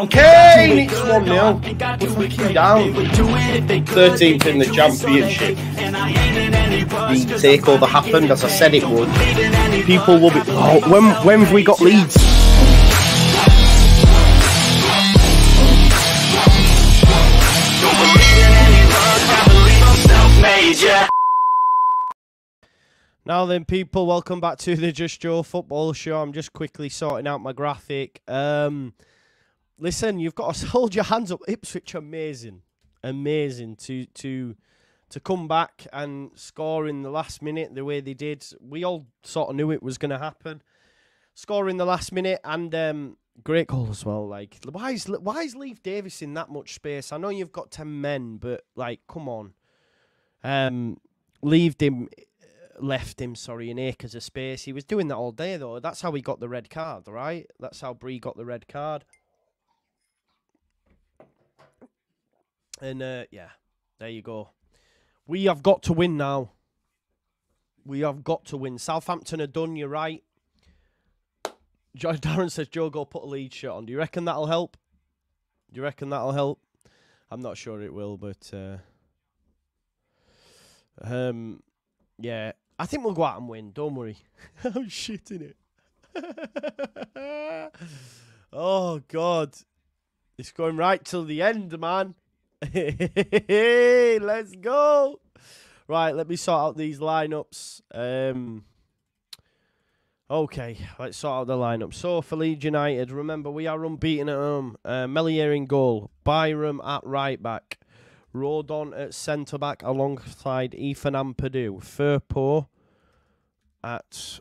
1 0. We're fucking down. 13th in the championship. The takeover happened as I said it would. People will be. Oh, when, when have we got leads? Now then, people, welcome back to the Just Joe Football Show. I'm just quickly sorting out my graphic. Um, listen, you've got to hold your hands up. Ipswich, amazing, amazing to to to come back and score in the last minute the way they did. We all sort of knew it was going to happen. Score in the last minute and um, great goal as well. Like, why is why is Leif Davis in that much space? I know you've got ten men, but like, come on. Um, leave him left him, sorry, in acres of space. He was doing that all day, though. That's how he got the red card, right? That's how Bree got the red card. And uh, yeah, there you go. We have got to win now. We have got to win. Southampton are done, you're right. Darren says, Joe, go put a lead shot on. Do you reckon that'll help? Do you reckon that'll help? I'm not sure it will, but uh, um, yeah, I think we'll go out and win. Don't worry. I'm shitting it. oh God, it's going right till the end, man. Let's go. Right, let me sort out these lineups. Um, okay, let's sort out the lineup. So for Leeds United, remember we are unbeaten at home. Uh, Meslier in goal, Byram at right back, Rodon at centre back alongside Ethan Ampadu, Firpo at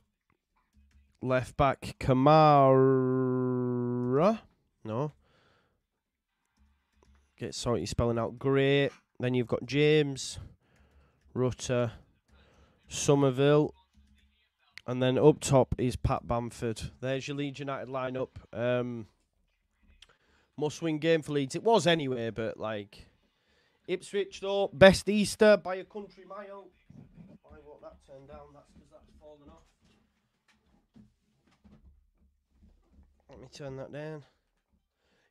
left back, Kamara. No. Get sorry, spelling out great. Then you've got James, Rutter, Summerville, and then up top is Pat Bamford. There's your Leeds United lineup. Um, must win game for Leeds. It was anyway, but like Ipswich though, best Easter by a country mile. Why won't that turn down? That's because that's fallen off. Let me turn that down.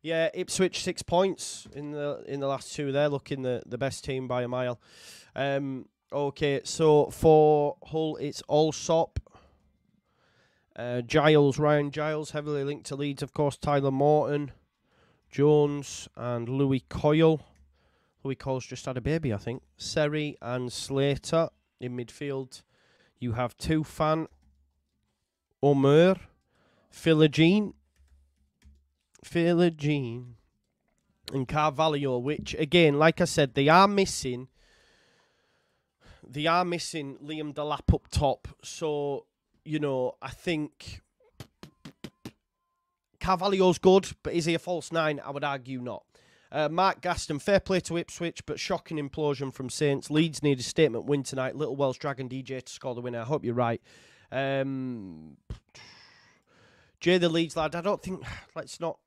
Yeah, Ipswich six points in the in the last two. They're looking the, the best team by a mile. Um, okay, so for Hull, it's Allsop, uh, Giles, Ryan Giles, heavily linked to Leeds, of course. Tyler Morton, Jones, and Lewie Coyle. Lewie Coyle's just had a baby, I think. Seri and Slater in midfield. You have Tufan, Omer, Philogene, Philogene, and Carvalho, which again, like I said, they are missing. They are missing Liam Delap up top. So, you know, I think Carvalho's good, but is he a false nine? I would argue not. Uh, Mark Gaston, fair play to Ipswich, but shocking implosion from Saints. Leeds need a statement win tonight. Little Welsh Dragon DJ to score the winner. I hope you're right. Um, Jay the Leeds lad, I don't think, let's not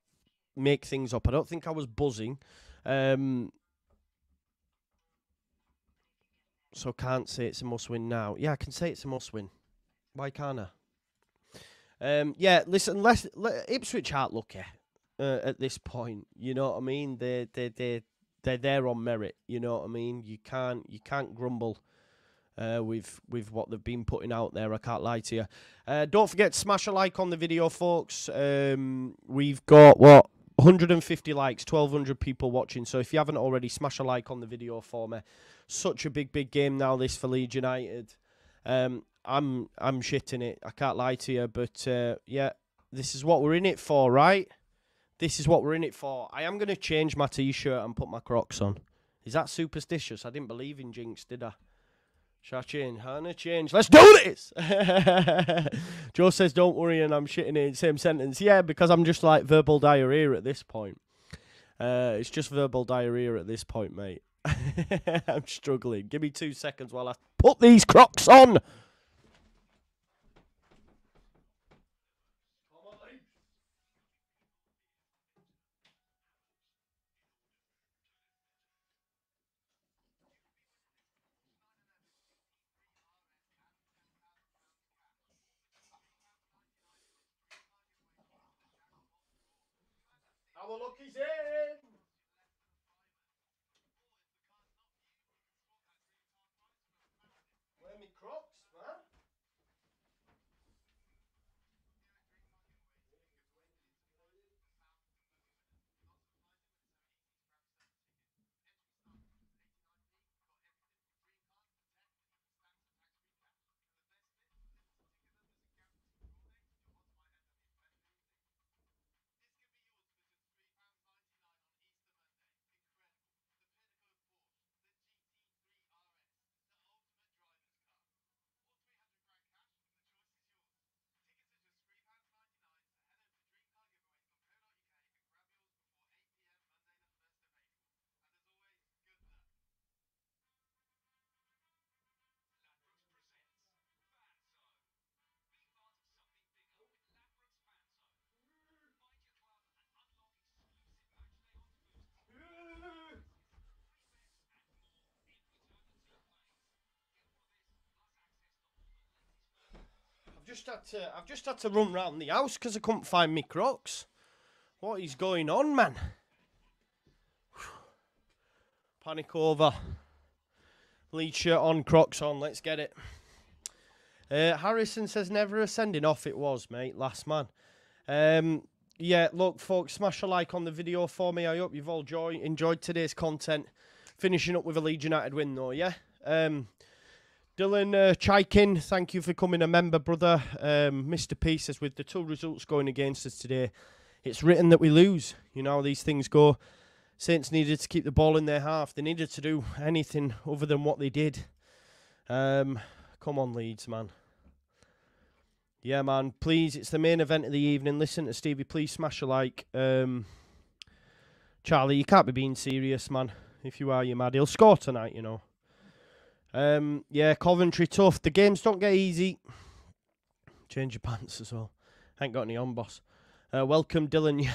make things up. I don't think I was buzzing. Um, so can't say it's a must win now. Yeah, I can say it's a must win. Why can't I? Um, yeah, listen, let's, let, Ipswich aren't lucky uh, at this point. You know what I mean? They they they they're there on merit. You know what I mean? You can't you can't grumble uh, with with what they've been putting out there. I can't lie to you. Uh, don't forget to smash a like on the video, folks. Um, we've got what 150 likes, 1,200 people watching. So if you haven't already, smash a like on the video for me. Such a big big game now. This for Leeds United. Um, I'm I'm shitting it. I can't lie to you, but uh, yeah, this is what we're in it for, right? This is what we're in it for. I am going to change my t-shirt and put my Crocs on. Is that superstitious? I didn't believe in jinx, did I? Shall I change? To change. Let's do this! Joe says, don't worry, and I'm shitting in same sentence. Yeah, because I'm just like verbal diarrhea at this point. Uh, it's just verbal diarrhea at this point, mate. I'm struggling. Give me two seconds while I put these Crocs on. Our lucky's in. Where me crocs, man? In. just had to. I've just had to run round the house because I couldn't find me Crocs. What is going on, man? Panic over. Lead shirt on, Crocs on. Let's get it. Uh, Harrison says never a sending off. It was, mate. Last man. Um, yeah, look, folks, smash a like on the video for me. I hope you've all joy- enjoyed today's content. Finishing up with a Leeds United win, though, yeah? Um, Dylan uh, Chaikin, thank you for coming a member, brother. Um, Mr. P says, with the two results going against us today, it's written that we lose. You know how these things go. Saints needed to keep the ball in their half. They needed to do anything other than what they did. Um, come on, Leeds, man. Yeah, man. Please, it's the main event of the evening. Listen to Stevie. Please smash a like. Um, Charlie, you can't be being serious, man. If you are, you're mad. He'll score tonight, you know. Um, yeah, Coventry tough. The games don't get easy. Change your pants as well. Ain't got any on, boss. Uh, welcome, Dylan.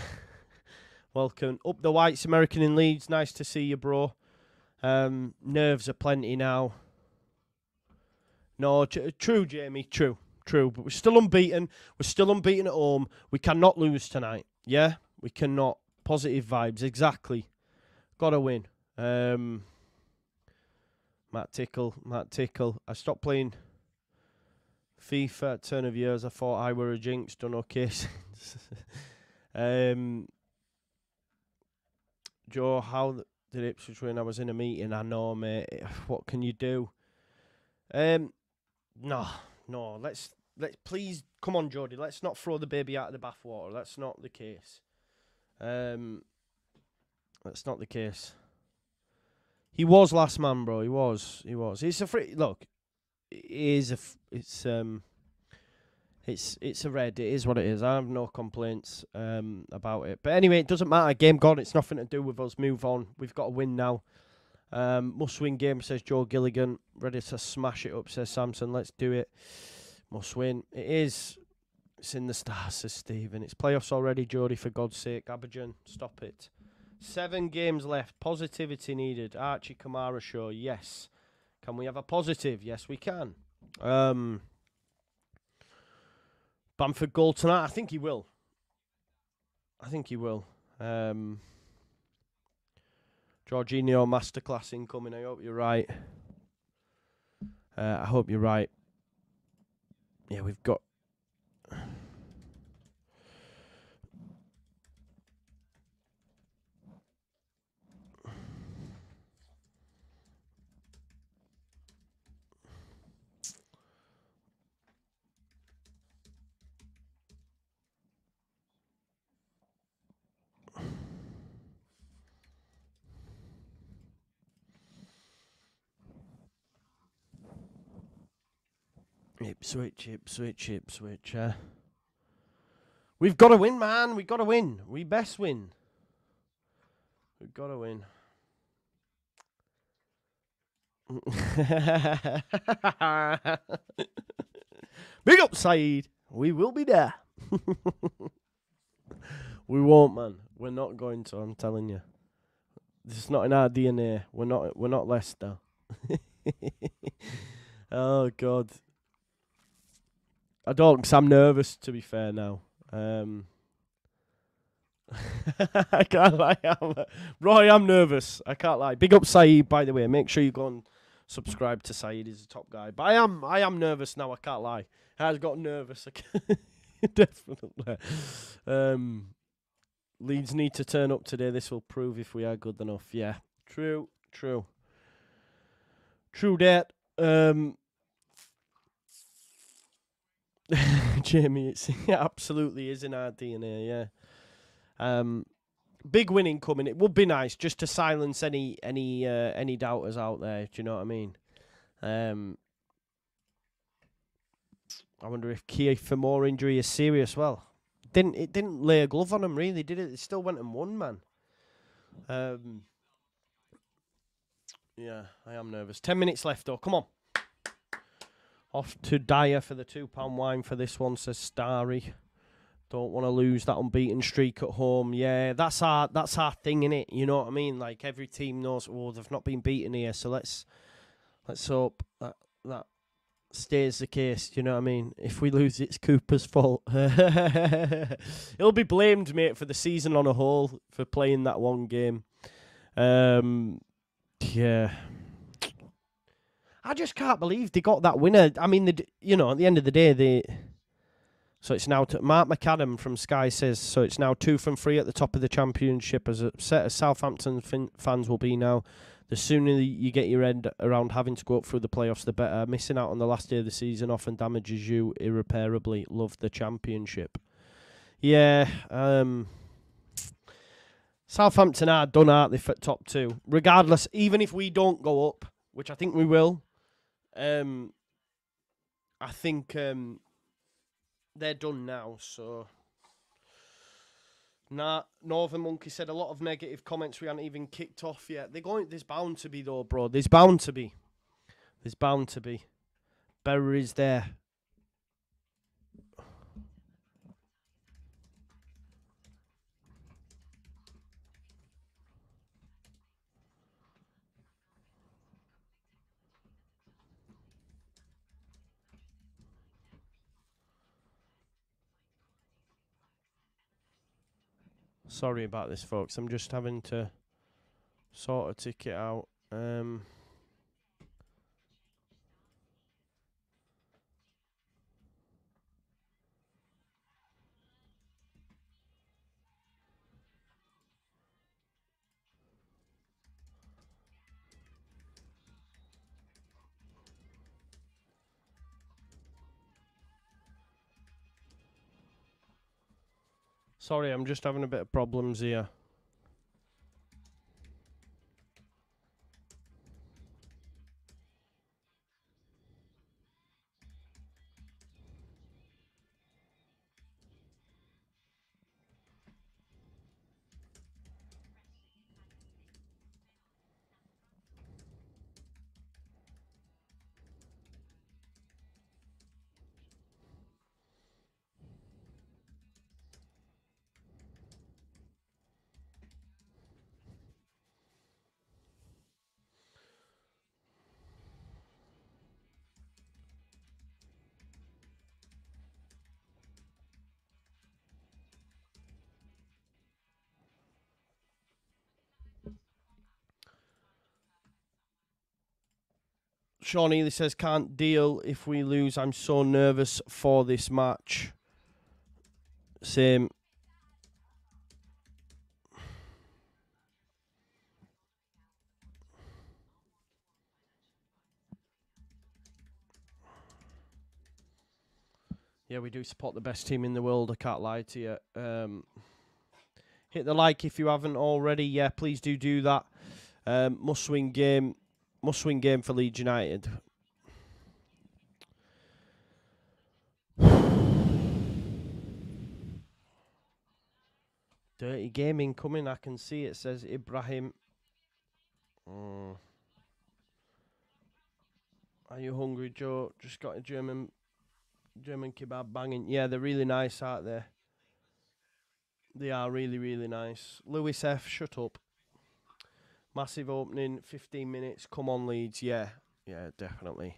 welcome. Up the Whites, American in Leeds. Nice to see you, bro. Um, nerves are plenty now. No, tr- true, Jamie. True, true. But we're still unbeaten. We're still unbeaten at home. We cannot lose tonight. Yeah, we cannot. Positive vibes. Exactly. Got to win. Um, Matt Tickle, Matt Tickle. I stopped playing FIFA turn of years. I thought I were a jinx. Done okay. um, Joe, how did Ipswich win? I was in a meeting. I know, mate. What can you do? Um, no, no. Let's let's please come on, Jody. Let's not throw the baby out of the bathwater. That's not the case. Um, that's not the case. He was last man, bro. He was. He was. It's a free look. It is a. F- it's um. It's it's a red. It is what it is. I have no complaints um about it. But anyway, it doesn't matter. Game gone. It's nothing to do with us. Move on. We've got to win now. Um, must win game says Joe Gilligan. Ready to smash it up says Samson. Let's do it. Must win. It is. It's in the stars says Stephen. It's playoffs already, Jody. For God's sake, Abidjan, stop it. Seven games left. Positivity needed. Archie Kamara show. Yes. Can we have a positive? Yes, we can. Um, Bamford goal tonight. I think he will. I think he will. Um, Jorginho masterclass incoming. I hope you're right. Uh, I hope you're right. Yeah, we've got. Ipswich, Ipswich, Ipswich. Uh, we've got to win, man. We've got to win. We best win. We've got to win. Big up, Saeed. We will be there. we won't, man. We're not going to. I'm telling you. This is not in our DNA. We're not. We're not Leicester. oh God. I don't, because I'm nervous. To be fair, now. Um, I can't lie. I'm, Roy, I'm nervous. I can't lie. Big up Saeed, by the way. Make sure you go and subscribe to Saeed. He's a top guy. But I am, I am nervous now. I can't lie. I has got nervous. Definitely. Um, Leeds need to turn up today. This will prove if we are good enough. Yeah, true, true, true. That. Um, Jamie, it's, it absolutely is in our DNA. Yeah. Um, big winning coming. It would be nice just to silence any any uh, any doubters out there. Do you know what I mean? Um, I wonder if Kieffer Moore injury is serious. Well, didn't it didn't lay a glove on him really, did it? It still went and won, man. Um, yeah, I am nervous. Ten minutes left though. Come on. Off to Dyer for the two pound wine for this one, says Starry. Don't want to lose that unbeaten streak at home. Yeah, that's our that's our thing in it. You know what I mean? Like every team knows, oh, they've not been beaten here, so let's let's hope that that stays the case. You know what I mean? If we lose, it's Cooper's fault. He'll be blamed, mate, for the season on a whole for playing that one game. Um, yeah. I just can't believe they got that winner. I mean, the you know, at the end of the day, they. So it's now t- Mark McAdam from Sky says so. It's now two from three at the top of the championship. As upset as Southampton fin- fans will be now, the sooner you get your end around having to go up through the playoffs, the better. Missing out on the last day of the season often damages you irreparably. Love the championship. Yeah, um, Southampton are done, aren't they, for top two? Regardless, even if we don't go up, which I think we will, um, I think um, they're done now. So Nah, Northern Monkey said a lot of negative comments we haven't even kicked off yet. They're going. There's bound to be though, bro. There's bound to be. There's bound to be. Berra is there. Sorry about this, folks. I'm just having to sort a ticket out. Um, Sorry, I'm just having a bit of problems here. Sean Ely says, can't deal if we lose. I'm so nervous for this match. Same. Yeah, we do support the best team in the world. I can't lie to you. Um, hit the like if you haven't already. Yeah, please do do that. Um, must win game must win game for Leeds United. Dirty gaming coming. I can see it says Ibrahim. Mm. Are you hungry, Joe? Just got a German German kebab banging. Yeah, they're really nice, aren't they? They are really, really nice. Lewis F, shut up. Massive opening, 15 minutes. Come on, Leeds. Yeah, yeah, definitely.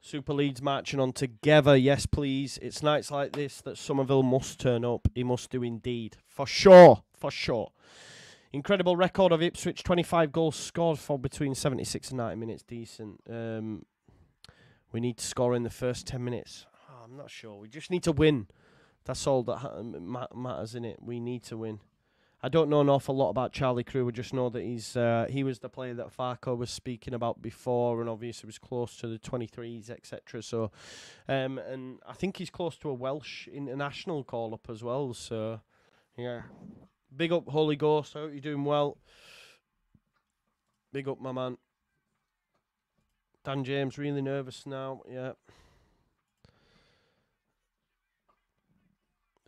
Super Leeds marching on together. Yes, please. It's nights like this that Summerville must turn up. He must do indeed. For sure. For sure. Incredible record of Ipswich. 25 goals scored for between 76 and 90 minutes. Decent. Um, we need to score in the first 10 minutes. Oh, I'm not sure. We just need to win. That's all that ha- matters in it. We need to win. I don't know an awful lot about Charlie Crew. I just know that he's uh, he was the player that Farke was speaking about before, and obviously was close to the 23s, etc. So, um, and I think he's close to a Welsh international call up as well. So, yeah, big up Holy Ghost. I hope you're doing well. Big up, my man. Dan James really nervous now. Yeah.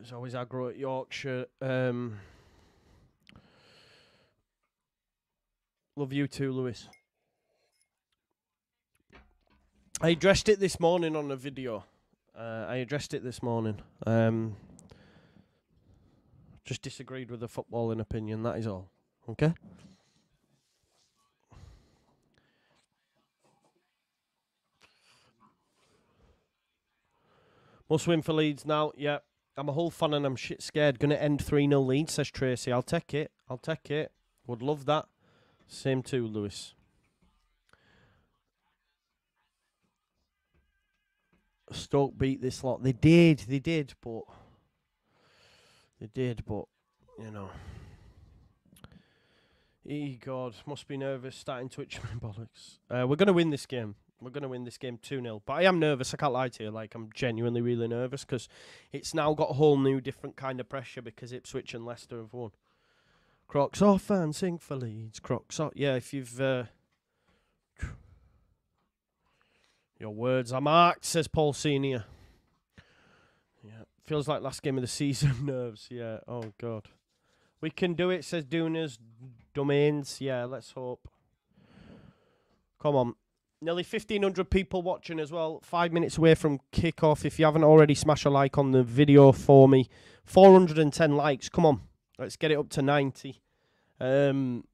There's always aggro at Yorkshire. Um, Love you too, Lewis. I addressed it this morning on a video. Uh, I addressed it this morning. Um, just disagreed with the footballing opinion. That is all. Okay. Must win for Leeds now. Yeah. I'm a whole fan and I'm shit scared. Gonna end 3 0 lead, says Tracy. I'll take it. I'll take it. Would love that. Same too, Lewis. Stoke beat this lot. They did, they did, but they did, but you know. E God, must be nervous, starting to itch my bollocks. Uh, we're gonna win this game. We're gonna win this game two 0 But I am nervous. I can't lie to you. Like I'm genuinely really nervous because it's now got a whole new different kind of pressure because Ipswich and Leicester have won. Crocs off and sing for Leeds. Crocs off. Yeah, if you've uh, your words are marked, says Paul Senior. Yeah, feels like last game of the season. Nerves. Yeah. Oh God. We can do it, says Dunas Domains. Yeah, let's hope. Come on. Nearly 1,500 people watching as well. Five minutes away from kickoff. If you haven't already, smash a like on the video for me. 410 likes. Come on. Let's get it up to 90. Um,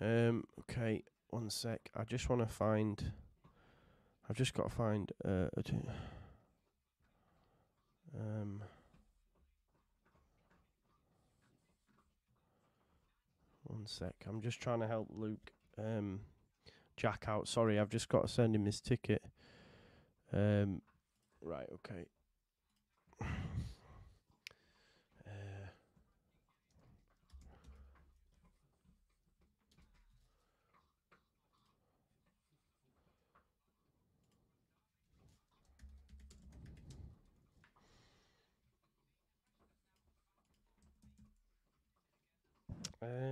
um, okay, one sec. I just want to find. I've just got to find. Uh, um. One sec. I'm just trying to help Luke. Um. Jack out. Sorry, I've just got to send him his ticket. Um, right, okay. Uh.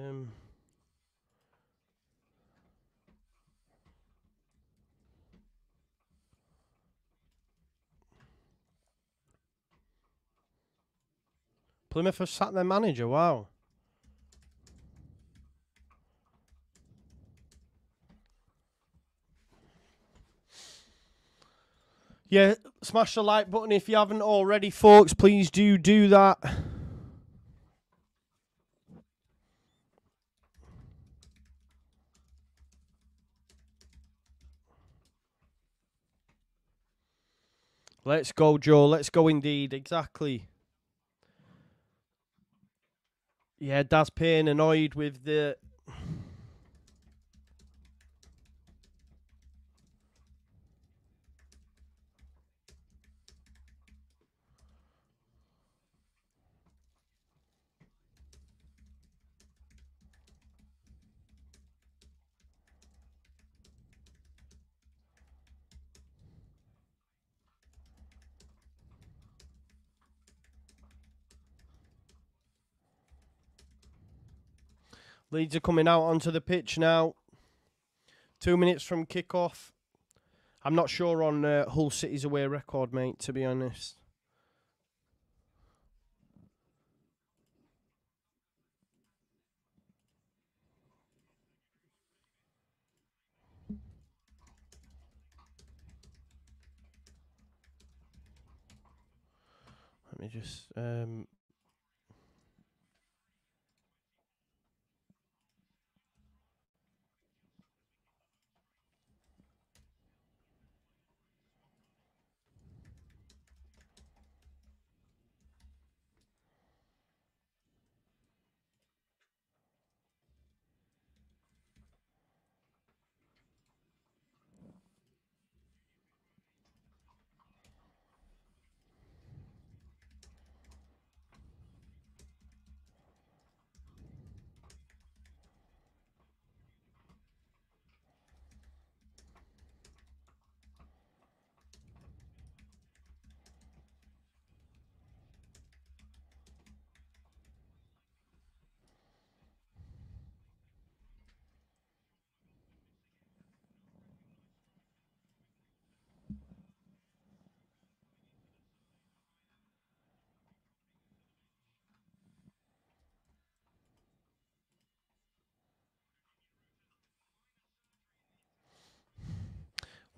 Plymouth have sacked their manager. Wow. Yeah, smash the like button if you haven't already, folks. Please do do that. Let's go, Joe. Let's go indeed. Exactly. Yeah, Daz Payne annoyed with the. Leeds are coming out onto the pitch now. Two minutes from kickoff. I'm not sure on uh, Hull City's away record, mate, to be honest. Let me just um,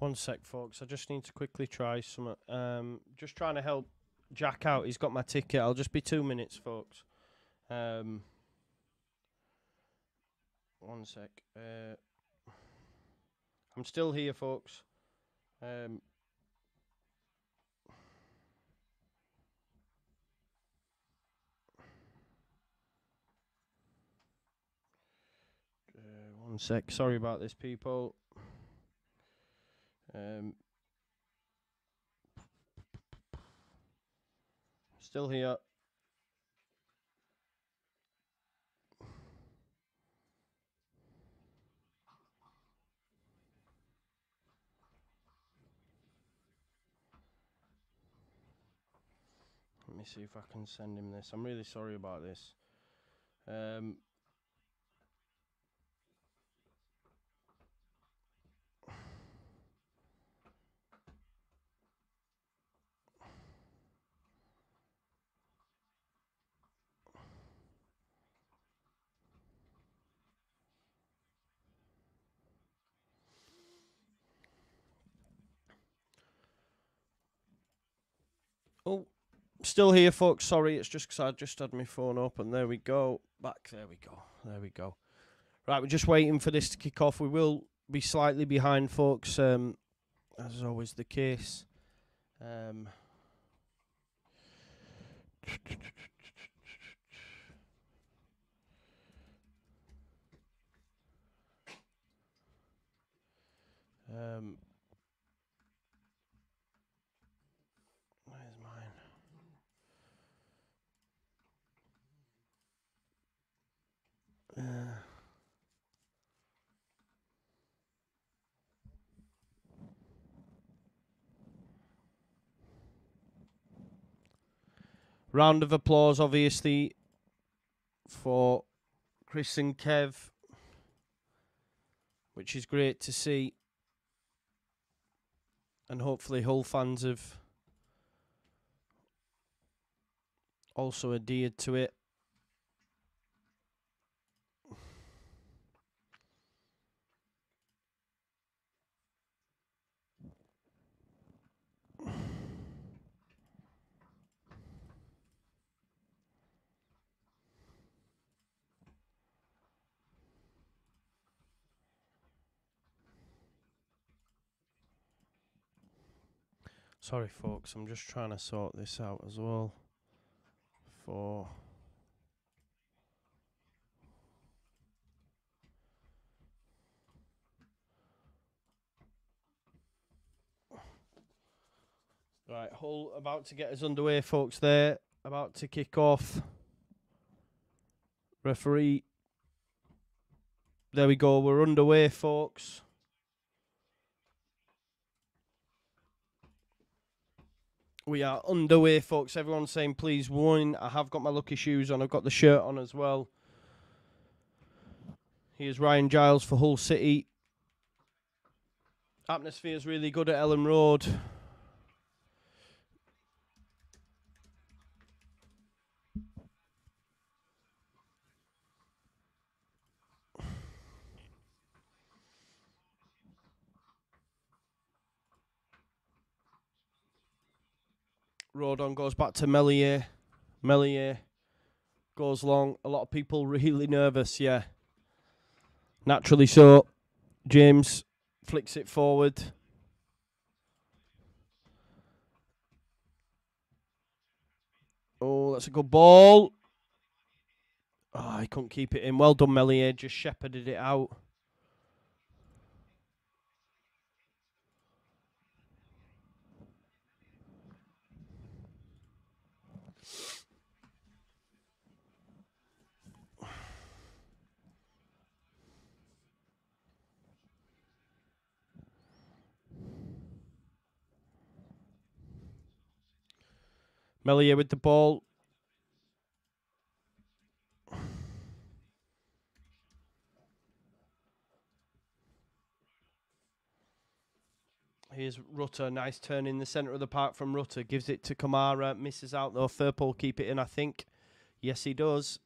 One sec, folks. I just need to quickly try some. Um, just trying to help Jack out. He's got my ticket. I'll just be two minutes, folks. Um, one sec. Uh, I'm still here, folks. Um, uh, one sec. Sorry about this, people. Um, still here. Let me see if I can send him this. I'm really sorry about this. Um, oh, still here, folks. Sorry, it's just 'cause I just had my phone open. There we go. Back. There we go. There we go. Right, we're just waiting for this to kick off. We will be slightly behind, folks, um, as is always the case. Um, um, Uh, round of applause, obviously, for Chris and Kev, which is great to see. And hopefully, Hull fans have also adhered to it. Sorry, folks, I'm just trying to sort this out as well. For right, Hull about to get us underway, folks. There, about to kick off. Referee. There we go. We're underway, folks. We are underway, folks. Everyone's saying please win. I have got my lucky shoes on. I've got the shirt on as well. Here's Ryan Giles for Hull City. Atmosphere's really good at Elland Road. Rodon goes back to Meslier. Meslier goes long. A lot of people really nervous, yeah. Naturally so. James flicks it forward. Oh, that's a good ball. Oh, he couldn't keep it in. Well done, Meslier. Just shepherded it out. Meslier with the ball. Here's Rutter. Nice turn in the centre of the park from Rutter. Gives it to Kamara. Misses out though. Furpole keep it in, I think. Yes, he does.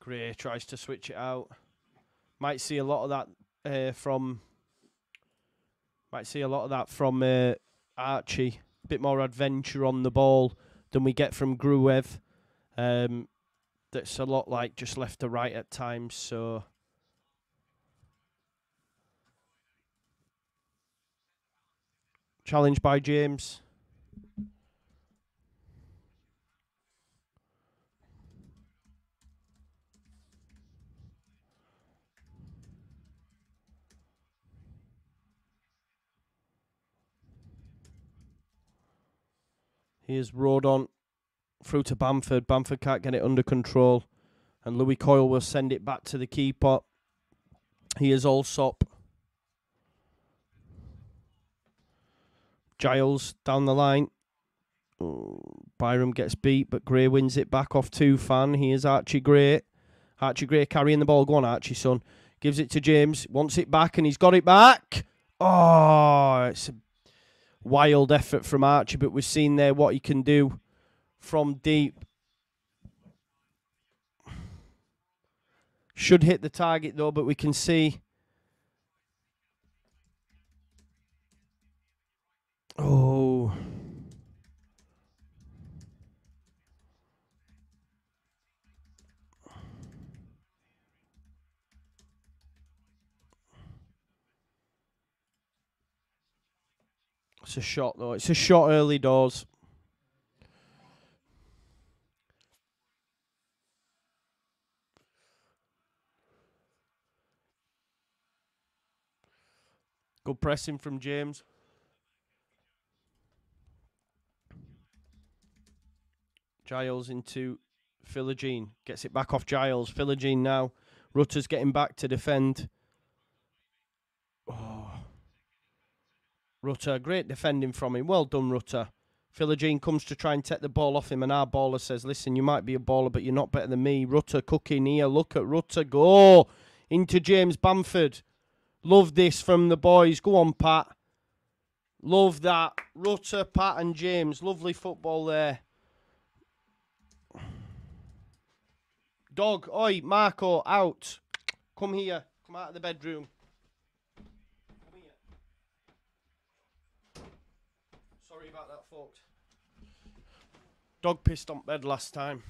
Gray tries to switch it out. Might see a lot of that uh, from. Might see a lot of that from uh, Archie. bit more adventure on the ball than we get from Gruev. Um, that's a lot like just left to right at times. So challenge by James. Here's Rodon through to Bamford. Bamford can't get it under control. And Lewie Coyle will send it back to the keeper. Here's Allsop. Giles down the line. Byram gets beat, but Gray wins it back off Tufan. Here's Archie Gray. Archie Gray carrying the ball. Go on, Archie, son. Gives it to James. Wants it back, and he's got it back. Oh, it's a wild effort from Archie, but we've seen there what he can do from deep. Should hit the target though, but we can see. Oh. It's a shot though. It's a shot early doors. Good pressing from James. Giles into Philogene. Gets it back off Giles. Philogene now. Rutter's getting back to defend. Oh. Rutter, great defending from him. Well done, Rutter. Philogene comes to try and take the ball off him, and our baller says, Listen, you might be a baller, but you're not better than me. Rutter cooking here. Look at Rutter go into James Bamford. Love this from the boys. Go on, Pat. Love that. Rutter, Pat, and James. Lovely football there. Dog, oi, Marco, out. Come here. Come out of the bedroom. Come here. Sorry about that, folks. Dog pissed on bed last time.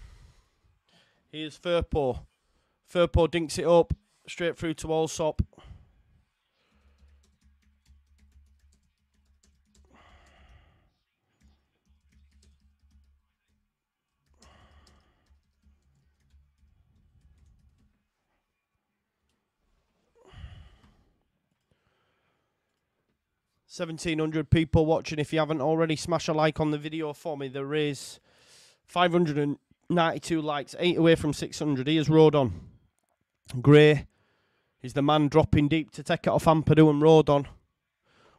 Here's Firpo. Firpo dinks it up straight through to Allsop. Seventeen hundred people watching. If you haven't already, smash a like on the video for me. There is five hundred and ninety-two likes, eight away from six hundred. He Here's Rodon. Gray is the man dropping deep to take it off Ampadu and Rodon.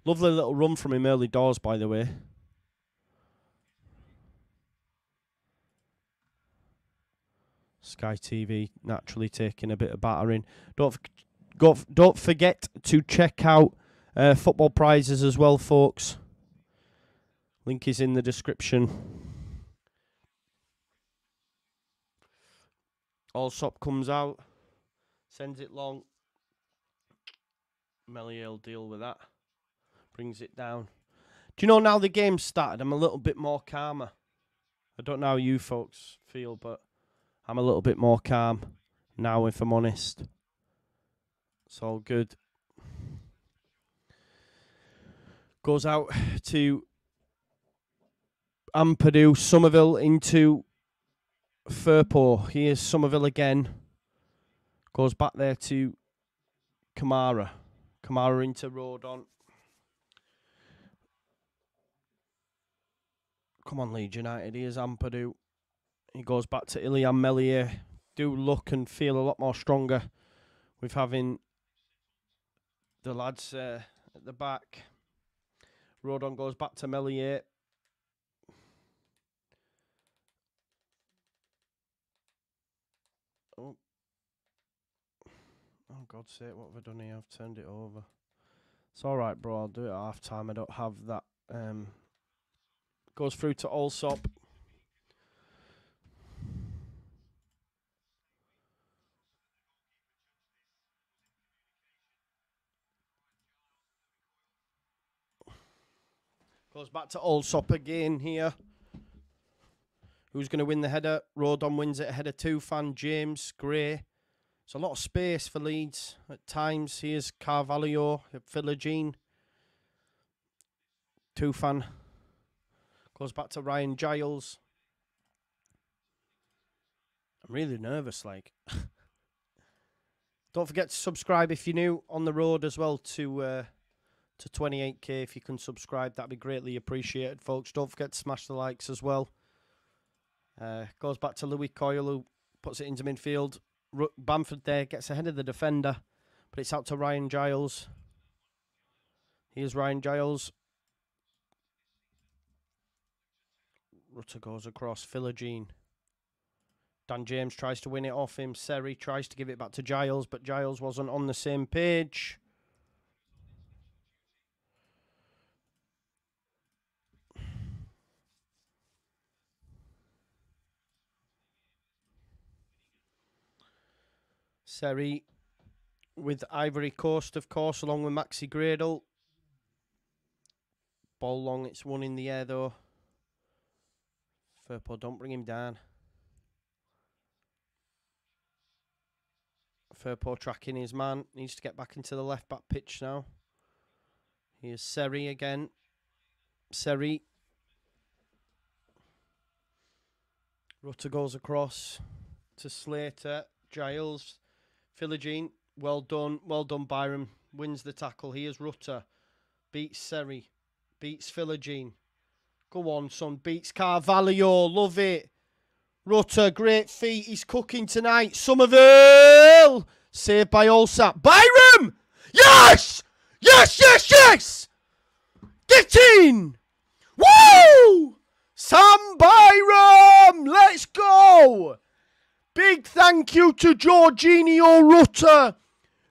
Lovely little run from him early doors, by the way. Sky TV naturally taking a bit of battering. Don't go don't forget to check out uh, football prizes as well, folks. Link is in the description. Allsop comes out, sends it long. Meslier will deal with that. Brings it down. Do you know now the game's started? I'm a little bit more calmer. I don't know how you folks feel, but I'm a little bit more calm now, if I'm honest. It's all good. Goes out to Ampadu, Summerville into Firpo. Here's Summerville again. Goes back there to Kamara. Kamara into Rodon. Come on, Leeds United. Here's Ampadu. He goes back to Illan Meslier. Do look and feel a lot more stronger with having the lads uh, at the back. Rodon goes back to Meslier. God's sake, what have I done here? I've turned it over. It's alright, bro. I'll do it at half time. I don't have that. Um, goes through to Allsop. Goes back to Allsop again here. Who's going to win the header? Rodon wins it ahead of Dan James, Gray. It's a lot of space for Leeds at times. Here's Carvalho, Philogene. Tufan goes back to Ryan Giles. I'm really nervous, like. Don't forget to subscribe if you're new on the road as well to uh, to 28k. If you can subscribe, that'd be greatly appreciated, folks. Don't forget to smash the likes as well. Uh, goes back to Lewie Coyle, who puts it into midfield. Bamford there gets ahead of the defender, but it's out to Ryan Giles. Here's Ryan Giles. Rutter goes across. Philogene. Dan James tries to win it off him. Seri tries to give it back to Giles, but Giles wasn't on the same page. Seri with Ivory Coast, of course, along with Maxi Gradel. Ball long, it's one in the air though. Firpo, don't bring him down. Firpo tracking his man. Needs to get back into the left back pitch now. Here's Seri again. Seri. Rutter goes across to Slater. Giles. Philogene. Well done. Well done, Byram. Wins the tackle. Here's Rutter. Beats Seri. Beats Philogene. Go on, son. Beats Carvalho. Love it. Rutter, great feet. He's cooking tonight. Summerville. Saved by Allsop. Byram! Yes! Yes, yes, yes! Get in! Woo! Sam Byram! Let's go! Big thank you to Georginio Rutter,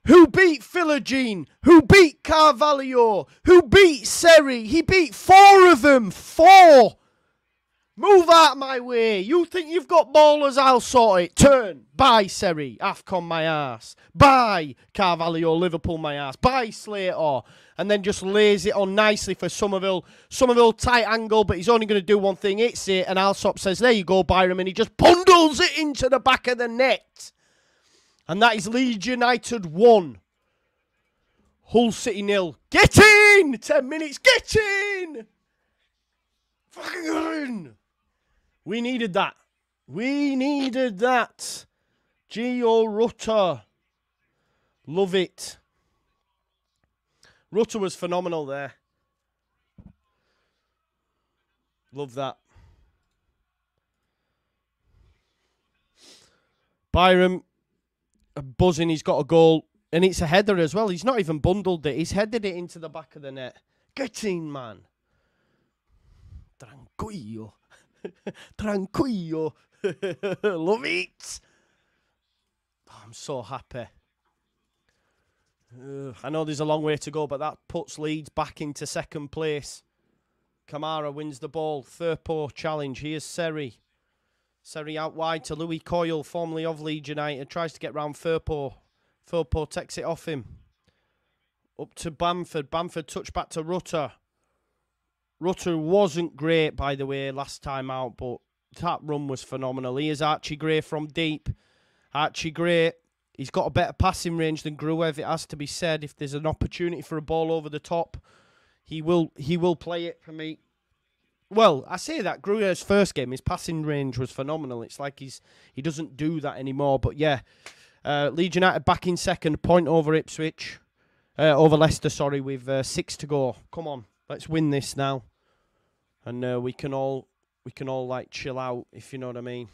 who beat Philogene, who beat Carvalho, who beat Seri. He beat four of them. Four. Move out my way. You think you've got ballers? I'll sort it. Turn. Bye, Seri. Afcon my ass. Bye, Carvalho. Liverpool my ass. Bye, Slater. And then just lays it on nicely for Summerville. Summerville tight angle, but he's only going to do one thing. It's it. And Allsop says, There you go, Byram. And he just bundles it into the back of the net. And that is Leeds United 1. Hull City nil. Get in! 10 minutes. Get in! Fucking in! We needed that. We needed that. Gio Rutter. Love it. Rutter was phenomenal there. Love that. Byram buzzing. He's got a goal. And it's a header as well. He's not even bundled it. He's headed it into the back of the net. Get in, man. Tranquillo. Tranquillo. Love it. Oh, I'm so happy. I know there's a long way to go, but that puts Leeds back into second place. Kamara wins the ball. Firpo challenge. Here's Seri. Seri out wide to Lewie Coyle, formerly of Leeds United. Tries to get round Firpo. Firpo takes it off him. Up to Bamford. Bamford touch back to Rutter. Rutter wasn't great, by the way, last time out, but that run was phenomenal. Here's Archie Gray from deep. Archie Gray, he's got a better passing range than Gruev. It has to be said. If there's an opportunity for a ball over the top, he will he will play it for me. Well, I say that Gruev's first game, his passing range was phenomenal. It's like he's he doesn't do that anymore. But yeah, uh, Leeds United back in second, point over Ipswich, uh, over Leicester. Sorry, with uh, six to go. Come on, let's win this now, and uh, we can all we can all like chill out if you know what I mean.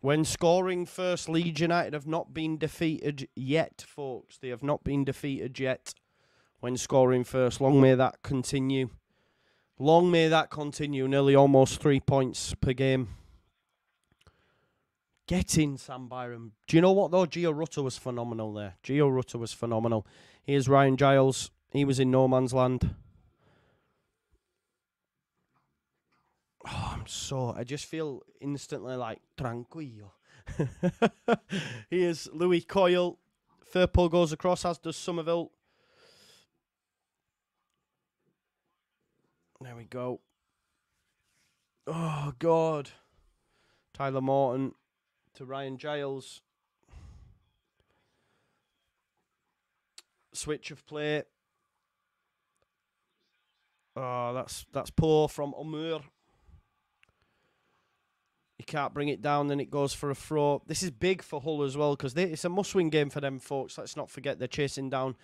When scoring first, Leeds United have not been defeated yet, folks. They have not been defeated yet when scoring first. Long may that continue. Long may that continue. Nearly almost three points per game. Get in, Sam Byram. Do you know what though? Gio Rutter was phenomenal there. Gio Rutter was phenomenal. Here's Ryan Giles. He was in no man's land. Oh, I'm so. I just feel instantly like tranquillo. Here's Lewie Coyle. Firpo goes across, as does Summerville. There we go. Oh, God. Tyler Morton to Ryan Giles. Switch of play. Oh, that's that's poor from Omur. Can't bring it down, then it goes for a throw. This is big for Hull as well because it's a must-win game for them folks. Let's not forget they're chasing down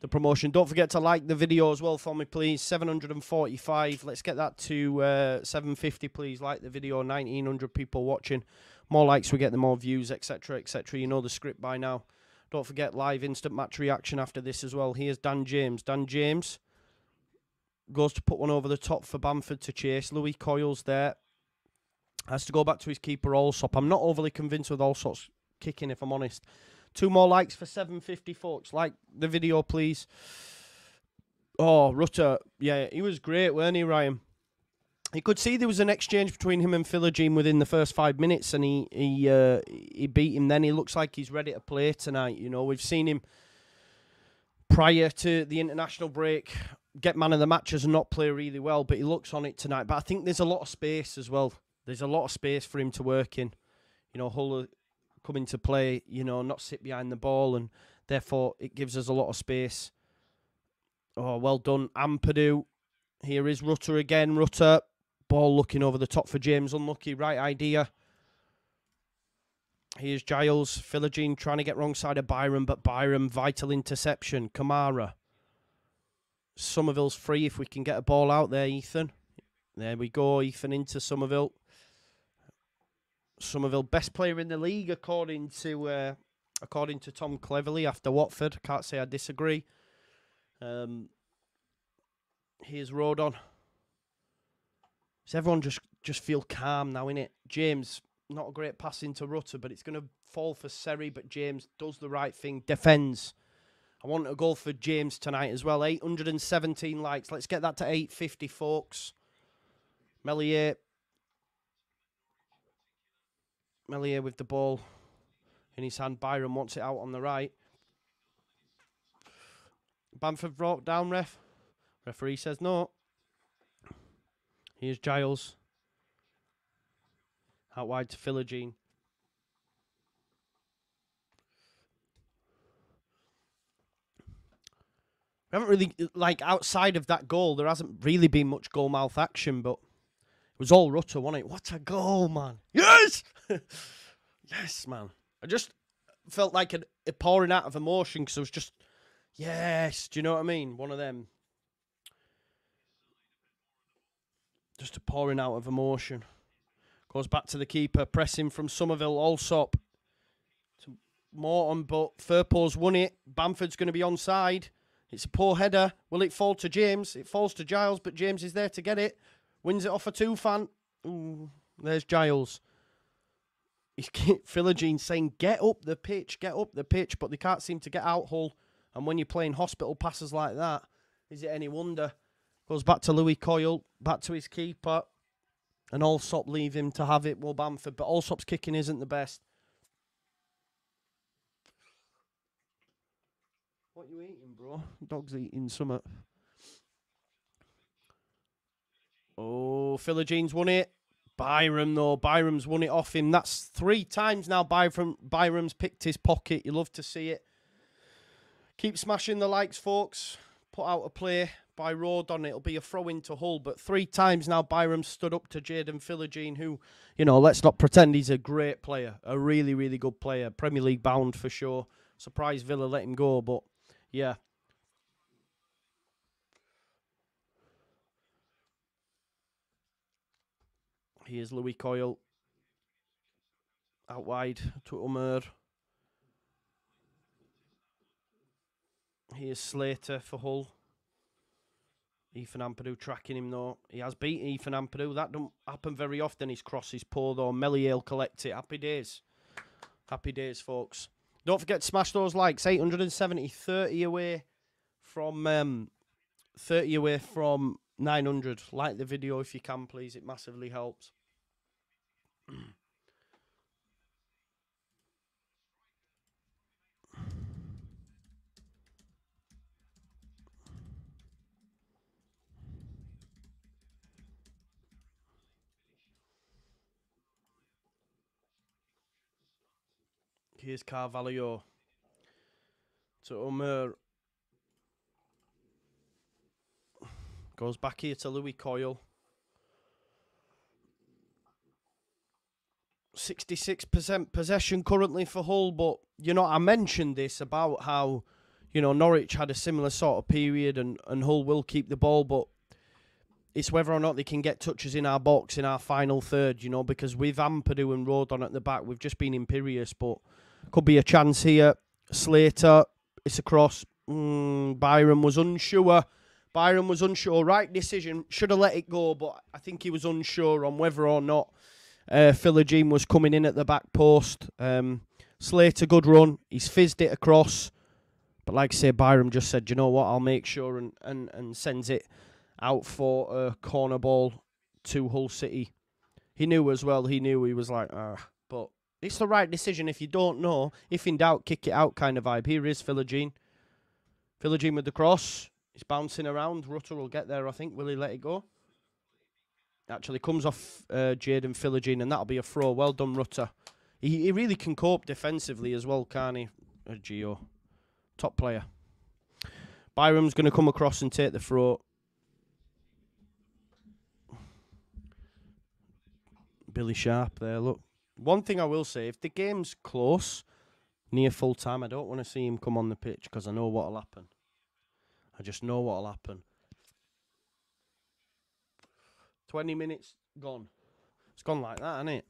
the promotion. Don't forget to like the video as well for me, please. 745. Let's get that to uh, 750, please. Like the video. 1900 people watching. More likes we get, the more views, etc., etc. You know the script by now. Don't forget live instant match reaction after this as well. Here's Dan James. Dan James goes to put one over the top for Bamford to chase. Lewie Coyle's there. Has to go back to his keeper Allsop. I'm not overly convinced with Allsop's kicking, if I'm honest. Two more likes for 750, folks. Like the video, please. Oh, Rutter. Yeah, he was great, weren't he, Ryan? You could see there was an exchange between him and Philogene within the first five minutes, and he he uh, he beat him. Then he looks like he's ready to play tonight. You know, we've seen him prior to the international break get man of the matches and not play really well, but he looks on it tonight. But I think there's a lot of space as well. There's a lot of space for him to work in. You know, Hull come into play, you know, not sit behind the ball, and therefore it gives us a lot of space. Oh, well done, Ampadu. Here is Rutter again. Rutter, ball looking over the top for James. Unlucky, right idea. Here's Giles. Philogene trying to get wrong side of Byram, but Byram, vital interception. Kamara. Summerville's free if we can get a ball out there, Ethan. There we go, Ethan into Summerville. Summerville best player in the league according to uh, according to Tom Cleverley after Watford. Can't say I disagree. Um, here's Rodon. Does everyone just just feel calm now in it? James, not a great pass into Rutter, but it's going to fall for Seri. But James does the right thing, defends. I want a goal for James tonight as well. 817 likes. Let's get that to 850, folks. Meslier Meslier with the ball in his hand. Byram wants it out on the right. Bamford brought down ref. Referee says no. Here's Giles. Out wide to Philogene. We haven't really, like, outside of that goal, there hasn't really been much goal mouth action, but it was all Rutter, wasn't it? What a goal, man. Yes! yes, man. I just felt like a, a pouring out of emotion because I was just, yes. Do you know what I mean? One of them. Just a pouring out of emotion. Goes back to the keeper, pressing from Summerville, Allsop to Morton, but Firpo's won it. Bamford's going to be onside. It's a poor header. Will it fall to James? It falls to Giles, but James is there to get it. Wins it off a Tufan. Ooh, there's Giles. He's Philogene saying, "Get up the pitch, get up the pitch," but they can't seem to get out Hull. And when you're playing hospital passes like that, is it any wonder? Goes back to Lewie Coyle, back to his keeper, and Allsop leave him to have it. Well, Bamford, but Allsop's kicking isn't the best. What you eating, bro? Dog's eating something. Oh, Philogene's won it. Byram, though. Byram's won it off him. That's three times now Byram, Byram's picked his pocket. You love to see it. Keep smashing the likes, folks. Put out a play by Rodon. It'll be a throw into Hull. But three times now Byram stood up to Jaden Philogene, who, you know, let's not pretend he's a great player. A really, really good player. Premier League bound for sure. Surprise Villa let him go. But, yeah, Here's Lewie Coyle. Out wide to Omur. Here's Slater for Hull. Ethan Ampadu tracking him though. He has beaten Ethan Ampadu. That don't happen very often. His cross is poor though. Meslier collect it. Happy days. Happy days, folks. Don't forget to smash those likes. 870, 30 away from um, 30 away from 900. Like the video if you can, please. It massively helps. Here's Carvalho to Omur. Goes back here to Lewie Coyle. 66% possession currently for Hull, but you know, I mentioned this about how, you know, Norwich had a similar sort of period and, and Hull will keep the ball, but it's whether or not they can get touches in our box in our final third, you know, because with Ampadu and Rodon at the back, we've just been imperious, but could be a chance here. Slater, it's across. Mm, Byram was unsure. Byram was unsure. Right decision. Should have let it go, but I think he was unsure on whether or not uh, Philogene was coming in at the back post. Um, Slater, good run. He's fizzed it across. But like I say, Byram just said, you know what, I'll make sure and, and, and sends it out for a corner ball to Hull City. He knew as well, he knew he was like, ah, but it's the right decision. If you don't know, if in doubt, kick it out kind of vibe. Here is Philogene. Philogene with the cross. He's bouncing around. Rutter will get there, I think. Will he let it go? Actually comes off uh, Jaden Philogene, and that'll be a throw. Well done, Rutter. He, he really can cope defensively as well, can't he? Uh, Gio. Top player. Byram's going to come across and take the throw. Billy Sharp there, look. One thing I will say, if the game's close, near full time, I don't want to see him come on the pitch because I know what'll happen. I just know what'll happen. 20 minutes gone. It's gone like that, hasn't it?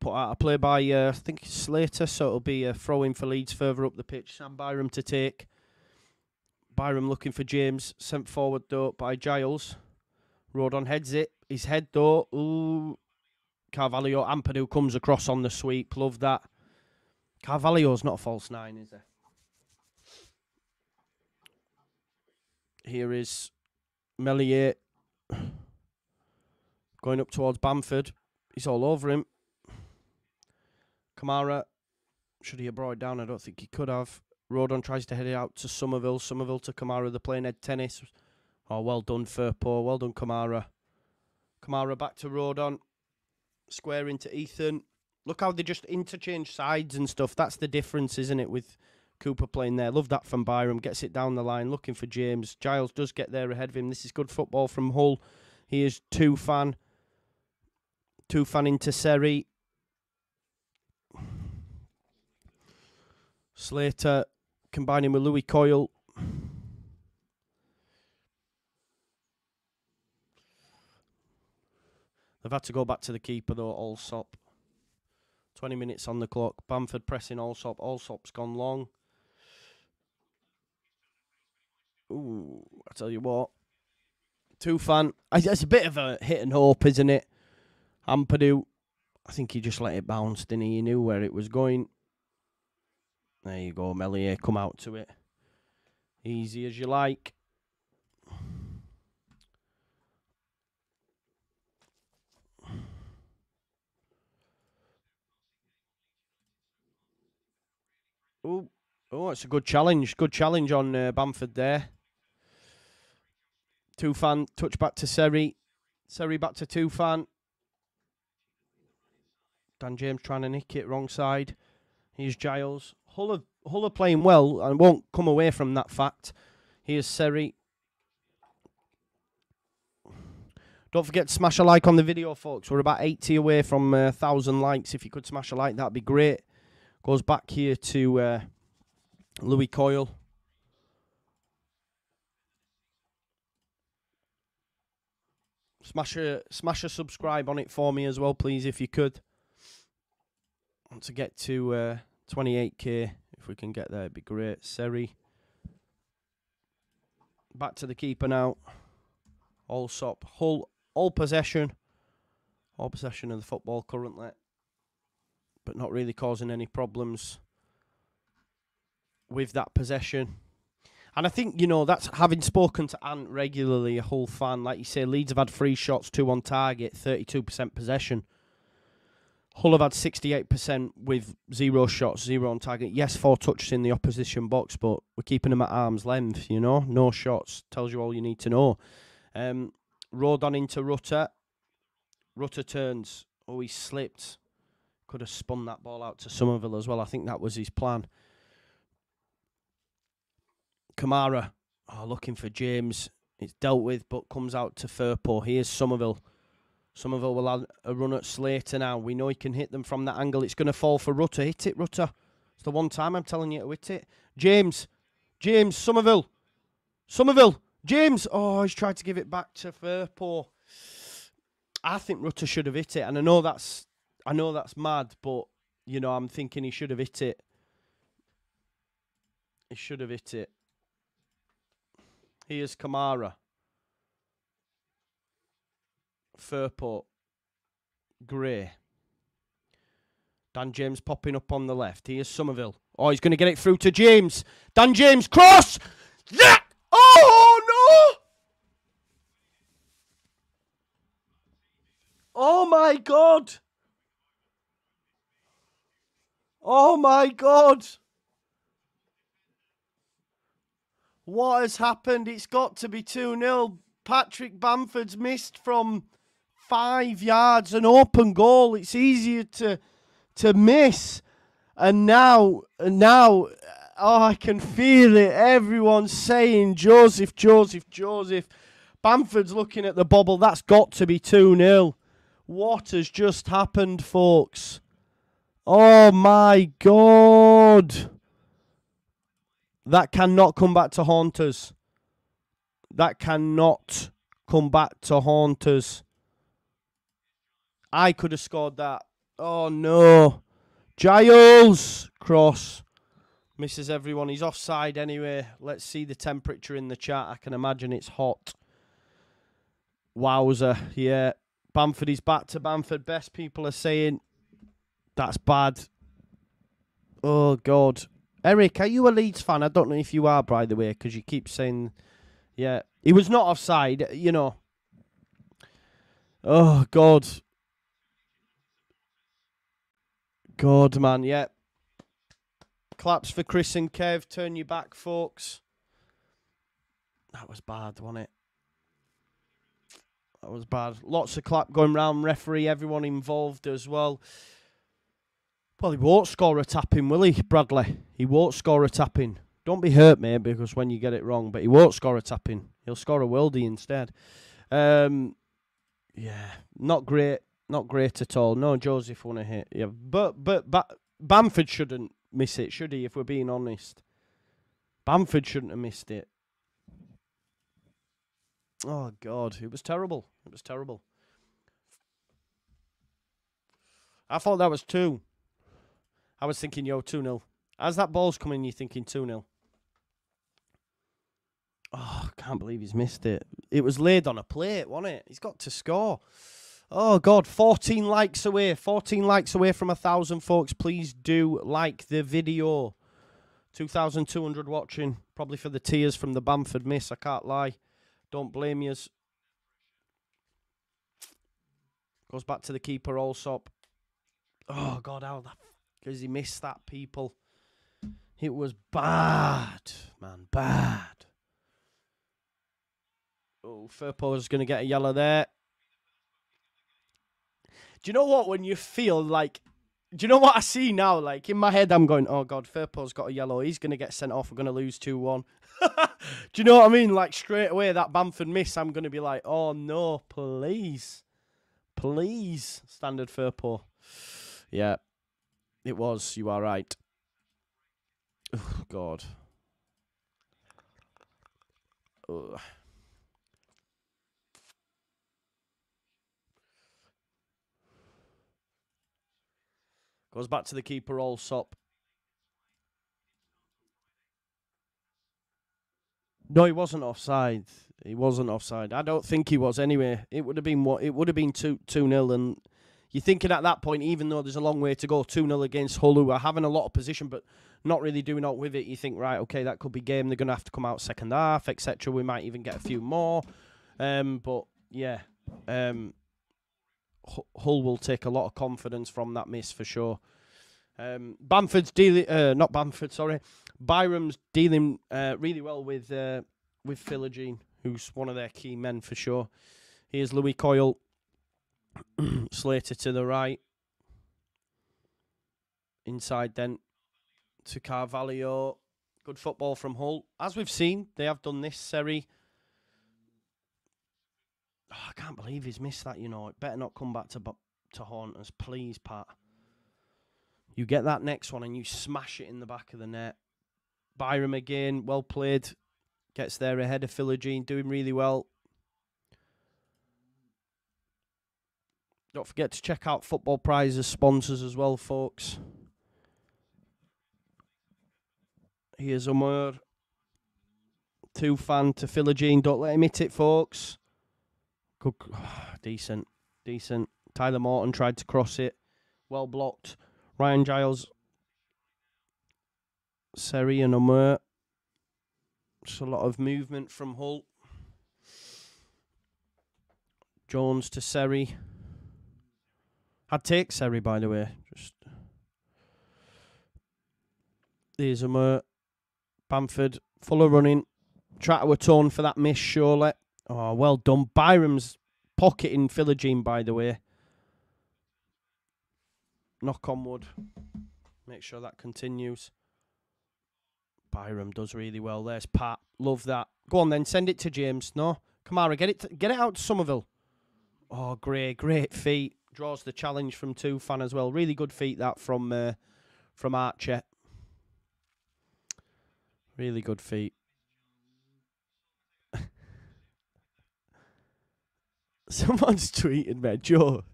Put out a play by, uh, I think Slater, so it'll be a throw in for Leeds further up the pitch. Sam Byram to take. Byram looking for James, sent forward though by Giles. Rodon heads it. His head though. Ooh. Carvalho Ampadu comes across on the sweep. Love that. Carvalho's not a false nine, is there? Here is Meslier going up towards Bamford. He's all over him. Kamara, should he have brought it down? I don't think he could have. Rodon tries to head it out to Summerville. Summerville to Kamara. They're playing head tennis. Oh, well done, Firpo. Well done, Kamara. Kamara back to Rodon. Square into Ethan. Look how they just interchange sides and stuff. That's the difference, isn't it, with Cooper playing there. Love that from Byram. Gets it down the line, looking for James. Giles does get there ahead of him. This is good football from Hull. He is Tufan. Two fan into Seri. Slater combining with Lewie Coyle. They've had to go back to the keeper though, Allsop. 20 minutes on the clock. Bamford pressing Allsop. Allsop's gone long. Ooh, I tell you what. Tufan. It's a bit of a hit and hope, isn't it? Ampadu, I think he just let it bounce, didn't he? He knew where it was going. There you go, Meslier, come out to it. Easy as you like. Oh, oh, it's a good challenge. Good challenge on uh, Bamford there. Tufan touch back to Seri. Seri back to Tufan. Dan James trying to nick it wrong side. Here's Giles. Hull are, Hull are playing well and won't come away from that fact. Here's Seri. Don't forget to smash a like on the video, folks. We're about 80 away from uh, 1,000 likes. If you could smash a like, that'd be great. Goes back here to uh, Lewie Coyle. Smash a smash a subscribe on it for me as well, please, if you could. Want to get to uh, 28k. If we can get there, it'd be great. Seri. Back to the keeper now. Allsop. Hull all possession. all possession of the football currently, but not really causing any problems with that possession. And I think, you know, that's having spoken to Ant regularly, a Hull fan, like you say, Leeds have had three shots, two on target, 32% possession. Hull have had 68% with zero shots, zero on target. Yes, four touches in the opposition box, but we're keeping them at arm's length, you know? No shots tells you all you need to know. Um, Rodon into Rutter. Rutter turns. Oh, he slipped. Could have spun that ball out to Summerville as well. I think that was his plan. Kamara. Oh, looking for James. It's dealt with, but comes out to Firpo. Here's Summerville. Summerville will have a run at Slater now. We know he can hit them from that angle. It's going to fall for Rutter. Hit it, Rutter. It's the one time I'm telling you to hit it. James. James. Summerville. Summerville. James. Oh, he's tried to give it back to Firpo. I think Rutter should have hit it, and I know that's I know that's mad, but you know I'm thinking he should have hit it. He should have hit it. Here's Kamara. Firpo. Gray. Dan James popping up on the left. Here's Summerville. Oh, he's going to get it through to James. Dan James, cross! Yeah! Oh, no! Oh, my God! Oh, my God! What has happened? It's got to be 2 0. Patrick Bamford's missed from five yards, an open goal. It's easier to to miss. And now, and now, oh, I can feel it. Everyone's saying Joseph, Joseph, Joseph. Bamford's looking at the bubble. That's got to be 2 0. What has just happened, folks? Oh my God. That cannot come back to haunt us. That cannot come back to haunt us. I could have scored that. Oh no. Giles cross. Misses everyone. He's offside anyway. Let's see the temperature in the chat. I can imagine it's hot. Wowzer. Yeah. Bamford is back to Bamford. Best people are saying that's bad. Oh God. Eric, are you a Leeds fan? I don't know if you are, by the way, because you keep saying, yeah, he was not offside. You know. Oh God. God, man, yeah. Claps for Chris and Kev. Turn your back, folks. That was bad, wasn't it? That was bad. Lots of clap going round. Referee, everyone involved as well. Well, he won't score a tapping, will he, Bradley? He won't score a tapping. Don't be hurt, mate, because when you get it wrong, but he won't score a tapping. He'll score a worldie instead. Um, yeah, not great, not great at all. No, Joseph won a hit. Yeah, but but but Bamford shouldn't miss it, should he? If we're being honest, Bamford shouldn't have missed it. Oh God, it was terrible. It was terrible. I thought that was two. I was thinking, yo, 2 0. As that ball's coming, you're thinking 2 0. Oh, I can't believe he's missed it. It was laid on a plate, wasn't it? He's got to score. Oh, God. 14 likes away. 14 likes away from a 1,000, folks. Please do like the video. 2,200 watching. Probably for the tears from the Bamford miss. I can't lie. Don't blame yous. Goes back to the keeper, Allsop. Oh, God, how that because he missed that, people. It was bad, man, bad. Oh, Firpo's going to get a yellow there. Do you know what? When you feel like, do you know what I see now? Like in my head, I'm going, oh God, Firpo's got a yellow. He's going to get sent off. We're going to lose 2 1. do you know what I mean? Like straight away, that Bamford miss, I'm going to be like, oh no, please. Please, standard Firpo. Yeah. It was. You are right. Oh, God. Ugh. Goes back to the keeper, Allsop. No, he wasn't offside. He wasn't offside. I don't think he was anyway. It would have been what it would have been two two nil and you're thinking at that point, even though there's a long way to go, 2 0 against Hull, who are having a lot of position but not really doing out with it, you think, right, okay, that could be game. They're going to have to come out second half, etc. We might even get a few more. Um, but yeah, um, Hull will take a lot of confidence from that miss for sure. Um, Bamford's dealing, uh, not Bamford, sorry. Byram's dealing uh, really well with uh, with Philogene, who's one of their key men for sure. Here's Lewie Coyle Slater to the right. Inside then to Carvalho. Good football from Hull. As we've seen, they have done this, Seri. Oh, I can't believe he's missed that, you know. It better not come back to to haunt us. Please, Pat. You get that next one and you smash it in the back of the net. Byram again, well played. Gets there ahead of Philogene, doing really well. Don't forget to check out Football Prizes sponsors as well, folks. Here's Omur. fan to Philogene. Don't let him hit it, folks. Good. decent. Decent. Tyler Morton tried to cross it. Well blocked. Ryan Giles. Seri and Omur. Just a lot of movement from Hull. Jones to Seri. I'd take Seri, by the way. Just there's a uh, Bamford full of running. Try to atone for that miss, surely. Oh, well done. Byram's pocketing Philogene, by the way. Knock on wood. Make sure that continues. Byram does really well. There's Pat. Love that. Go on then. Send it to James. No, Kamara, get it. Get it out to Summerville. Oh, great, great feet draws the challenge from Tufan as well. Really good feat that from uh, from Archer. Really good feat. Someone's tweeted me, Joe.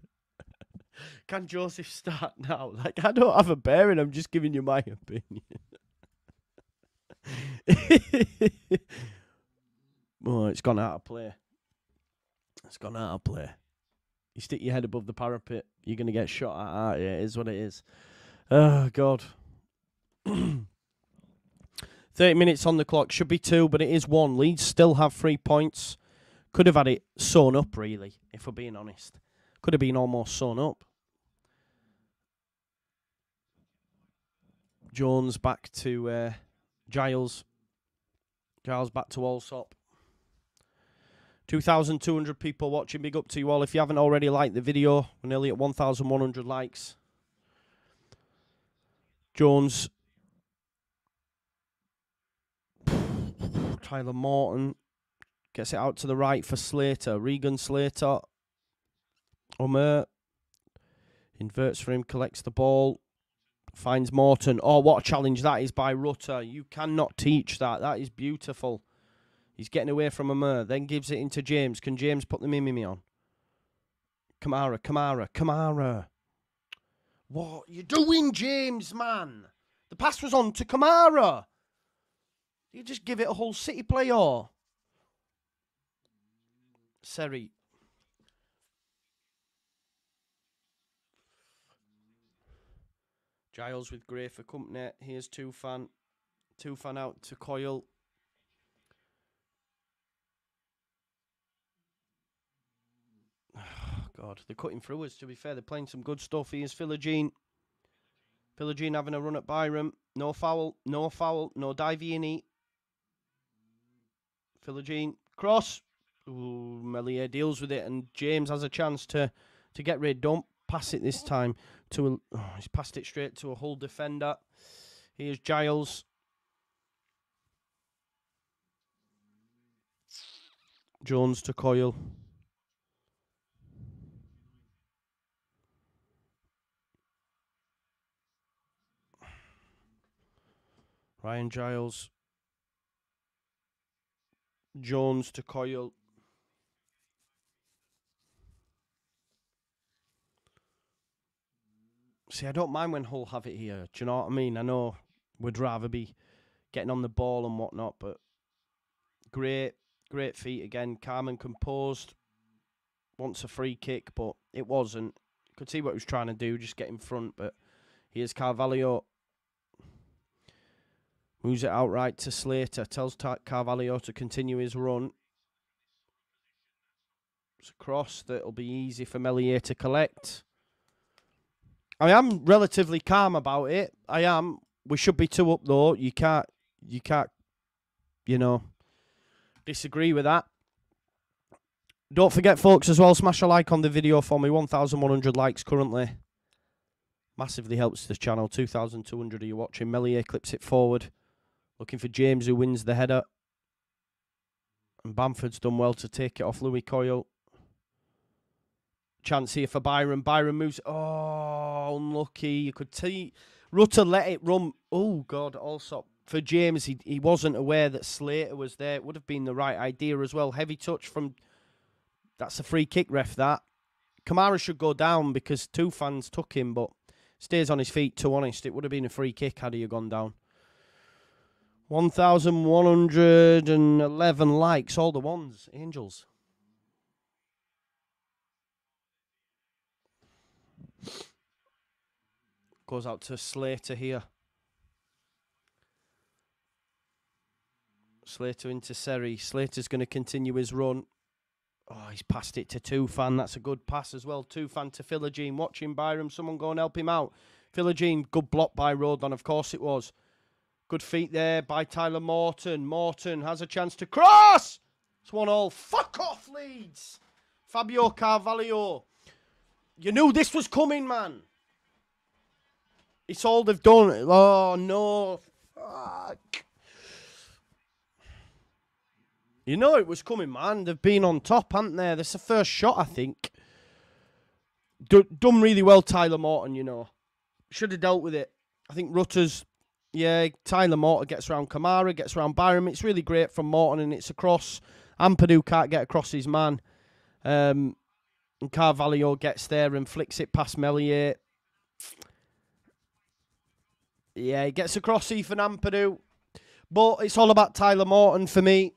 Can Joseph start now? Like I don't have a bearing. I'm just giving you my opinion. oh, it's gone out of play. It's gone out of play you stick your head above the parapet, you're going to get shot at? It is what it is. Oh, God. 30 minutes on the clock. Should be two, but it is one. Leeds still have three points. Could have had it sewn up, really, if we're being honest. Could have been almost sewn up. Jones back to uh, Giles. Giles back to Allsop. 2,200 people watching. Big up to you all. If you haven't already liked the video, we're nearly at 1,100 likes. Jones. Tyler Morton gets it out to the right for Slater. Regan Slater. Omur inverts for him, collects the ball, finds Morton. Oh, what a challenge that is by Rutter. You cannot teach that. That is beautiful. He's getting away from Amir, then gives it into James. Can James put the mimimi on? Kamara, Kamara, Kamara. What you doing, James, man? The pass was on to Kamara. You just give it a Hull City player. Seri. Giles with Gray for company. Here's Tufan. Tufan out to Coyle. God, they're cutting through us, to be fair. They're playing some good stuff. Here's Philogene. Philogene having a run at Byram. No foul, no foul, no eat. Philogene, cross. Ooh, Meslier deals with it, and James has a chance to, to get rid. Don't pass it this time. To a, oh, He's passed it straight to a Hull defender. Here's Giles. Jones to Coyle. Ryan Giles. Jones to Coyle. See, I don't mind when Hull have it here. Do you know what I mean? I know we'd rather be getting on the ball and whatnot, but great, Great feet again. Calm and composed. Wants a free kick, but it wasn't. Could see what he was trying to do, just get in front. But here's Carvalho. Moves it outright to Slater. Tells Carvalho to continue his run. It's a cross that'll be easy for Meslier to collect. I am relatively calm about it. I am. We should be two up though. You can't. You can't. You know. Disagree with that. Don't forget, folks, as well. Smash a like on the video for me. One thousand one hundred likes currently. Massively helps the channel. Two thousand two hundred. Are you watching? Meslier clips it forward, looking for James who wins the header. And Bamford's done well to take it off Lewie Coyle. Chance here for Byram. Byram moves. Oh, unlucky. You could see Rutter let it run. Oh, God. Also, for James, he, he wasn't aware that Slater was there. It would have been the right idea as well. Heavy touch from. That's a free kick, ref. That. Kamara should go down because two fans took him, but stays on his feet, to honest. It would have been a free kick had he gone down. 1,111 likes, all the ones. Angels. Goes out to Slater here. Slater into Seri. Slater's going to continue his run. Oh, he's passed it to Tufan. That's a good pass as well. Tufan to Philogene. Watching Byram. Someone go and help him out. Philogene, good block by Rodon. Of course it was. Good feet there by Tyler Morton. Morton has a chance to cross. It's one all. Fuck off, Leeds. Fabio Carvalho. You knew this was coming, man. It's all they've done. Oh, no. Fuck. You know it was coming, man. They've been on top, haven't they? That's the first shot, I think. D- done really well, Tyler Morton, you know. Should have dealt with it. I think Rutter's, yeah, Tyler Morton gets around Kamara, gets around Byram. It's really great from Morton, and it's across. Ampadu can't get across his man. Um, and Carvalho gets there and flicks it past Meslier. Yeah, he gets across Ethan Ampadu. But it's all about Tyler Morton for me.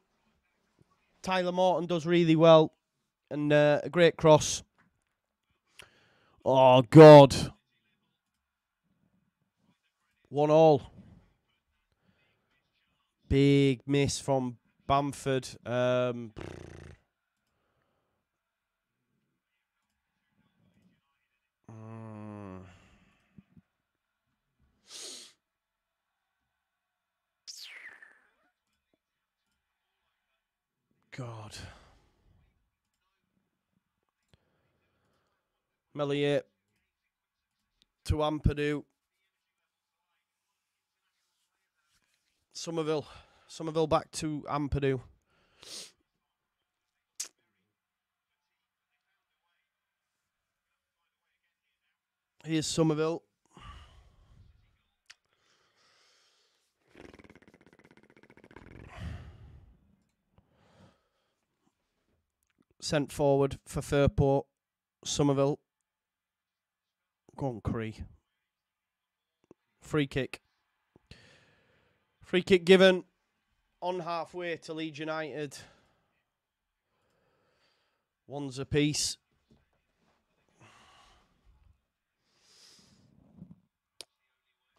Tyler Morton does really well. And uh, a great cross. Oh, God. One all. Big miss from Bamford. Um, God. Meslier to Ampadu. Summerville. Summerville back to Ampadu. Here's Summerville. sent forward for Firpo, Summerville. Go on, Cree. Free kick. Free kick given on halfway to Leeds United. One's a piece.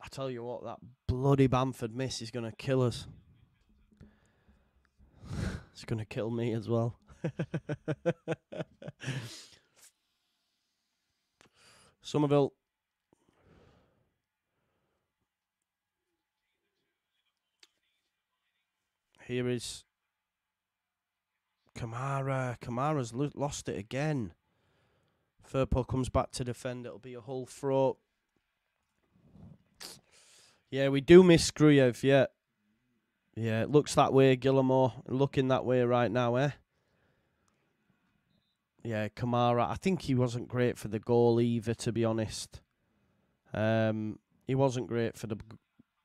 I tell you what, that bloody Bamford miss is going to kill us. it's going to kill me as well. Summerville. Here is Kamara. Kamara's lo- lost it again. Firpo comes back to defend. It'll be a whole throw. Yeah, we do miss Gruev, yeah. Yeah, it looks that way, Gillamore. Looking that way right now, eh? Yeah, Kamara. I think he wasn't great for the goal either, to be honest. Um, he wasn't great for the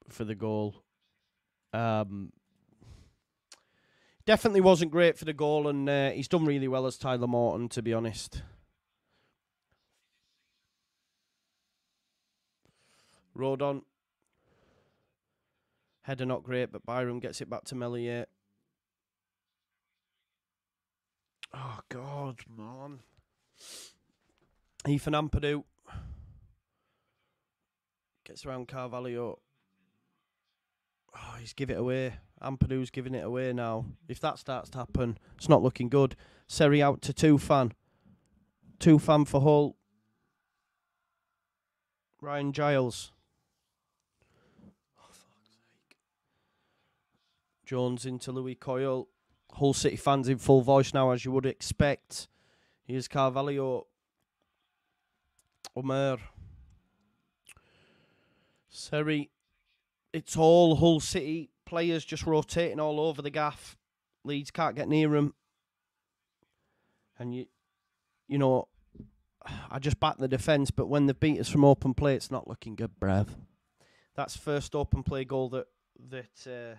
for the goal. Um, definitely wasn't great for the goal, and uh, he's done really well as Tyler Morton, to be honest. Rodon. Header not great, but Byram gets it back to Meslier. God, man. Ethan Ampadu gets around Carvalho. Oh, he's give it away. Ampadu's giving it away now. If that starts to happen, it's not looking good. Seri out to Tufan. Tufan for Hull. Ryan Giles. Oh, Jones into Lewie Coyle. Hull City fans in full voice now, as you would expect. Here's Carvalho. Omur. Seri. It's all Hull City players just rotating all over the gaff. Leeds can't get near them. And you, you know, I just back the defence, but when they beat us from open play, it's not looking good, bruv. That's first open play goal that that uh,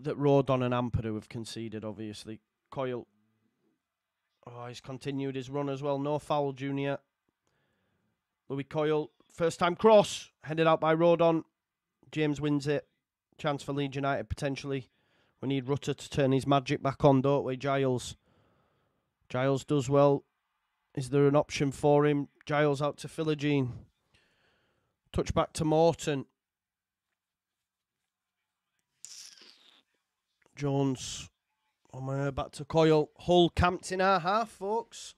that Rodon and Ampadu have conceded. Obviously, Coyle. Oh, he's continued his run as well. No foul, Junior. Lewie Coyle, first time cross, headed out by Rodon. James wins it. Chance for Leeds United potentially. We need Rutter to turn his magic back on, don't we? Giles. Giles does well. Is there an option for him? Giles out to Philogene. Touch back to Morton. Jones. On my back to Coyle. Hull camped in our half, folks.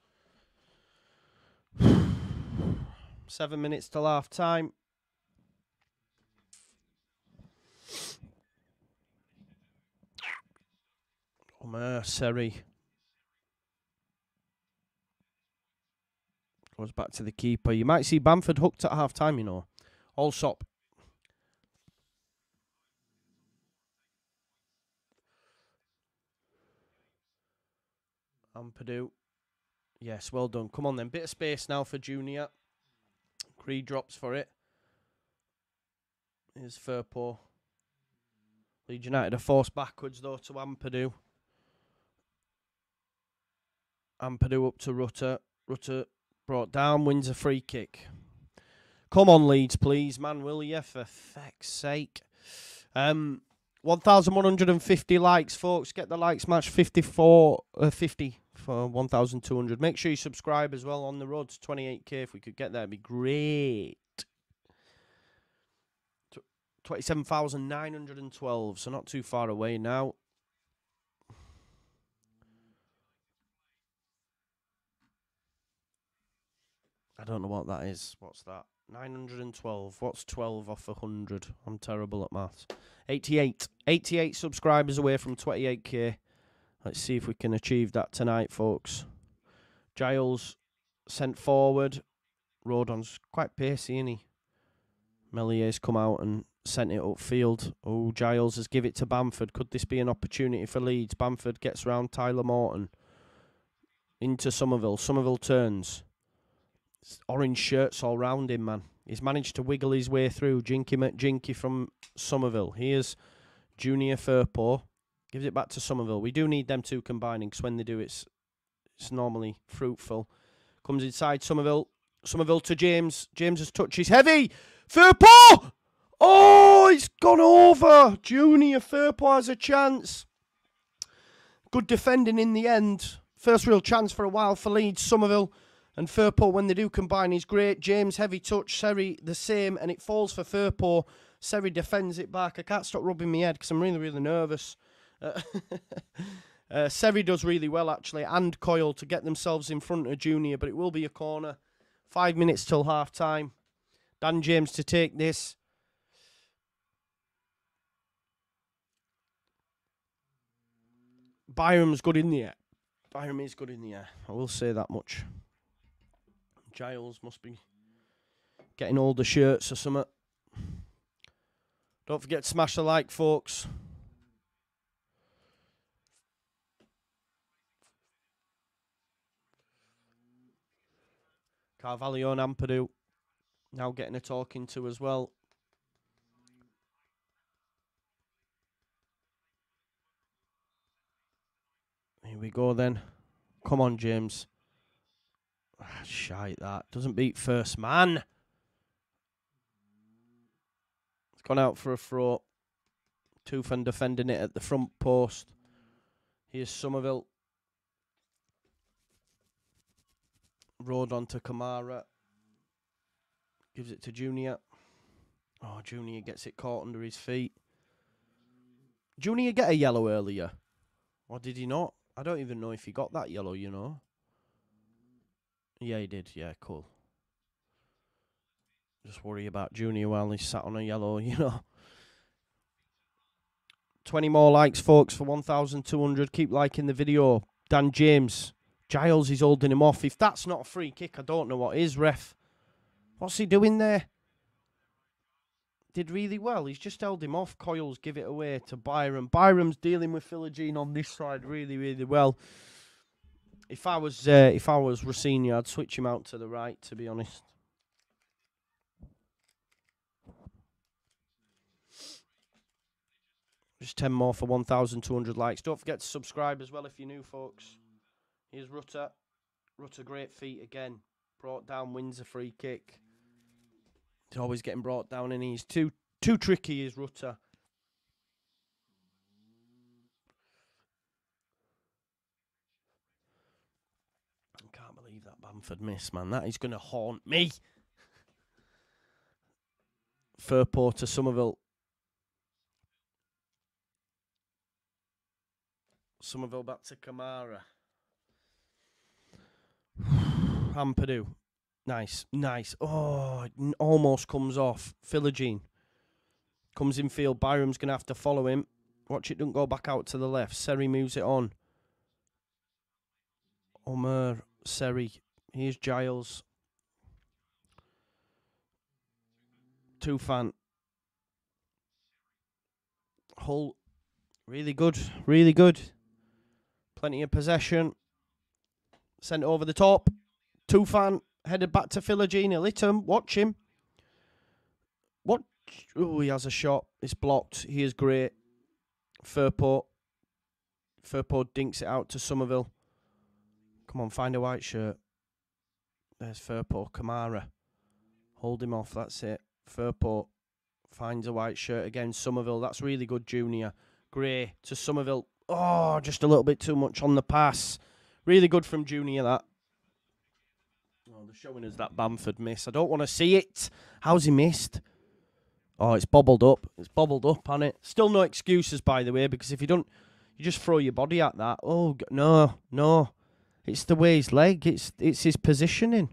Seven minutes till half time. Oh, Omur Seri. Goes back to the keeper. You might see Bamford hooked at half time, you know. Allsop. Ampadu. Yes, well done. Come on then. Bit of space now for Junior. Cree drops for it. Here's Firpo. Leeds United are forced backwards though to Ampadu. Ampadu up to Rutter. Rutter brought down, wins a free kick. Come on, Leeds, please, man, will you? For feck's sake. Um, 1,150 likes, folks. Get the likes match 54, uh, 50 for 1,200. Make sure you subscribe as well on the road to 28k. If we could get there, it'd be great. 27,912, so not too far away now. I don't know what that is. What's that? 912. What's 12 off 100? I'm terrible at maths. 88. 88 subscribers away from 28k. Let's see if we can achieve that tonight, folks. Giles sent forward. Rodon's quite pacey, isn't he? Meslier's come out and sent it upfield. Oh, Giles has give it to Bamford. Could this be an opportunity for Leeds? Bamford gets round Tyler Morton into Summerville. Summerville turns orange shirts all round him, man. He's managed to wiggle his way through. Jinky McJinky from Summerville. Here's Junior Firpo. Gives it back to Summerville. We do need them two combining because when they do, it's it's normally fruitful. Comes inside Summerville. Summerville to James. James's touch is heavy. Firpo! Oh, it's gone over. Junior Firpo has a chance. Good defending in the end. First real chance for a while for Leeds. Summerville and Firpo, when they do combine, is great. James, heavy touch. Seri, the same. And it falls for Firpo. Seri defends it back. I can't stop rubbing my head because I'm really, really nervous. Uh, uh, Seri does really well, actually, and Coyle to get themselves in front of Junior, but it will be a corner. Five minutes till half time. Dan James to take this. Byram's good in the air. Byram is good in the air. I will say that much. Giles must be getting all the shirts or something. Don't forget to smash the like, folks. Carvalho and Ampadu now getting a talking to as well. Here we go then. Come on, James. Ah, shite that. Doesn't beat first man. It's gone out for a throw. Tufan defending it at the front post. Here's Summerville. Rodon to Kamara. Gives it to Junior. Oh, Junior gets it caught under his feet. Junior get a yellow earlier? Or did he not? I don't even know if he got that yellow, you know. Yeah, he did. Yeah, cool. Just worry about Junior while he's sat on a yellow, you know. 20 more likes, folks, for 1,200. Keep liking the video. Dan James. Giles is holding him off. If that's not a free kick, I don't know what is, ref. What's he doing there? Did really well. He's just held him off. Coyles give it away to Byram. Byram's dealing with Philogene on this side really, really well. If I was uh, if I was Rosenior, I'd switch him out to the right. To be honest. Just 10 more for 1,200 likes. Don't forget to subscribe as well if you're new, folks. Here's Rutter. Rutter, great feet again. Brought down, wins a free kick. He's always getting brought down, and he's too too tricky. Is Rutter? I can't believe that Bamford miss, man. That is going to haunt me. Firpo to Summerville. Summerville back to Kamara. Ampadu. Nice, nice. Oh, almost comes off. Philogene. Comes in field. Byram's going to have to follow him. Watch it don't go back out to the left. Seri moves it on. Omur, Seri. Here's Giles. Tufan. Hull. Really good. Really good. Plenty of possession. Sent over the top. Tufan headed back to Philogene. Lit him. Watch him. What? Oh, he has a shot. It's blocked. He is great. Firpo. Firpo dinks it out to Summerville. Come on, find a white shirt. There's Firpo. Kamara. Hold him off. That's it. Firpo finds a white shirt again. Summerville. That's really good, Junior. Gray to Summerville. Oh, just a little bit too much on the pass. Really good from Junior, that. Showing us that Bamford miss. I don't want to see it. How's he missed? Oh, it's bobbled up. It's bobbled up on it. Still no excuses, by the way, because if you don't, you just throw your body at that. Oh no, no, it's the way his leg. It's it's his positioning.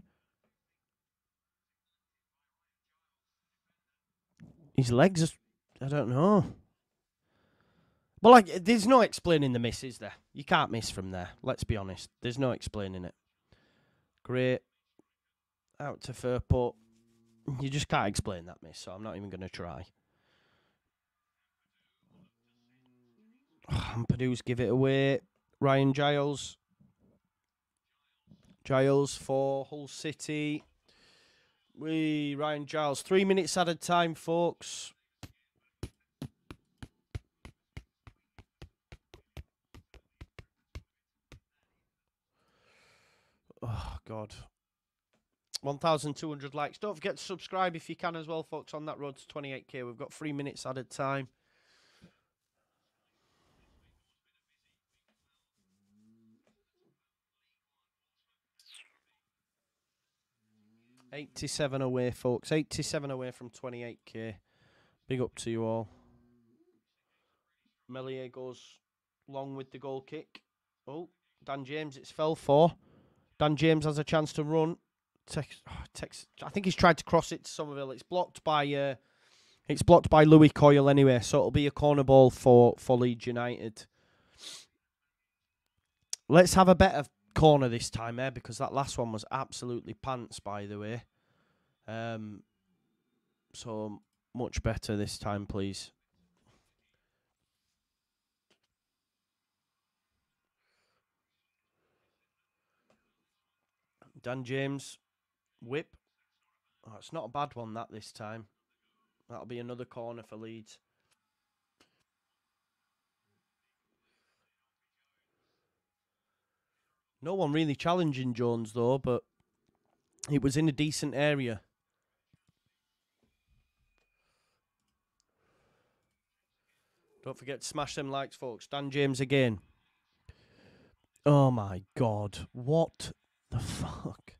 His legs. Are, I don't know. Well, like, there's no explaining the miss, is there? You can't miss from there. Let's be honest. There's no explaining it. Great. Out to Firpo. You just can't explain that miss, so I'm not even going to try. Oh, Ampadu's give it away. Ryan Giles. Giles for Hull City. We Ryan Giles. Three minutes at a time, folks. Oh God. 1,200 likes. Don't forget to subscribe if you can as well, folks, on that road to 28k. We've got three minutes added time. Eighty-seven away, folks. Eighty-seven away from twenty-eight k. Big up to you all. Meslier goes long with the goal kick. Oh, Dan James, it's fell for. Dan James has a chance to run. Tex, oh, Tex, I think he's tried to cross it to Summerville. It's blocked by uh, it's blocked by Lewie Coyle anyway, so it'll be a corner ball for for Leeds United. Let's have a better corner this time, eh? Because that last one was absolutely pants, by the way. Um, so much better this time, please. Dan James, whip. Oh, it's not a bad one that this time. That'll be another corner for Leeds. No one really challenging Jones though, but it was in a decent area. Don't forget to smash them likes, folks. Dan James again. Oh my god, what the fuck?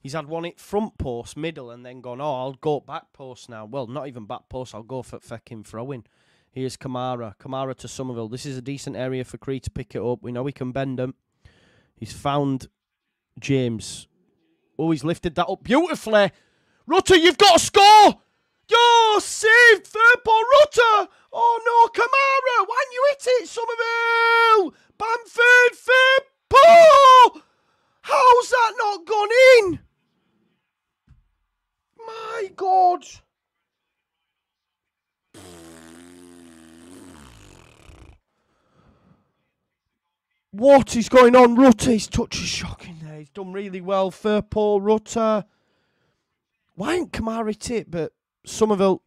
He's had one hit front post, middle, and then gone, oh, I'll go back post now. Well, not even back post, I'll go for fucking throwing. Here's Kamara. Kamara to Summerville. This is a decent area for Cree to pick it up. We know he can bend them. He's found James. Oh, he's lifted that up beautifully. Rutter, you've got to score! Yo, save third ball, Rutter! Oh no, Kamara! Why didn't you hit it, Summerville? Bamford, third ball! How's that not gone in? My God. What is going on? Rutter, his touch is shocking there. He's done really well. for Paul Rutter. Why ain't Kamara it? But Summerville,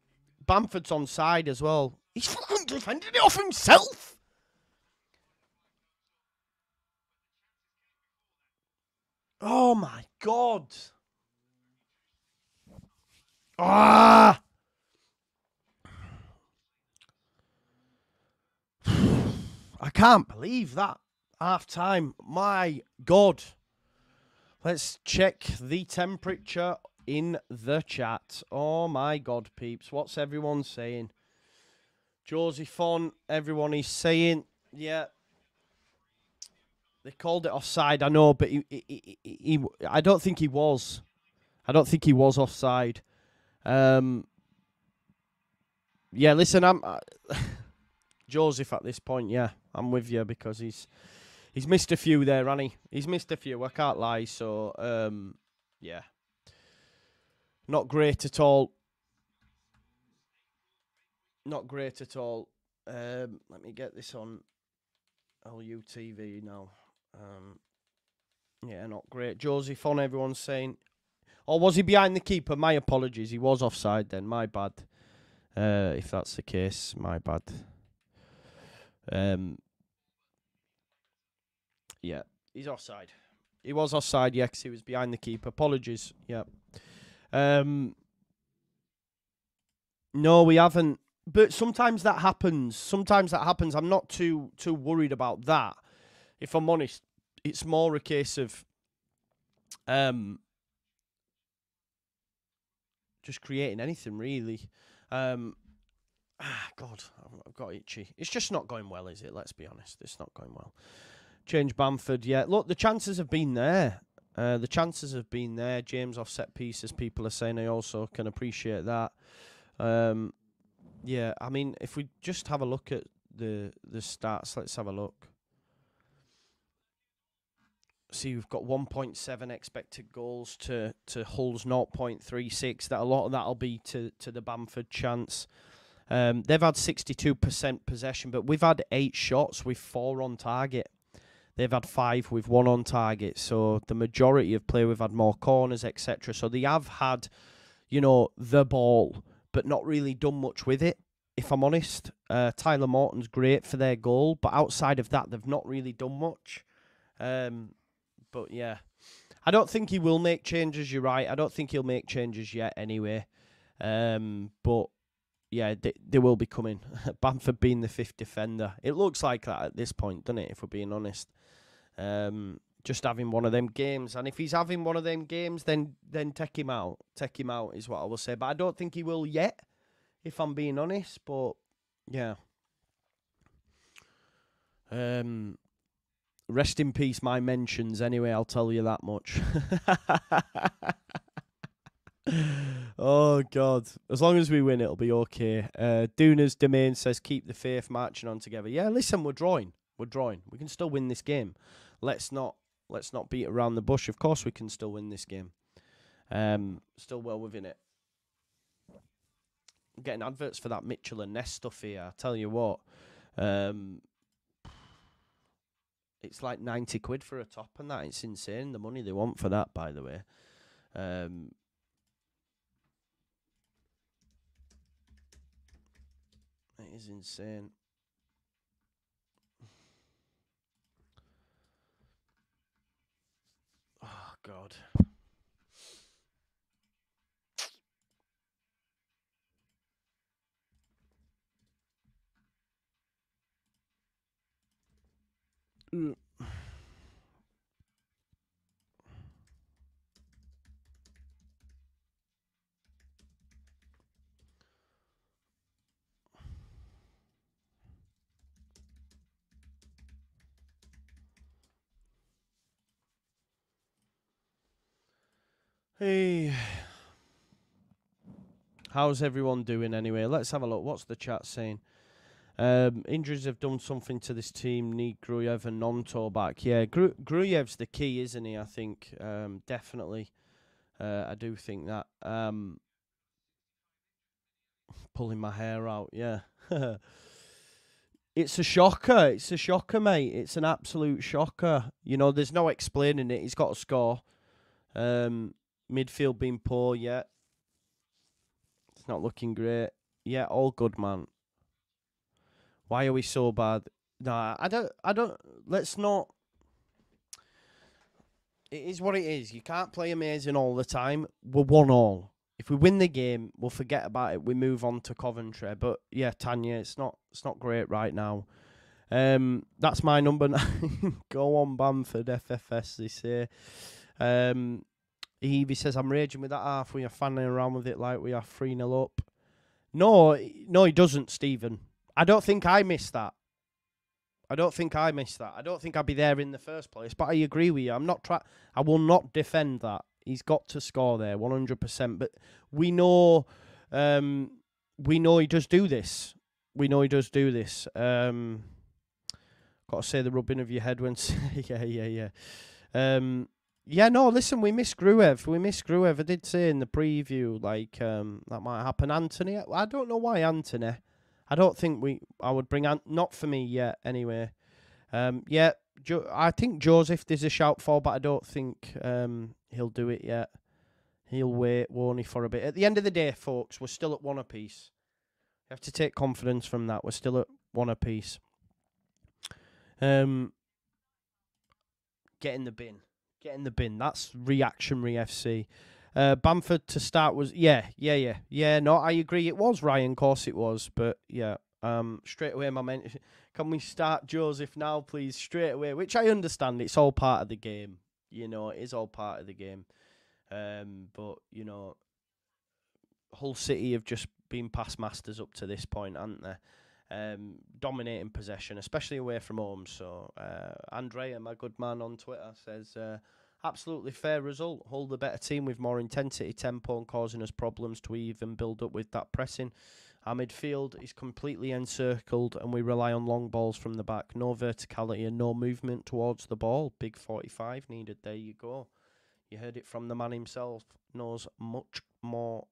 Bamford's on side as well. He's defending it off himself. Oh my God. Ah! I can't believe that. Half time. My God. Let's check the temperature in the chat. Oh my God, peeps. What's everyone saying? Josie Font, everyone is saying, yeah. They called it offside, I know, but he, he, he, he I don't think he was. I don't think he was offside. Um, yeah, listen, I'm uh, Joseph at this point. Yeah, I'm with you because he's he's missed a few there, hasn't? He's missed a few. I can't lie. So, um, yeah, not great at all. Not great at all. Um, let me get this on LUTV now. Um, yeah, not great. Joseph Fon, everyone's saying or was he behind the keeper? My apologies. He was offside then. My bad. Uh, if that's the case, my bad. Um, yeah, he's offside. He was offside, yeah, because he was behind the keeper. Apologies. Yeah. Um, no, we haven't. But sometimes that happens. Sometimes that happens. I'm not too too worried about that. If I'm honest, it's more a case of um just creating anything really. Um, ah, God, I've got itchy. It's just not going well, is it? Let's be honest. It's not going well. Change Bamford, yeah. Look, the chances have been there. Uh, the chances have been there. James offset pieces, people are saying. I also can appreciate that. Um, yeah, I mean, if we just have a look at the the stats, let's have a look see we've got 1.7 expected goals to to Hull's 0.36. That a lot of that'll be to to the Bamford chance. Um, they've had 62% possession, but we've had eight shots with four on target. They've had five with one on target. So the majority of play we've had more corners, etc. So they have had, you know, the ball, but not really done much with it. If I'm honest, uh, Tyler Morton's great for their goal, but outside of that, they've not really done much. Um, but yeah, I don't think he will make changes. You're right. I don't think he'll make changes yet. Anyway, um, but yeah, they, they will be coming. Bamford being the fifth defender, it looks like that at this point, doesn't it? If we're being honest, um, just having one of them games, and if he's having one of them games, then then take him out. Take him out is what I will say. But I don't think he will yet, if I'm being honest. But yeah. Um, Rest in peace, my mentions. Anyway, I'll tell you that much. oh God! As long as we win, it'll be okay. Uh, Duna's domain says keep the faith marching on together. Yeah, listen, we're drawing. We're drawing. We can still win this game. Let's not let's not beat around the bush. Of course, we can still win this game. Um, still well within it. I'm getting adverts for that Mitchell and Ness stuff here. I tell you what. Um, it's like 90 quid for a top and that. It's insane the money they want for that, by the way. Um, it is insane. Oh, God. Hey, how's everyone doing anyway? Let's have a look. What's the chat saying? Um, injuries have done something to this team. Need Gruev and Gnonto back. Yeah, Gru- Gruev's the key, isn't he? I think um, definitely. Uh, I do think that. Um, pulling my hair out. Yeah. it's a shocker. It's a shocker, mate. It's an absolute shocker. You know, there's no explaining it. He's got to score. Um, midfield being poor. Yeah. It's not looking great. Yeah, all good, man. Why are we so bad? Nah, I don't. I don't. Let's not. It is what it is. You can't play amazing all the time. We're one all. If we win the game, we'll forget about it. We move on to Coventry. But yeah, Tanya, it's not. It's not great right now. Um, that's my number nine. Go on, Bamford FFS. They say. Um, Evie says I'm raging with that half. We are fanning around with it like we are three 0 up. No, no, he doesn't, Stephen. I don't think I missed that. I don't think I missed that. I don't think I'd be there in the first place. But I agree with you. I'm not try. I will not defend that. He's got to score there, 100%. But we know, um, we know he does do this. We know he does do this. Um, got to say the rubbing of your head when, yeah, yeah, yeah. Um, yeah, no, listen, we miss Gruev. We miss Gruev. I did say in the preview, like, um, that might happen. Anthony, I don't know why Anthony. I don't think we. I would bring Ant. Not for me yet. Anyway. Um. Yeah. Jo- I think Joseph. There's a shout for, but I don't think um he'll do it yet. He'll wait, won't he, for a bit. At the end of the day, folks, we're still at one apiece. You have to take confidence from that. We're still at one apiece. Um. Get in the bin. Get in the bin. That's reactionary FC. Uh, Bamford to start was yeah, yeah, yeah, yeah. No, I agree. It was Ryan, course it was, but yeah. Um, straight away, my man. Can we start Joseph now, please? Straight away, which I understand. It's all part of the game. You know, it is all part of the game. Um, but you know, Hull City have just been past masters up to this point, haven't they? Um, dominating possession, especially away from home. So, uh, Andrea, my good man on Twitter, says. Uh, absolutely fair result. Hold the better team with more intensity, tempo, and causing us problems to even build up with that pressing. Our midfield is completely encircled, and we rely on long balls from the back. No verticality and no movement towards the ball. Big 45 needed. There you go. You heard it from the man himself. Knows much more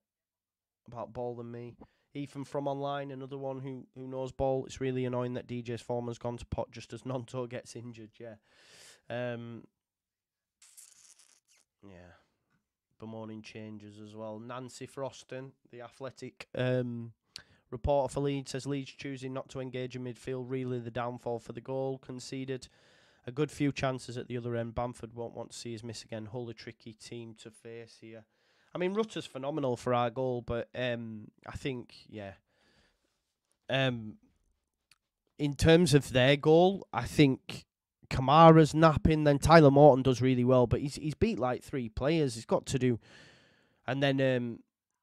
about ball than me. Ethan from online, another one who, who knows ball. It's really annoying that DJ's form has gone to pot just as Gnonto gets injured. Yeah. Um, yeah. morning changes as well. Nancy Froston, the athletic um, reporter for Leeds, says Leeds choosing not to engage in midfield, really the downfall for the goal. Conceded a good few chances at the other end. Bamford won't want to see his miss again. Hull a tricky team to face here. I mean, Rutter's phenomenal for our goal, but um, I think, yeah. Um, in terms of their goal, I think Kamara's napping. Then Tyler Morton does really well, but he's he's beat like three players. He's got to do, and then um,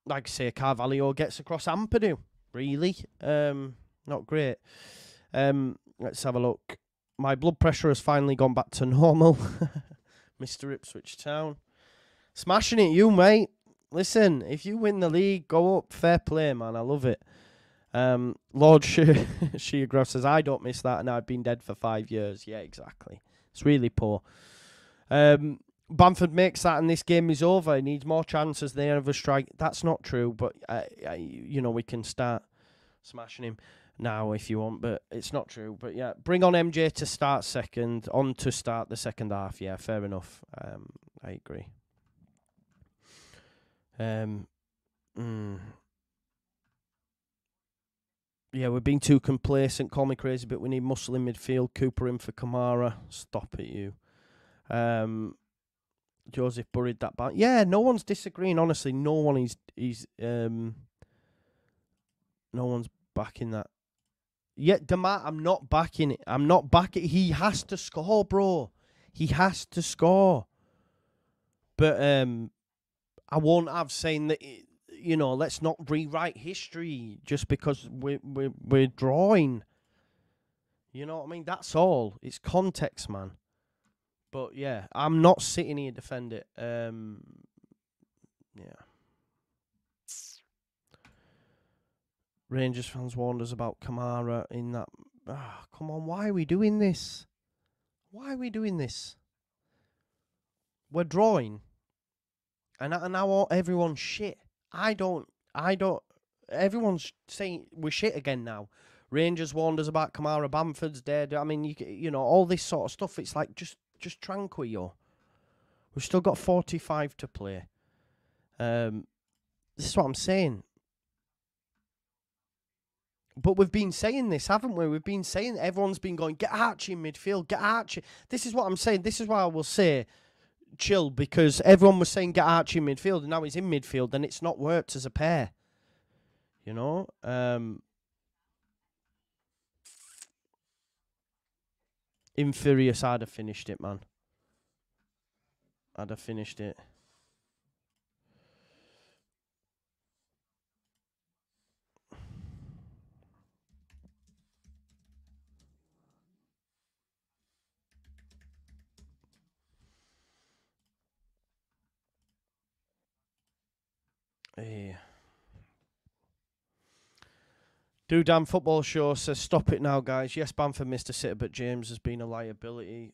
like I say, Carvalho gets across Ampadu. Really, um, not great. Um, let's have a look. My blood pressure has finally gone back to normal. Mr. Ipswich Town, smashing it, you mate. Listen, if you win the league, go up. Fair play, man. I love it. Um, Lord Sheargrove says, I don't miss that, and I've been dead for five years. Yeah, exactly. It's really poor. Um, Bamford makes that, and this game is over. He needs more chances. Have a strike. That's not true, but uh, you know we can start smashing him now if you want, but it's not true. But yeah, bring on MJ to start second, on to start the second half. Yeah, fair enough. Um, I agree. Um, mm, yeah, we're being too complacent. Call me crazy, but we need muscle in midfield. Cooper in for Kamara. Stop it, you. Um, Joseph buried that back. Yeah, no one's disagreeing. Honestly, no one is. He's um. No one's backing that. Yeah, Demat, I'm not backing it. I'm not backing. He has to score, bro. He has to score. But um, I won't have saying that. It, you know, let's not rewrite history just because we're we're, we're drawing. You know what I mean? That's all. It's context, man. But yeah, I'm not sitting here defend it. Um, Yeah. Rangers fans warned us about Kamara in that. Ah, come on, why are we doing this? Why are we doing this? We're drawing, and and now everyone's shit. I don't. I don't. Everyone's saying we're shit again now. Rangers warned us about Kamara Bamford's dead. I mean, you you know all this sort of stuff. It's like just just tranquil. We've still got forty five to play. Um, this is what I'm saying. But we've been saying this, haven't we? We've been saying everyone's been going, get Archie in midfield, get Archie. This is what I'm saying. This is why I will say chill because everyone was saying get Archie in midfield and now he's in midfield and it's not worked as a pair. You know? Um Infurious, I'd have finished it, man. I'd have finished it. Yeah. Do damn football show says stop it now, guys. Yes, Bamford missed a sitter, but James has been a liability.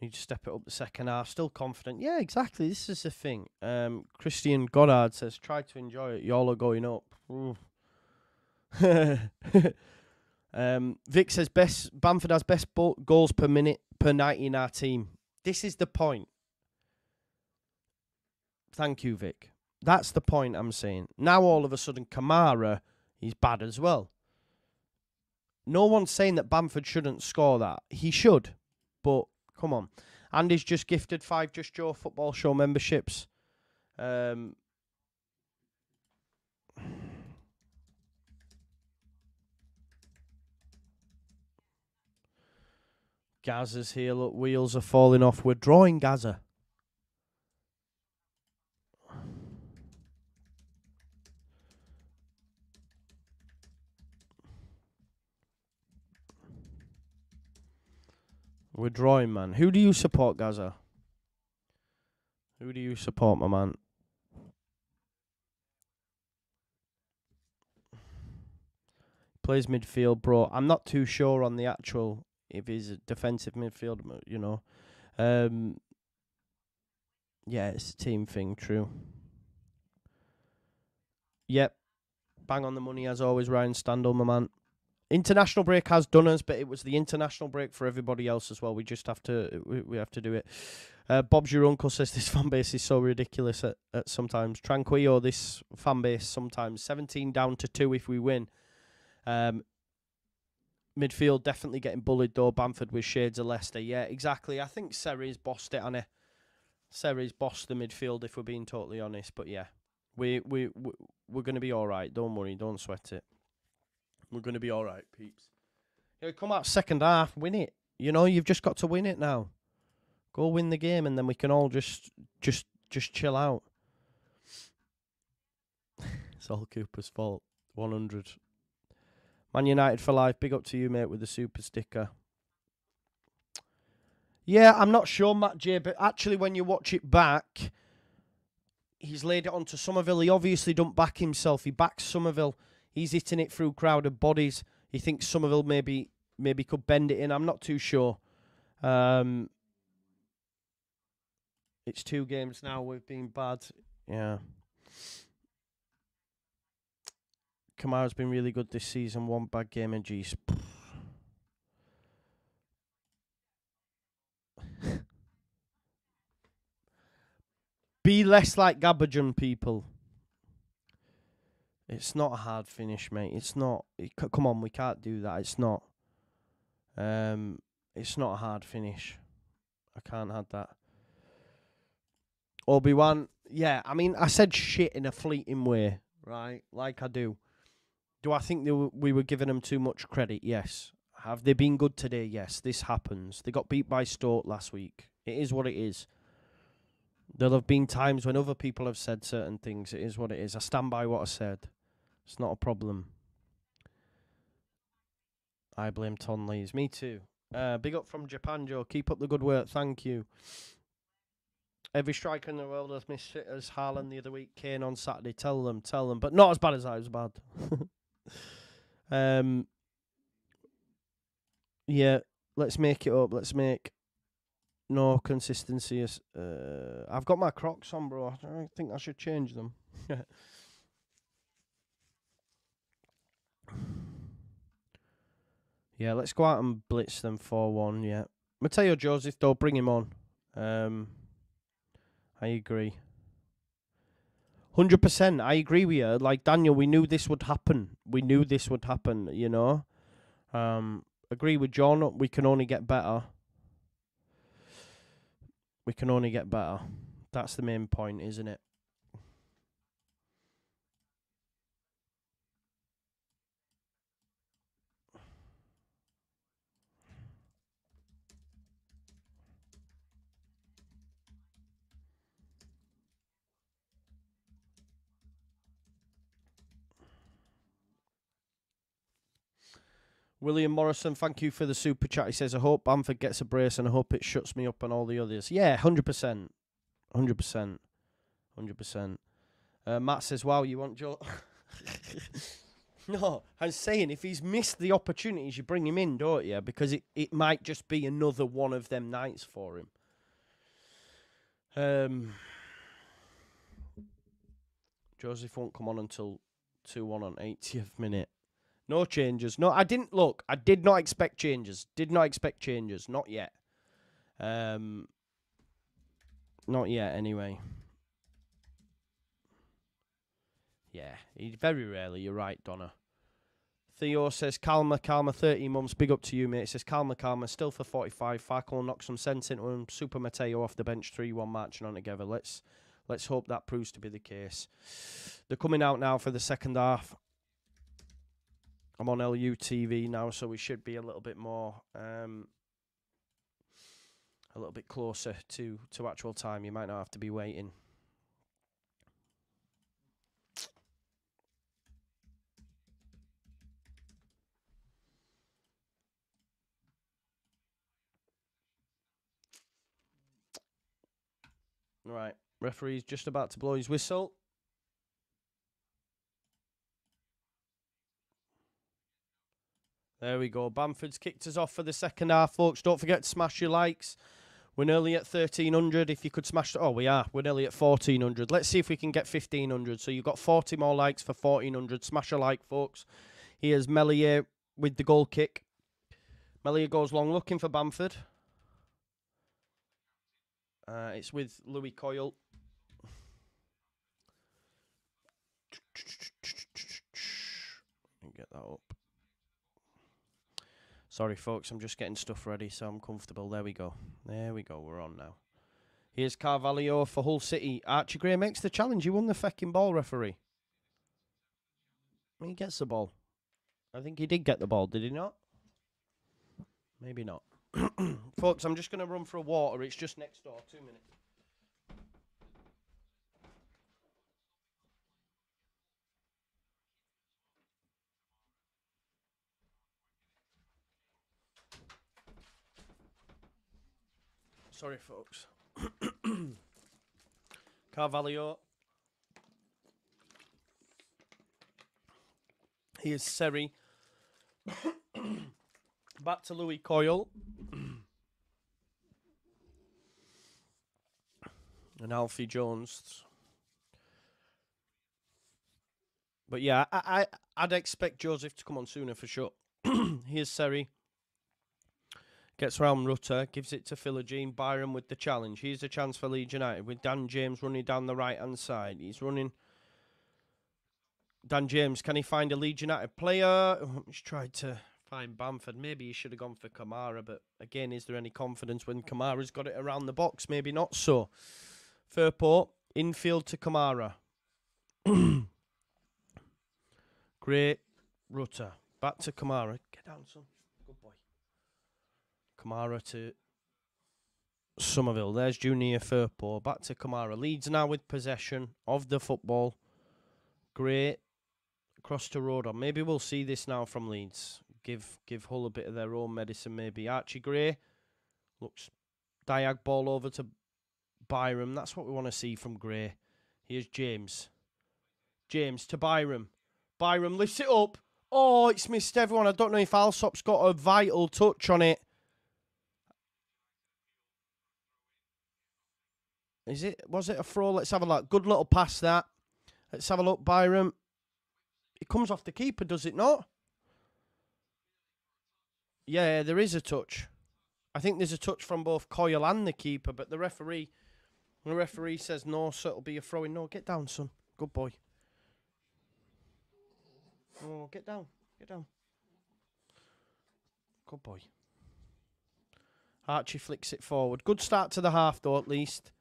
Need to step it up the second half. Still confident. Yeah, exactly. This is the thing. Um, Christian Goddard says, try to enjoy it. Y'all are going up. Um, Vic says, best Bamford has best bo- goals per minute per night in our team. This is the point. Thank you, Vic. That's the point I'm saying. Now all of a sudden, Kamara is bad as well. No one's saying that Bamford shouldn't score that. He should, but Come on. Andy's just gifted five Just Joe football show memberships. Um, Gaza's here. Look, wheels are falling off. We're drawing Gaza. We're drawing, man. Who do you support, Gaza? Who do you support, my man? Plays midfield, bro. I'm not too sure on the actual if he's a defensive midfield, you know. Um, yeah, it's a team thing, true. Yep. Bang on the money as always, Ryan Standall, my man. International break has done us, but it was the international break for everybody else as well. We just have to we, we have to do it. Uh, Bob's your uncle says this fan base is so ridiculous at, at sometimes. Tranquillo, this fan base sometimes seventeen down to two if we win. Um, midfield definitely getting bullied though. Bamford with shades of Leicester. Yeah, exactly. I think Seri's bossed it, Annie. Seri's bossed the midfield if we're being totally honest. But yeah, we we, we we're gonna be all right. Don't worry. Don't sweat it. We're going to be all right, peeps. You know, come out second half, win it. You know, you've just got to win it now. Go win the game, and then we can all just, just, just chill out. it's all Cooper's fault. One hundred. Man United for life. Big up to you, mate, with the super sticker. Yeah, I'm not sure, Matt J, but actually, when you watch it back, he's laid it onto Summerville. He obviously don't back himself. He backs Summerville He's hitting it through crowded bodies. He thinks Summerville maybe maybe could bend it in. I'm not too sure. Um, it's two games now. We've been bad. Yeah. Kamara's been really good this season. One bad game in G's. Be less like Gabajan people. It's not a hard finish, mate. It's not. It, come on, we can't do that. It's not. Um, it's not a hard finish. I can't have that. Obi Wan, yeah. I mean, I said shit in a fleeting way, right? Like I do. Do I think they w- we were giving them too much credit? Yes. Have they been good today? Yes. This happens. They got beat by Stoke last week. It is what it is. There'll have been times when other people have said certain things. It is what it is. I stand by what I said. It's not a problem. I blame Ton Lees. Me too. Uh, big up from Japan, Joe. Keep up the good work. Thank you. Every striker in the world has missed it as Haaland the other week. Kane on Saturday. Tell them, tell them. But not as bad as I was bad. um, yeah, let's make it up. Let's make no consistency. Uh, I've got my Crocs on, bro. I think I should change them. yeah, let's go out and blitz them 4 1. Yeah. Mateo Joseph, though, bring him on. Um, I agree. 100%. I agree with you. Like, Daniel, we knew this would happen. We knew this would happen, you know? Um, agree with John. We can only get better. We can only get better. That's the main point, isn't it? William Morrison, thank you for the super chat. He says, I hope Bamford gets a brace and I hope it shuts me up and all the others. Yeah, 100%. 100%. 100%. Uh, Matt says, wow, you want Joe. no, I'm saying if he's missed the opportunities, you bring him in, don't you? Because it, it might just be another one of them nights for him. Um, Joseph won't come on until 2 1 on 80th minute. No changes. No, I didn't look. I did not expect changes. Did not expect changes. Not yet. Um, not yet. Anyway. Yeah, he very rarely. You're right, Donna. Theo says, Calma, Calma, 30 months. Big up to you, mate. It says, Calma, Calma, still for 45. Farke knocks some sense into him. Super Mateo off the bench, 3 1 matching on together. Let's let's hope that proves to be the case. They're coming out now for the second half. I'm on LU TV now, so we should be a little bit more, um, a little bit closer to to actual time. You might not have to be waiting. Right, referee's just about to blow his whistle. There we go. Bamford's kicked us off for the second half, folks. Don't forget to smash your likes. We're nearly at 1,300. If you could smash... Oh, we are. We're nearly at 1,400. Let's see if we can get 1,500. So you've got 40 more likes for 1,400. Smash a like, folks. Here's Meslier with the goal kick. Meslier goes long looking for Bamford. Uh, it's with Lewie Coyle. Get that up. Sorry, folks, I'm just getting stuff ready so I'm comfortable. There we go. There we go. We're on now. Here's Carvalho for Hull City. Archie Gray makes the challenge. He won the fucking ball, referee. He gets the ball. I think he did get the ball, did he not? Maybe not. folks, I'm just going to run for a water. It's just next door. Two minutes. Sorry, folks. Carvalho. Here's Seri. Back to Lewie Coyle. and Alfie Jones. But yeah, I, I I'd expect Joseph to come on sooner for sure. Here's Seri. Gets round Rutter, gives it to Philogene. Byram with the challenge. Here's a chance for Leeds United with Dan James running down the right hand side. He's running. Dan James, can he find a Leeds United player? Oh, he's tried to find Bamford. Maybe he should have gone for Kamara, but again, is there any confidence when Kamara's got it around the box? Maybe not so. Firpo, infield to Kamara. Great. Rutter. Back to Kamara. Get down, son. Kamara to Summerville. There's Junior Firpo. Back to Kamara. Leeds now with possession of the football. Great. cross to Rodon. Maybe we'll see this now from Leeds. Give give Hull a bit of their own medicine, maybe. Archie Gray looks diag ball over to Byram. That's what we want to see from Gray. Here's James. James to Byram. Byram lifts it up. Oh, it's missed everyone. I don't know if Allsop's got a vital touch on it. Is it? Was it a throw? Let's have a look. Good little pass that. Let's have a look. Byram. It comes off the keeper, does it not? Yeah, there is a touch. I think there's a touch from both Coyle and the keeper, but the referee, the referee says no, so it'll be a throw in. No, get down, son. Good boy. Oh, get down, get down. Good boy. Archie flicks it forward. Good start to the half, though, at least.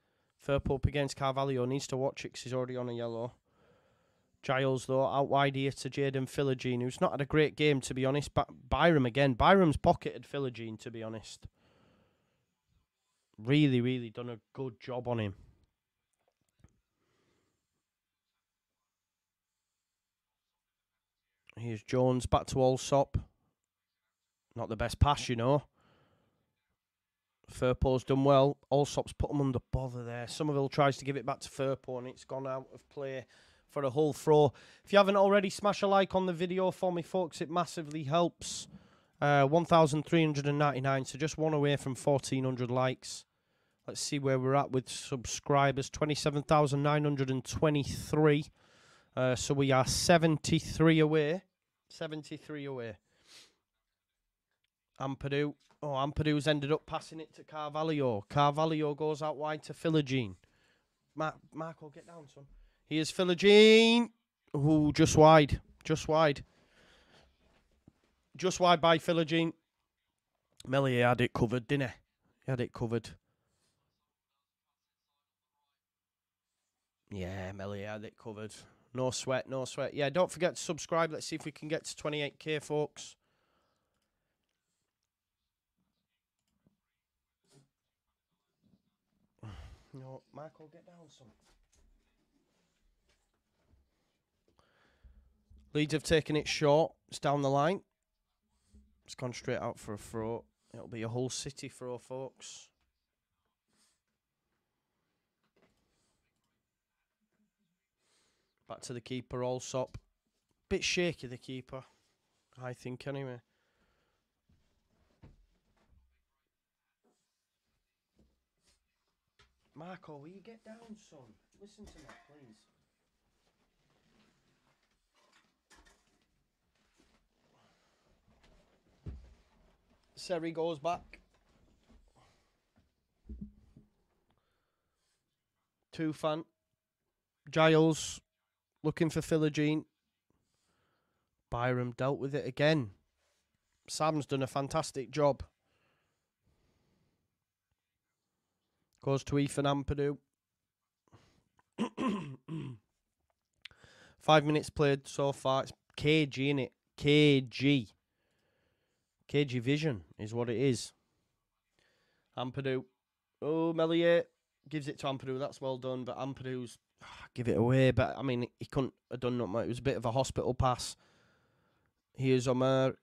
Firpo up against Carvalho. Needs to watch it 'cause he's already on a yellow. Giles, though, out wide here to Jaden Philogene, who's not had a great game, to be honest. But Byram again. Byram's pocketed Philogene, to be honest. Really, really done a good job on him. Here's Jones back to Allsop. Not the best pass, you know. Firpo's done well. Allsop's put him under bother there. Summerville tries to give it back to Firpo and it's gone out of play for a Hull throw. If you haven't already, smash a like on the video for me, folks. It massively helps. Uh, 1,399, so just one away from 1,400 likes. Let's see where we're at with subscribers. 27,923. Uh, so we are 73 away. 73 away. Ampadu. Oh, Ampadu's ended up passing it to Carvalho. Carvalho goes out wide to Philogene. Mark, Marco, get down, son. Here's Philogene. Ooh, just wide. Just wide. Just wide by Philogene. Meslier had it covered, didn't he? He had it covered. Yeah, Meslier had it covered. No sweat, no sweat. Yeah, don't forget to subscribe. Let's see if we can get to 28k, folks. No, Michael, get down, son. Leeds have taken it short. It's down the line. It's gone straight out for a throw. It'll be a Hull City throw, folks. Back to the keeper, Allsop. Bit shaky, the keeper. I think, anyway. Marco, will you get down, son? Listen to me, please. Seri goes back. Two Tufan. Giles looking for Philogene. Byram dealt with it again. Sam's done a fantastic job. Goes to Ethan Ampadu. Five minutes played so far. It's KG in it. KG. KG Vision is what it is. Ampadu. Oh, Meslier gives it to Ampadu. That's well done. But Ampadu's ah, give it away. But I mean, he couldn't have done nothing. It was a bit of a hospital pass. Here's Omur.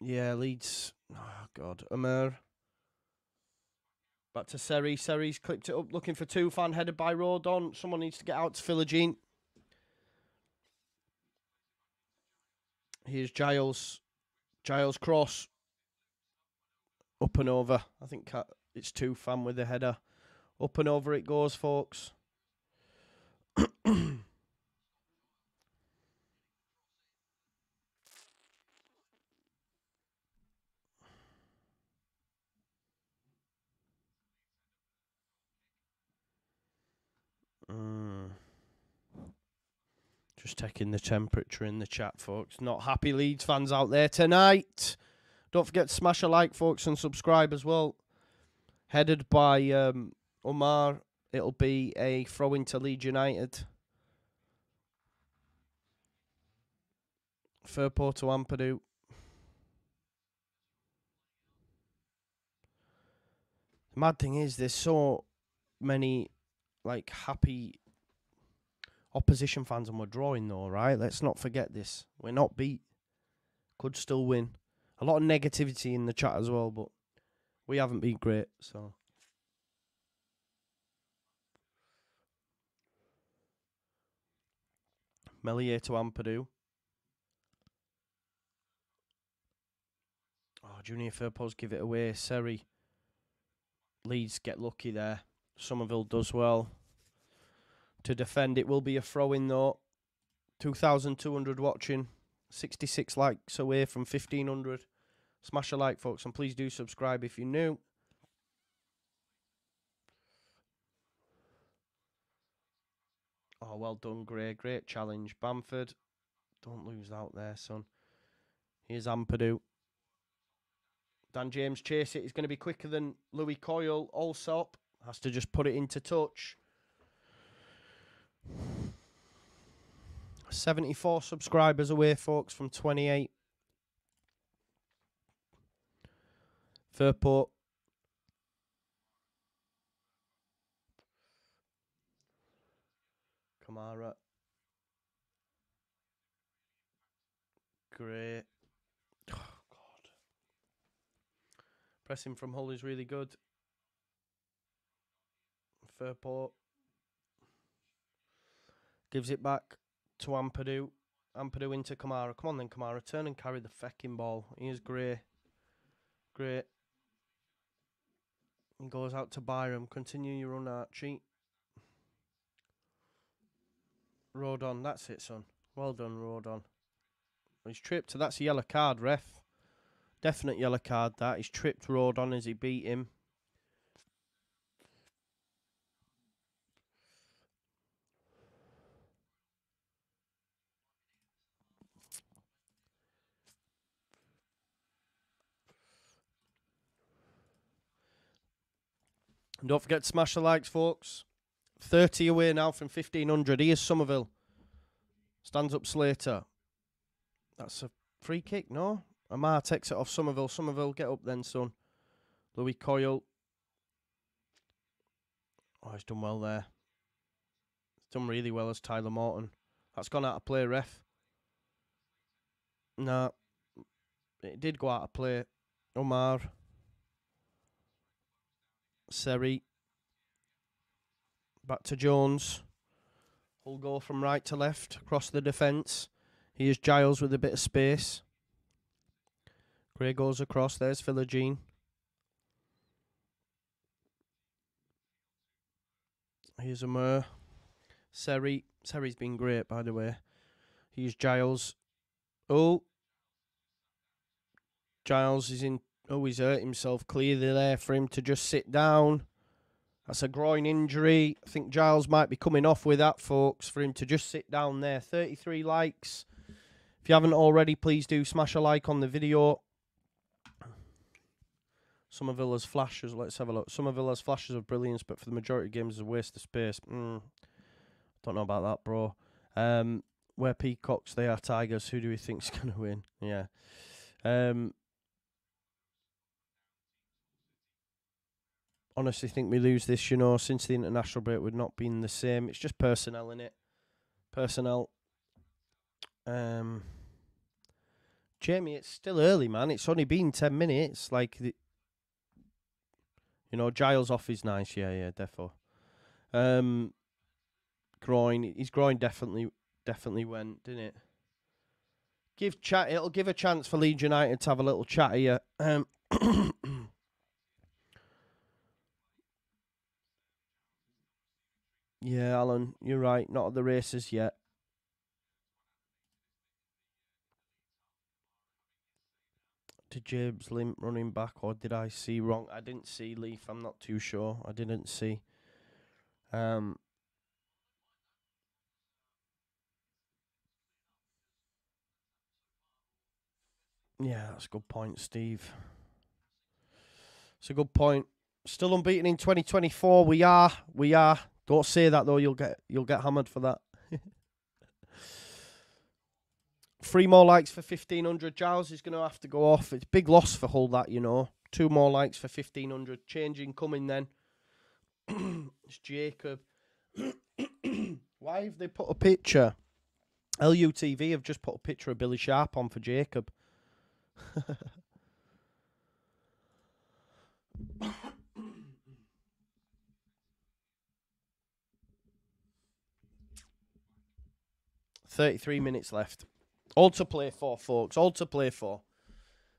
Yeah, Leeds. Oh God, Omur. Back to Seri. Seri's clipped it up, looking for Tufan headed by Rodon. Someone needs to get out to Philogene. Here's Giles. Giles cross. Up and over. I think it's Tufan with the header. Up and over it goes, folks. Mm. Just taking the temperature in the chat, folks. Not happy Leeds fans out there tonight. Don't forget to smash a like, folks, and subscribe as well. Headed by um, Omur, it'll be a throw into Leeds United. Firpo to Ampadu. The mad thing is, there's so many like happy opposition fans, and we're drawing though, right? Let's not forget this. We're not beat. Could still win. A lot of negativity in the chat as well, but we haven't been great, so. Meslier to Ampadu. Oh, Junior Firpos give it away. Seri. Leeds get lucky there. Summerville does well. To defend, it will be a throw in though. 2,200 watching. 66 likes away from 1,500. Smash a like, folks, and please do subscribe if you're new. Oh, well done, Gray. Great challenge. Bamford. Don't lose out there, son. Here's Ampadu. Dan James chase it. He's going to be quicker than Lewie Coyle. Allsop has to just put it into touch. 74 subscribers away, folks, from 28. Firpo. Kamara. Great. Oh, God. Pressing from Hull is really good. Firpo. Gives it back to Ampadu. Ampadu into Kamara. Come on then, Kamara. Turn and carry the fecking ball. Here's Gray. Great. He goes out to Byram. Continue your run, Archie. Rodon, that's it, son. Well done, Rodon. He's tripped. That's a yellow card, ref. Definite yellow card, that. He's tripped Rodon as he beat him. And don't forget to smash the likes, folks. 30 away now from 1500. Here's Summerville. Stands up Slater. That's a free kick, no? Omur takes it off Summerville. Summerville, get up then, son. Lewie Coyle. Oh, he's done well there. He's done really well as Tyler Morton. That's gone out of play, ref. No. It did go out of play. Omur. Seri. Back to Jones. He'll go from right to left across the defence. Here's Giles with a bit of space. Gray goes across. There's Philogene. Here's Omur. Seri. Seri's been great, by the way. Here's Giles. Oh. Giles is in Oh, he's hurt himself clearly there for him to just sit down. That's a groin injury. I think Giles might be coming off with that, folks, for him to just sit down there. 33 likes. If you haven't already, please do smash a like on the video. Summerville's flashes, let's have a look. Summerville's flashes of brilliance, but for the majority of games, is a waste of space. Mm, don't know about that, bro. Um, where peacocks, they are tigers. Who do we think's going to win? Yeah. Um, honestly think we lose this, you know, since the international break would not been the same. It's just personnel in it. Personnel. Um Jamie, it's still early, man. It's only been ten minutes. Like the you know, Giles off is nice, yeah, yeah, defo. Um groin his groin definitely definitely went, didn't it? Give chat it'll give a chance for Leeds United to have a little chat here. Um Yeah, Alan, you're right. Not at the races yet. Did James limp running back, or did I see wrong? I didn't see Leaf. I'm not too sure. I didn't see. Um. Yeah, that's a good point, Steve. It's a good point. Still unbeaten in 2024. We are. We are. Don't say that though. You'll get you'll get hammered for that. Three more likes for fifteen hundred. Giles is going to have to go off. It's big loss for Hull that you know. Two more likes for 1500. Changing coming then. it's Jacob. Why have they put a picture? LUTV have just put a picture of Billy Sharp on for Jacob. Thirty-three minutes left. All to play for, folks. All to play for.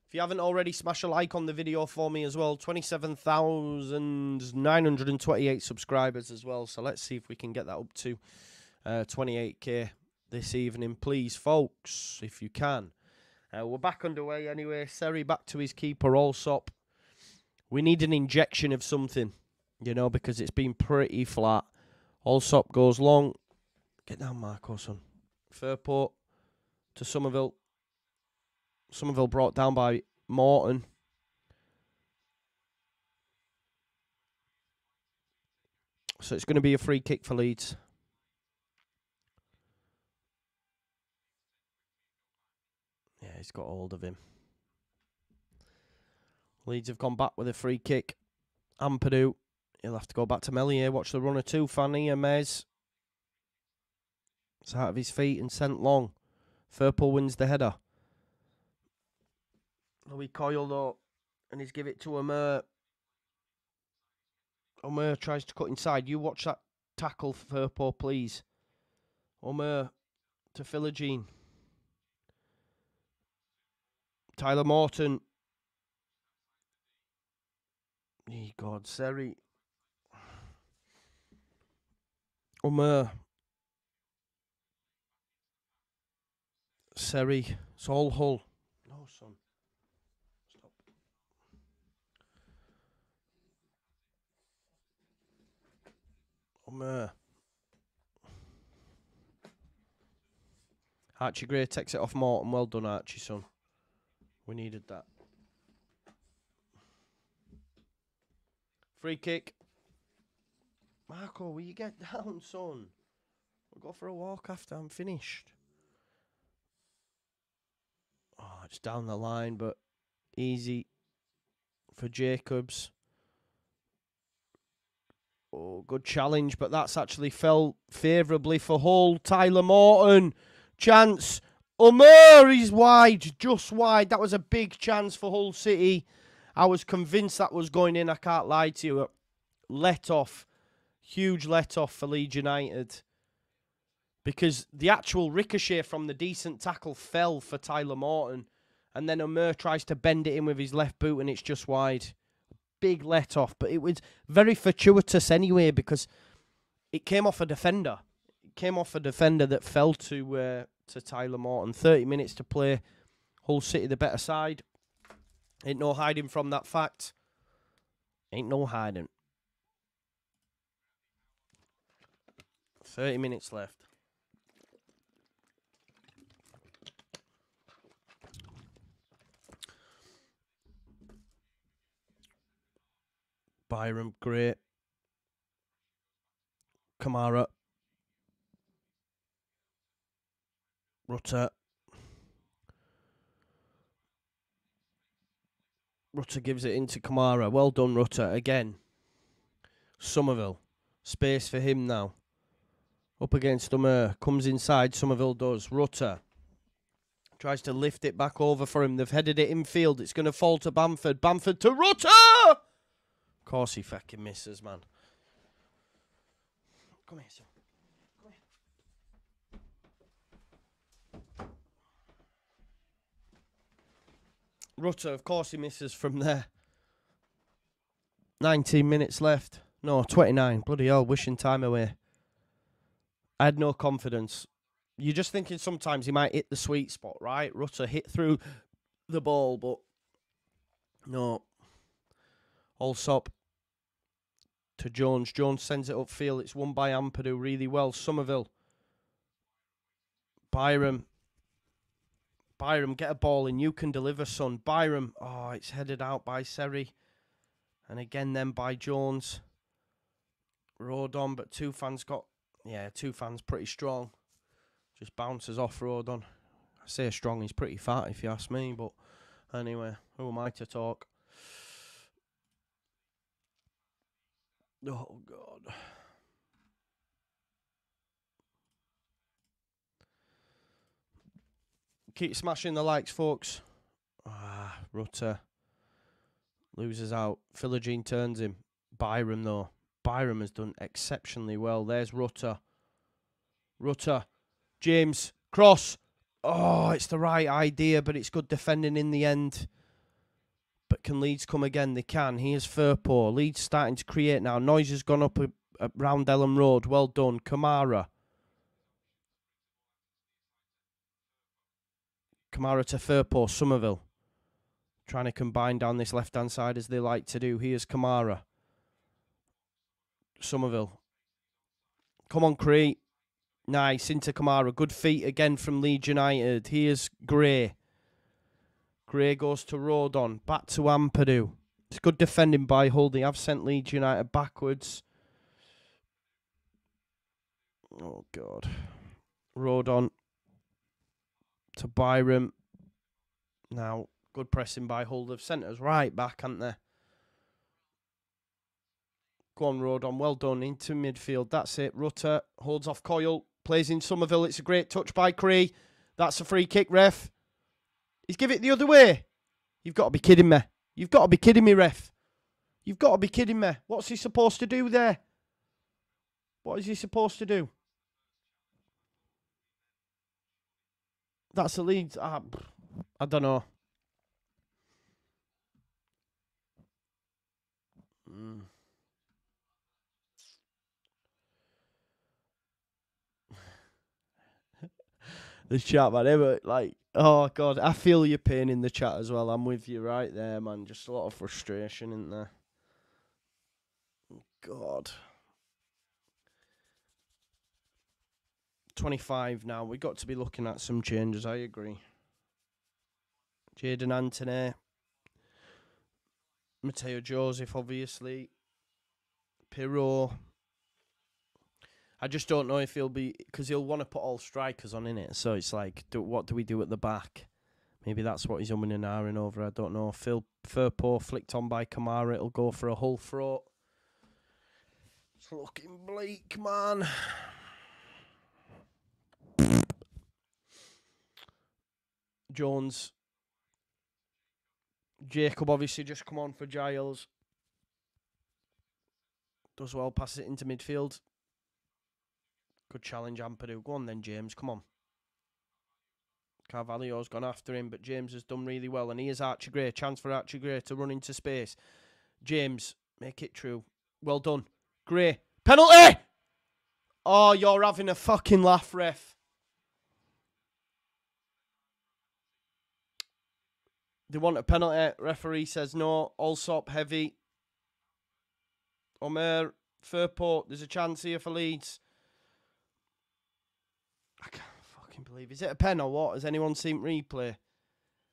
If you haven't already, smash a like on the video for me as well. 27,928 subscribers as well. So let's see if we can get that up to uh, 28k this evening, please, folks, if you can. Uh, we're back underway anyway. Seri back to his keeper, Allsop. We need an injection of something, you know, because it's been pretty flat. Allsop goes long. Get down, Marco, son. Firpo to Summerville. Summerville brought down by Morton. So it's going to be a free kick for Leeds. Yeah, he's got hold of him. Leeds have gone back with a free kick. Ampadu. He'll have to go back to Meslier. Watch the runner too. Fanny and Mez. It's out of his feet and sent long. Firpo wins the header. Louis coiled up and he's give it to Omur. Omur tries to cut inside. You watch that tackle, Firpo, please. Omur to Philogene. Tyler Morton. Oh God, Seri. Omur. Seri. It's all Hull. No, son. Stop. Omur. Archie Gray takes it off Morton. Well done, Archie, son. We needed that. Free kick. Marco, will you get down, son? We'll go for a walk after I'm finished. Oh, it's down the line, but easy for Jacobs. Oh, good challenge, but that's actually fell favourably for Hull. Tyler Morton. Chance. Omur is wide, just wide. That was a big chance for Hull City. I was convinced that was going in. I can't lie to you. Let off. Huge let off for Leeds United because the actual ricochet from the decent tackle fell for Tyler Morton, and then Omur tries to bend it in with his left boot, and it's just wide. Big let off, but it was very fortuitous anyway because it came off a defender. It came off a defender that fell to uh, to Tyler Morton. Thirty minutes to play. Hull City the better side. Ain't no hiding from that fact. Ain't no hiding. 30 minutes left. Byram, great. Kamara. Rutter. Rutter gives it into Kamara. Well done, Rutter. Again. Summerville. Space for him now. Up against Omur. Comes inside. Summerville does. Rutter. Tries to lift it back over for him. They've headed it infield. It's going to fall to Bamford. Bamford to Rutter! Course he fucking misses, man. Come here, son. Come here. Rutter, of course he misses from there. 19 minutes left. No, 29. Bloody hell, wishing time away. I had no confidence. You're just thinking sometimes he might hit the sweet spot, right? Rutter hit through the ball, but no. Allsop to Jones. Jones sends it upfield. It's won by Ampadu really well. Somerville. Byram. Byram, get a ball and you can deliver, son. Byram. Oh, it's headed out by Seri. And again then by Jones. Rodon, but Tufan's got yeah, Tufan's pretty strong. Just bounces off Rodon. I say strong, he's pretty fat if you ask me, but anyway, who am I to talk? Oh God. Keep smashing the likes, folks. Ah, Rutter loses out. Philogene turns him. Byram though. Byram has done exceptionally well. There's Rutter. Rutter. James. Cross. Oh, it's the right idea, but it's good defending in the end. But can Leeds come again? They can. Here's Firpo. Leeds starting to create now. Noise has gone up a, a, round Elland Road. Well done. Kamara. Kamara to Firpo. Summerville. Trying to combine down this left hand side as they like to do. Here's Kamara. Summerville. Come on, Cree. Nice. Into Kamara. Good feet again from Leeds United. Here's Gray. Gray goes to Rodon. Back to Ampadu. It's good defending by Hull. They have sent Leeds United backwards. Oh, God. Rodon to Byram. Now, good pressing by Hull. They've sent us right back, haven't they? Go on, Rodon. Well done. Into midfield. That's it. Rutter holds off Coyle. Plays in Summerville. It's a great touch by Cree. That's a free kick, ref. He's give it the other way. You've got to be kidding me. You've got to be kidding me, ref. You've got to be kidding me. What's he supposed to do there? What is he supposed to do? That's a lead. Uh, I don't know. Mm. The chat, man. Ever like, oh god, I feel your pain in the chat as well. I'm with you right there, man. Just a lot of frustration in there. God. 25 now. We've got to be looking at some changes. I agree. Jaidon Anthony. Mateo Joseph, obviously. Piroe. I just don't know if he'll be because he'll want to put all strikers on in it. So it's like, do, what do we do at the back? Maybe that's what he's umming and ahhing over. I don't know. Phil Firpo flicked on by Kamara. It'll go for a Hull throat. It's looking bleak, man. Jones. Jacob obviously just come on for Giles. Does well, passes it into midfield. Good challenge, Ampadu. Go on then, James. Come on. Carvalho's gone after him, but James has done really well. And here's Archie Gray. Chance for Archie Gray to run into space. James, make it true. Well done. Gray. Penalty! Oh, you're having a fucking laugh, ref. They want a penalty. Referee says no. All Allsop heavy. Omur, Firpo, there's a chance here for Leeds. I can't fucking believe. Is it a pen or what? Has anyone seen replay?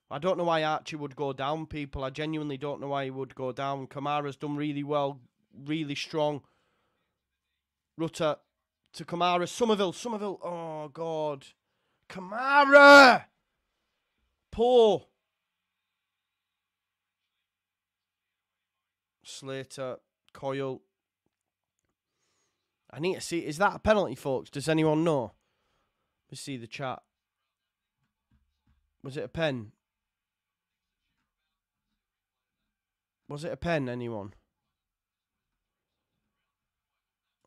I don't know why Archie would go down, people. I genuinely don't know why he would go down. Kamara's done really well, really strong. Rutter to Kamara. Summerville, Summerville. Oh, God. Kamara! Poor. Slater, Coyle. I need to see. Is that a penalty, folks? Does anyone know? Let's see the chat. Was it a pen? Was it a pen, anyone?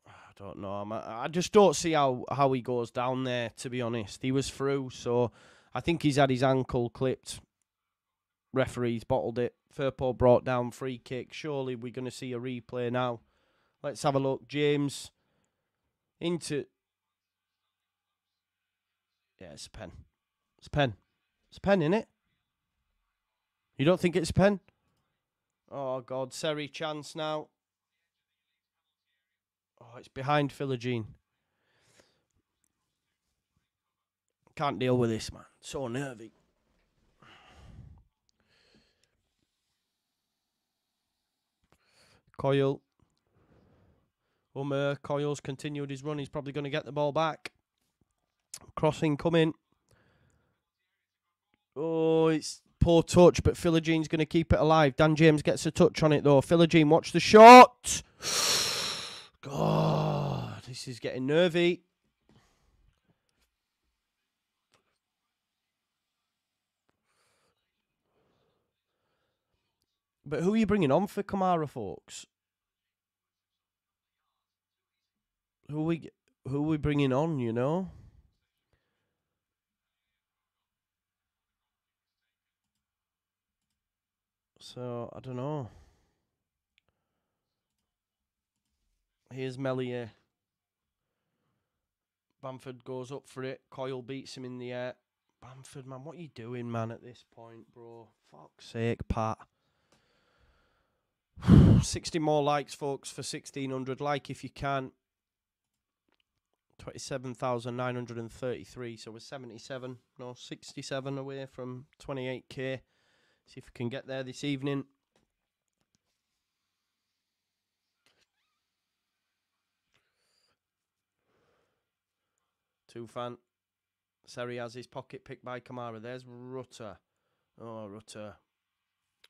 I don't know. I'm, I just don't see how, how he goes down there, to be honest. He was through, so I think he's had his ankle clipped. Referees bottled it. Firpo brought down free kick. Surely we're going to see a replay now. Let's have a look. James into yeah, it's a pen. It's a pen. It's a pen, in it? You don't think it's a pen? Oh, God. Seri chance now. Oh, it's behind Philogene. Can't deal with this, man. So nervy. Coyle. Omur Coyle's continued his run. He's probably going to get the ball back. Crossing coming. Oh, it's poor touch, but Philogene's going to keep it alive. Dan James gets a touch on it, though. Philogene, watch the shot. God, this is getting nervy. But who are you bringing on for Kamara, folks? Who we who we bringing on? You know. So I don't know. Here's Meslier. Bamford goes up for it. Coyle beats him in the air. Bamford, man, what are you doing, man, at this point, bro? Fuck's sake, Pat. 60 more likes, folks, for 1600. Like if you can. 27,933. So we're 77, no, 67 away from 28k. See if we can get there this evening. Tufan. Seri has his pocket picked by Kamara. There's Rutter. Oh, Rutter.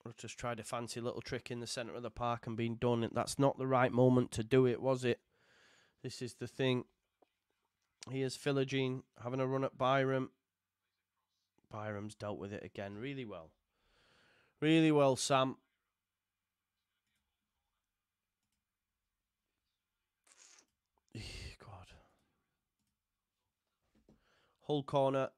Rutter's tried a fancy little trick in the centre of the park and been done. That's not the right moment to do it, was it? This is the thing. Here's Philogene having a run at Byram. Byram's dealt with it again really well. Really well, Sam. God. Hull corner.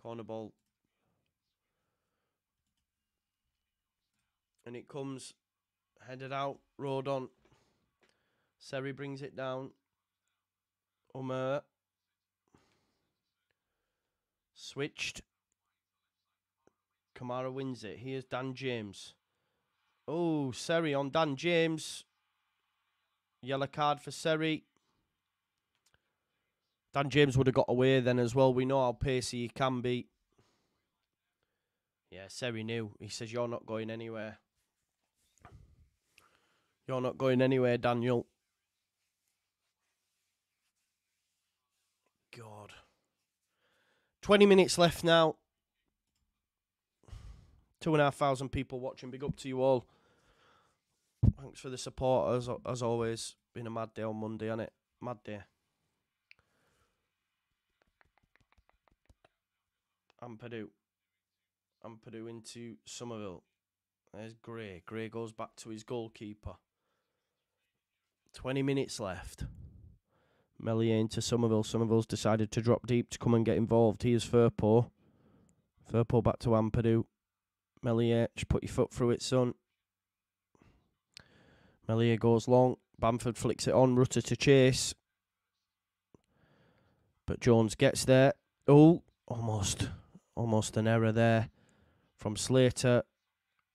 Corner ball. And it comes headed out, Rodon. Seri brings it down. Omur. Switched. Kamara wins it. Here's Dan James. Oh, Seri on Dan James. Yellow card for Seri. Dan James would have got away then as well. We know how pacey he can be. Yeah, Seri knew. He says, You're not going anywhere. You're not going anywhere, Daniel. God. 20 minutes left now. Two and a half thousand people watching. Big up to you all. Thanks for the support, as, as always. Been a mad day on Monday, hasn't it? Mad day. Ampadu. Ampadu into Summerville. There's Gray. Gray goes back to his goalkeeper. 20 minutes left. Meslier to Summerville. Summerville's decided to drop deep to come and get involved. Here's Firpo. Firpo back to Ampadu. Just put your foot through it, son. Meslier goes long. Bamford flicks it on. Rutter to chase. But Jones gets there. Oh, almost. Almost an error there from Slater.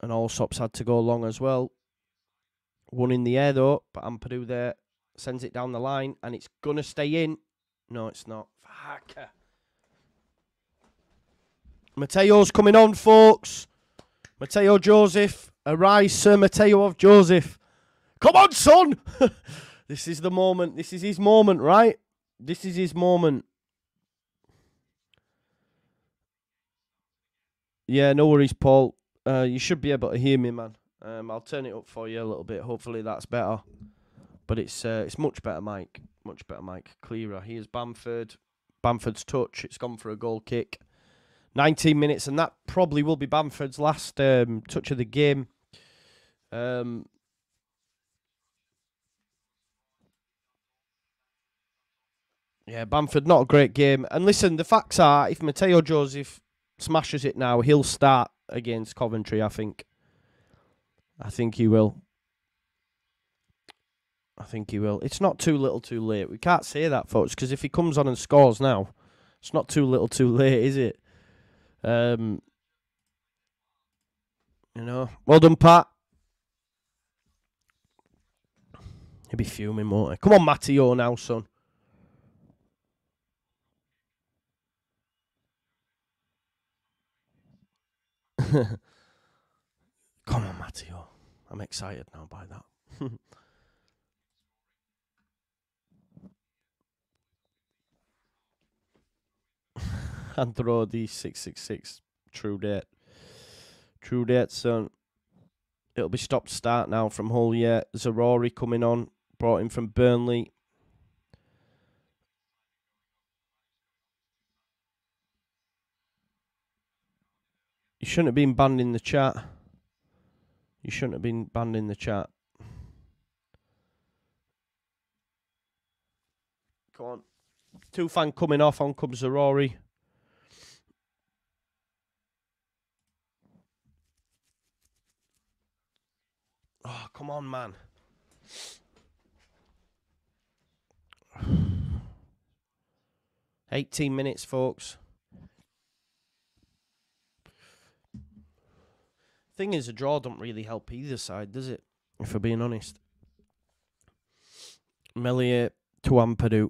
And Allsop's had to go long as well. One in the air though, but Ampadu there sends it down the line and it's gonna stay in. No, it's not. Mateo's coming on, folks. Mateo Joseph. Arise, Sir Mateo of Joseph. Come on, son. this is the moment. This is his moment, right? This is his moment. Yeah, no worries, Paul. Uh, you should be able to hear me, man. Um, I'll turn it up for you a little bit. Hopefully that's better. But it's uh, it's much better, Mike. Much better, Mike. Clearer. Here's Bamford. Bamford's touch. It's gone for a goal kick. 19 minutes, and that probably will be Bamford's last um, touch of the game. Um, yeah, Bamford, not a great game. And listen, the facts are if Mateo Joseph smashes it now, he'll start against Coventry, I think. I think he will. I think he will. It's not too little too late. We can't say that, folks, because if he comes on and scores now, it's not too little too late, is it? Um, you know, well done, Pat. He'll be fuming, won't he? Come on, Mateo, now, son. Come on. I'm excited now by that. Anthony six six six. True date. True date, son. It'll be stop start now from Hull. Yeah, Zaroury coming on. Brought in from Burnley. You shouldn't have been banned in the chat. You shouldn't have been banned in the chat. Come on. Tufan coming off. On comes Zaroury. Oh, come on, man. Eighteen minutes, folks. Thing is, a draw don't really help either side, does it? If we're being honest. Meslier to Ampadu.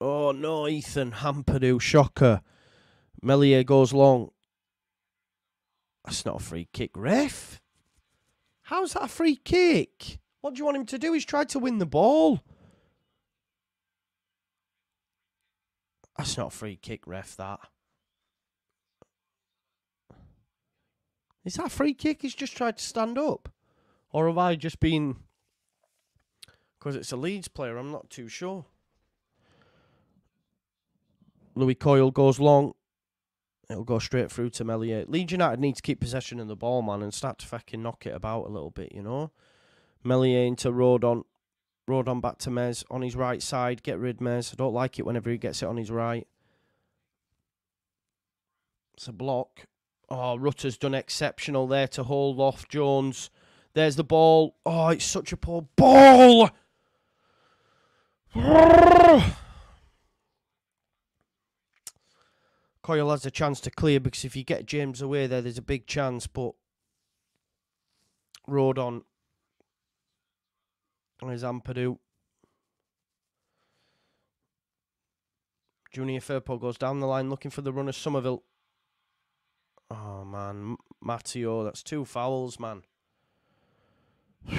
Oh no, Ethan Ampadu, shocker. Meslier goes long. That's not a free kick, ref. How's that a free kick? What do you want him to do? He's tried to win the ball. That's not a free kick, ref, that. Is that a free kick? He's just tried to stand up. Or have I just been. Because it's a Leeds player, I'm not too sure. Lewie Coyle goes long. It'll go straight through to Meslier. Leeds United need to keep possession of the ball, man, and start to fucking knock it about a little bit, you know? Meslier into Rodon. Rodon back to Mez on his right side. Get rid Mez. I don't like it whenever he gets it on his right. It's a block. Oh, Rutter's done exceptional there to hold off Jones. There's the ball. Oh, it's such a poor ball. Coyle has a chance to clear because if you get James away there, there's a big chance. But Rodon on his Ampadu. Junior Firpo goes down the line looking for the runner. Summerville. Oh man, Mateo, that's two fouls, man.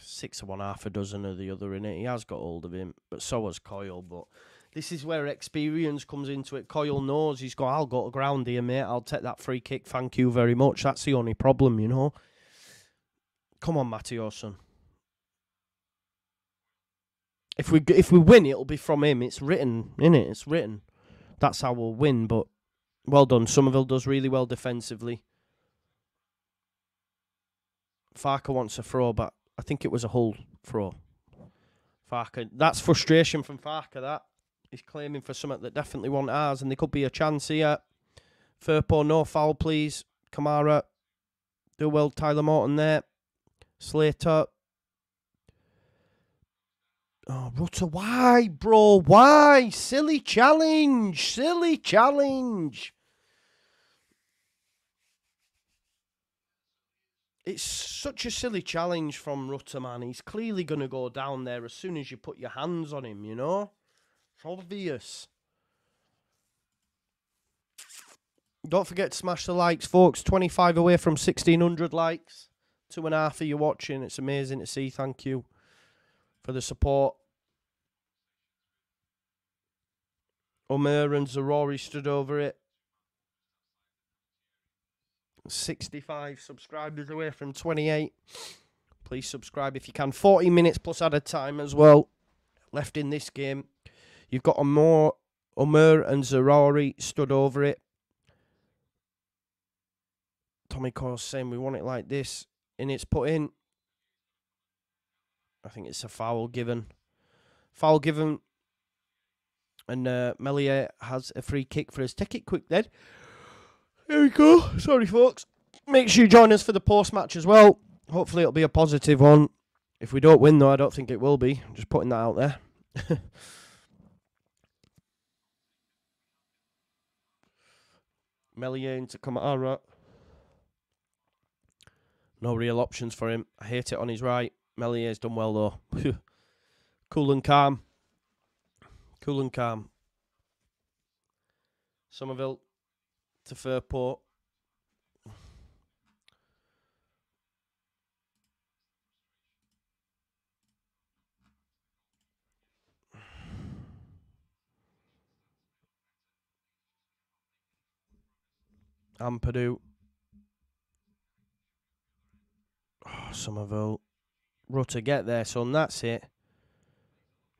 Six of one, half a dozen of the other in it. He has got hold of him, but so has Coyle. But this is where experience comes into it. Coyle knows he's got. I'll go to ground here, mate. I'll take that free kick. Thank you very much. That's the only problem, you know. Come on, Mateo, son. If we if we win, it'll be from him. It's written, in it. It's written. That's how we'll win. But well done. Summerville does really well defensively. Farke wants a throw, but I think it was a Hull throw. Farke. That's frustration from Farke. That he's claiming for something that definitely wasn't ours, and there could be a chance here. Firpo, no foul, please. Kamara, do well. Tyler Morton there. Slater. Oh, Rutter, why, bro? Why? Silly challenge. Silly challenge. It's such a silly challenge from Rutter, man. He's clearly going to go down there as soon as you put your hands on him, you know? It's obvious. Don't forget to smash the likes, folks. 25 away from 1,600 likes. Two and a half of you watching. It's amazing to see. Thank you for the support. Omur and Zaroury stood over it. 65 subscribers away from 28. Please subscribe if you can. 40 minutes plus added time as well left in this game. You've got Omur, Omur and Zaroury stood over it. Tommy Coyle's saying we want it like this. And it's put in. I think it's a foul given. Foul given and uh, Meslier has a free kick for. Take it quick then. There we go. Sorry, folks. Make sure you join us for the post match as well. Hopefully, it'll be a positive one. If we don't win, though, I don't think it will be. I'm just putting that out there. Meslier into Kamara. No real options for him. I hate it on his right. Meslier's done well, though. cool and calm. Cool and calm. Summerville to Firpo. and Purdue. Oh, Summerville. Rutter, get there, So That's it.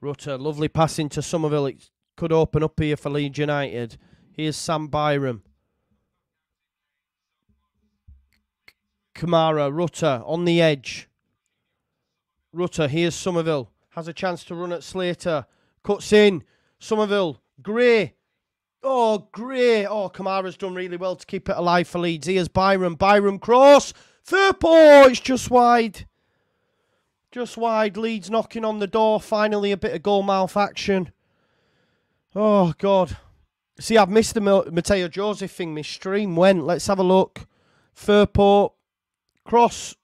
Rutter, lovely passing to Summerville. It could open up here for Leeds United. Here's Sam Byram. Kamara, Rutter on the edge. Rutter, here's Summerville. Has a chance to run at Slater. Cuts in. Summerville. Gray. Oh, Gray. Oh, Kamara's done really well to keep it alive for Leeds. Here's Byram. Byram cross. Firpo. It's just wide. Just wide. Leeds knocking on the door. Finally, a bit of goal mouth action. Oh, God. See, I've missed the Mateo Joseph thing. My stream went. Let's have a look. Firpo. Cross.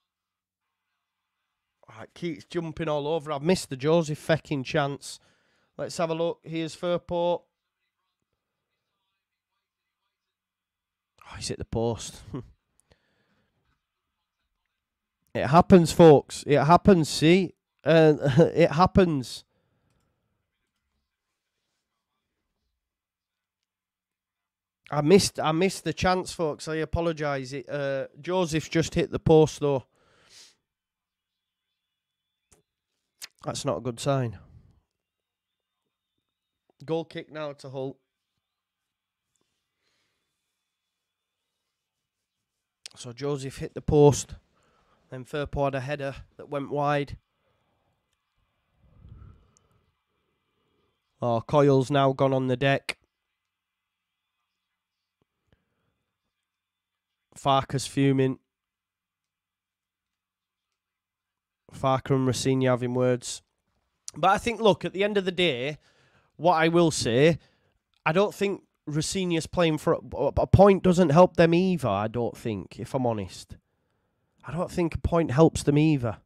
Oh, it keeps jumping all over. I've missed the Joseph fecking chance. Let's have a look. Here's Firpo. Oh, he's hit the post. it happens, folks. It happens, see? Uh, it happens. I missed I missed the chance, folks. I apologise. Uh, Joseph's just hit the post though. That's not a good sign. Goal kick now to Hull. So Joseph hit the post. Then had a header that went wide. Oh, Coyle's now gone on the deck. Farke's fuming. Farke and Rosenior having words. But I think, look, at the end of the day, what I will say, I don't think Rosenior's playing for a point doesn't help them either. I don't think, if I'm honest. I don't think a point helps them either.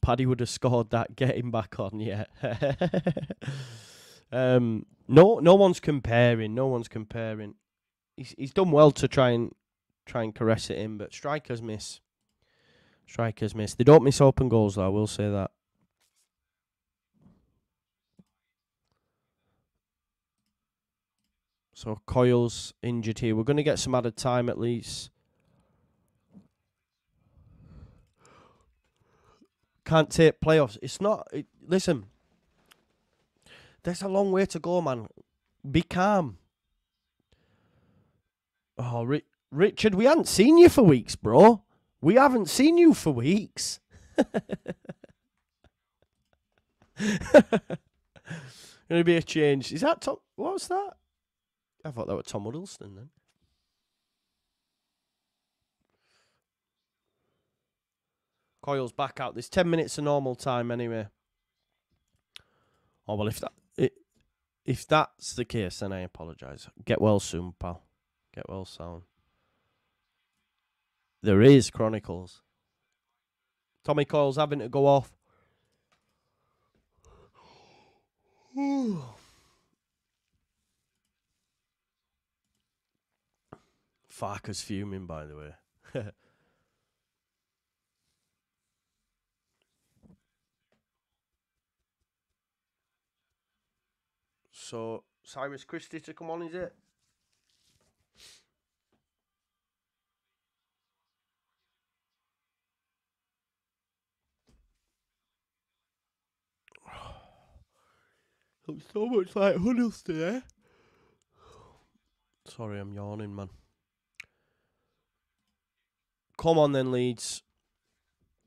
Paddy would have scored that. Get him back on, yeah. um, no, no one's comparing. No one's comparing. He's he's done well to try and try and caress it in, but strikers miss. Strikers miss. They don't miss open goals, though. I will say that. So Coyle's injured here. We're going to get some added time at least. Can't take playoffs. It's not. It, listen, there's a long way to go, man. Be calm. Oh, Ri- Richard, we haven't seen you for weeks, bro. We haven't seen you for weeks. Gonna be a change. Is that Tom? What was that? I thought that was Tom Huddleston then. Coyle's back out. There's ten minutes of normal time anyway. Oh well, if that it, if that's the case, then I apologise. Get well soon, pal. Get well soon. There is Chronicles. Tommy Coyle's having to go off. Farke's fuming, by the way. so, Cyrus Christie to come on, is it? Looks so much like Huddleston, eh? Sorry, I'm yawning, man. Come on then, Leeds.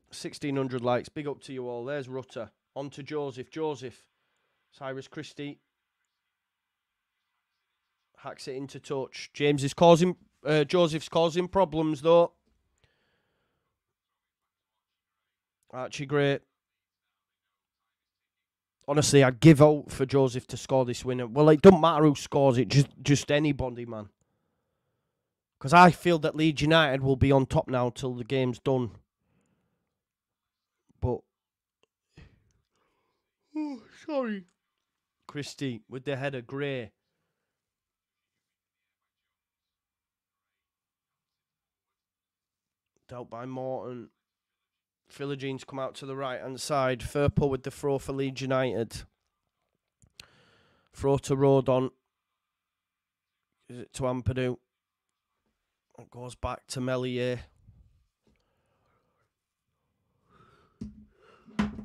1600 likes. Big up to you all. There's Rutter. On to Joseph. Joseph. Cyrus Christie. Hacks it into touch. James is causing. Uh, Joseph's causing problems though. Archie Gray. Honestly, I'd give out for Joseph to score this winner. Well, it doesn't matter who scores it, just just anybody, man. Because I feel that Leeds United will be on top now till the game's done. But. Oh, sorry. Christie with the header, Gray. Dealt by Morton. Philogene come out to the right hand side. Firpo with the throw for Leeds United. Throw to Rodon. Is it to Ampadu? It goes back to Meslier.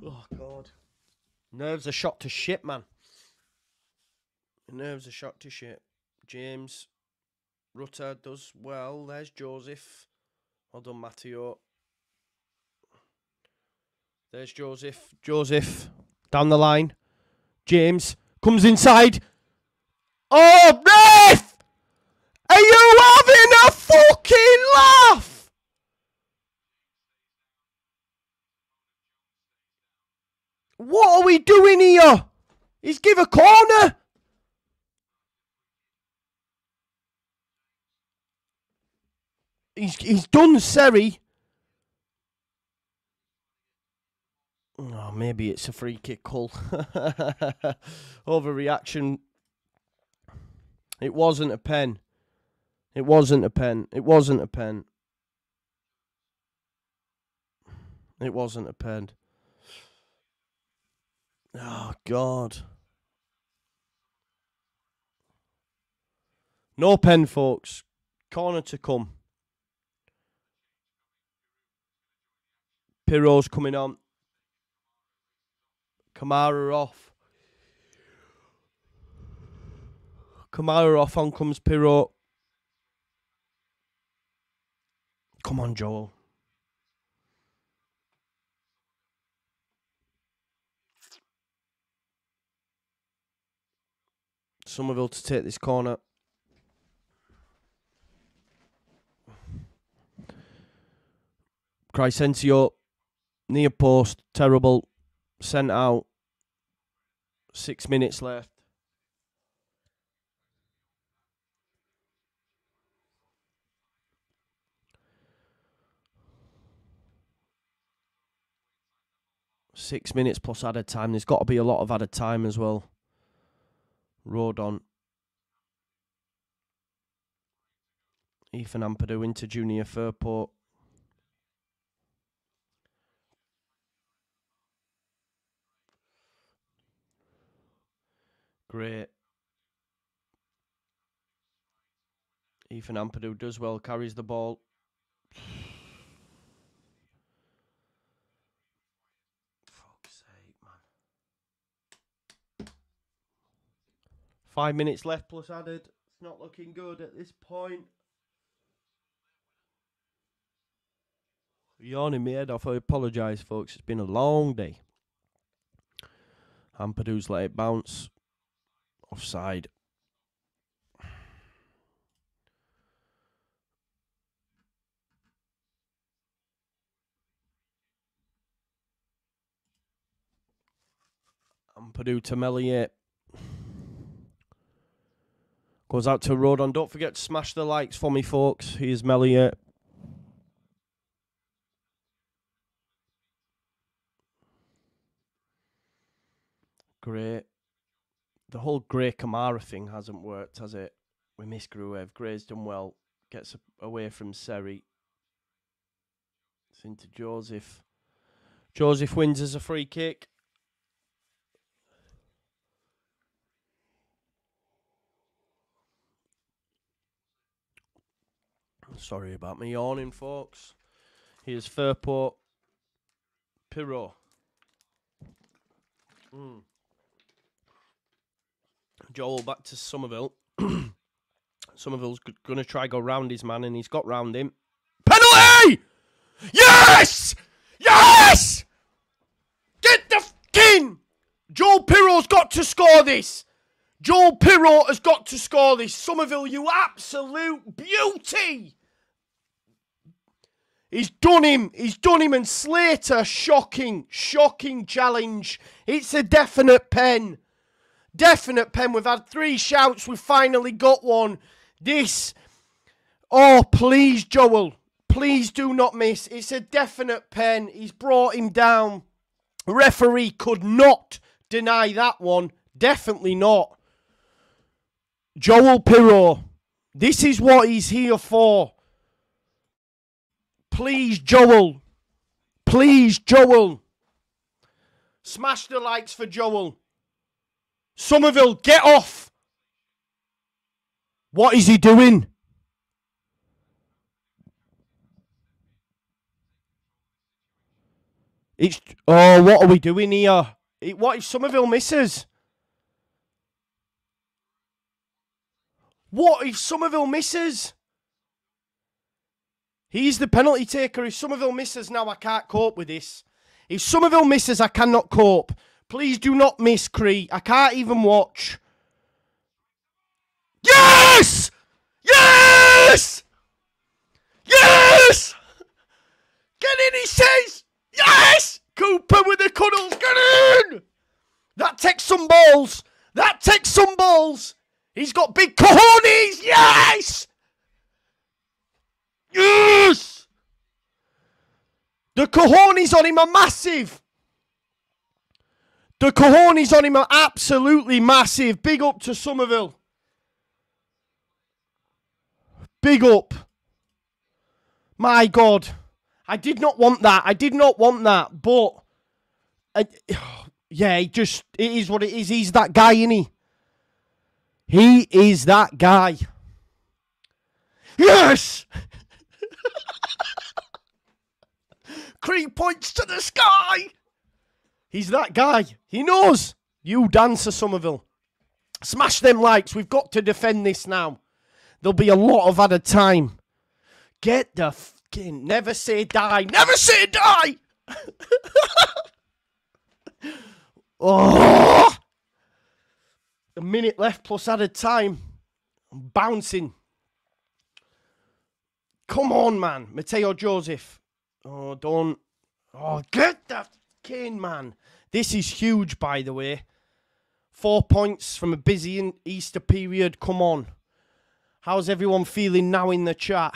Oh God. Nerves are shot to shit, man. Nerves are shot to shit. James Rutter does well. There's Joseph. Well done, Mateo. There's Joseph. Joseph down the line. James comes inside. Oh, ref! Are you having a fucking laugh? What are we doing here? He's give a corner. He's he's done Seri. Oh, maybe it's a free kick call. Overreaction. It wasn't a pen. It wasn't a pen. It wasn't a pen. It wasn't a pen. Oh God. No pen, folks. Corner to come. Piroe's coming on. Kamara off. Kamara off. On comes Piroe. Come on, Joel. Summerville to take this corner. Crysencio, near post, terrible, sent out. Six minutes left. Six minutes plus added time. There's got to be a lot of added time as well. Rodon. Ethan Ampadu into Junior Firpo. Great. Ethan Ampadu does well, carries the ball. Fuck's sake, man. Five minutes left plus added. It's not looking good at this point. Yawning my head off. I apologise, folks. It's been a long day. Ampadu's let it bounce. Offside. Ampadu to Meslier. Goes out to Rodon. Don't forget to smash the likes for me, folks. Here's Meslier. Great. The whole Gray Kamara thing hasn't worked, has it? We miss Gruev. Gray's done well. Gets away from Seri. It's into Joseph. Joseph wins as a free kick. Sorry about me yawning, folks. Here's Firpo. Piroe. Mm. Joel back to Summerville. Summerville's going to try go round his man, and he's got round him. Penalty! Yes! Yes! Get the fucking! Joel Piroe's got to score this. Joel Piroe has got to score this. Summerville, you absolute beauty! He's done him. He's done him. And Slater, shocking, shocking challenge. It's a definite pen. Definite pen. We've had three shouts. We've finally got one. This. Oh, please, Joel. Please do not miss. It's a definite pen. He's brought him down. Referee could not deny that one. Definitely not. Joel Piroe. This is what he's here for. Please, Joel. Please, Joel. Smash the likes for Joel. Summerville, get off. What is he doing? It's oh, what are we doing here? It, what if Summerville misses? What if Summerville misses? He's the penalty taker. If Summerville misses now, I can't cope with this. If Summerville misses, I cannot cope. Please do not miss Cree. I can't even watch. Yes! Yes! Yes! Get in, he says! Yes! Cooper with the cuddles, get in! That takes some balls. That takes some balls. He's got big cojones. Yes! Yes! The cojones on him are massive. The cojones on him are absolutely massive. Big up to Summerville. Big up. My God. I did not want that. I did not want that. But, uh, yeah, he just, it is what it is. He's that guy, isn't he? He is that guy. Yes! Creed points to the sky. He's that guy. He knows. You dancer, Summerville. Smash them likes. We've got to defend this now. There'll be a lot of added time. Get the fucking never say die. Never say die. oh, a minute left plus added time. I'm bouncing. Come on, man. Mateo Joseph. Oh, don't. Oh, get the fucking man. This is huge, by the way. Four points from a busy Easter period. Come on. How's everyone feeling now in the chat?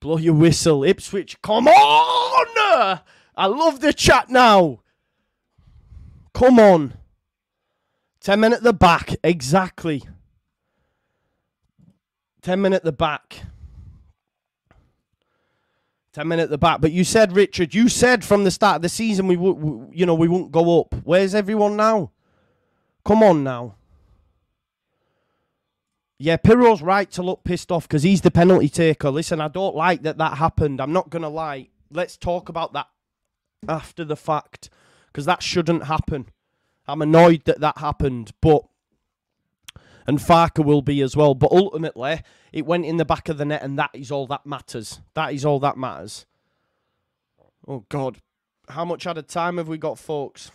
Blow your whistle. Ipswich, come on! I love the chat now. Come on. 10 men at the back. Exactly. 10 men at the back. 10 men at the back. But you said, Richard, you said from the start of the season we would, you know, we won't go up. Where's everyone now? Come on now. Yeah, Piroe's right to look pissed off because he's the penalty taker. Listen, I don't like that that happened. I'm not going to lie. Let's talk about that after the fact because that shouldn't happen. I'm annoyed that that happened, but and Farke will be as well. But ultimately, it went in the back of the net, and that is all that matters. That is all that matters. Oh God, how much out of time have we got, folks?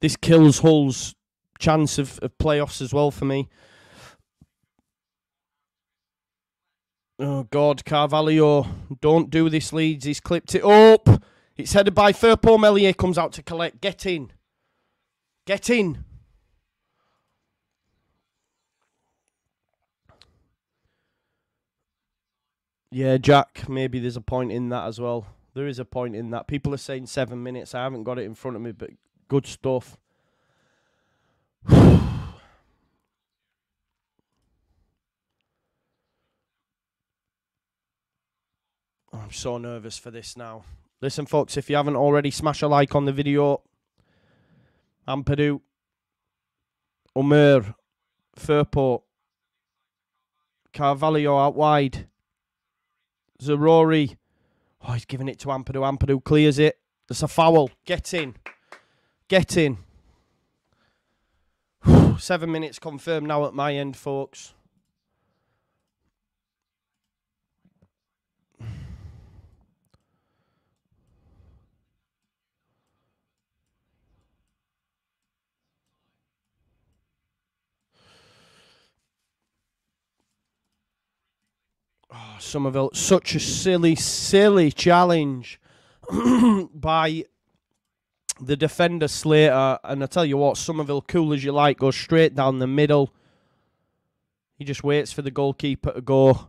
This kills Hull's chance of, of playoffs as well for me. Oh God, Carvalho, don't do this, Leeds. He's clipped it up. It's headed by Firpo Meslier, comes out to collect. Get in. Get in. Yeah, Jack, maybe there's a point in that as well. There is a point in that. People are saying seven minutes. I haven't got it in front of me, but good stuff. I'm so nervous for this now. Listen, folks, if you haven't already, smash a like on the video. Ampadu, Omur, Firpo, Carvalho out wide. Zaroury. Oh, he's giving it to Ampadu. Ampadu clears it. It's a foul. Get in. Get in. Seven minutes confirmed now at my end, folks. Oh, Summerville, such a silly, silly challenge by the defender Slater. And I tell you what, Summerville, cool as you like, goes straight down the middle. He just waits for the goalkeeper to go.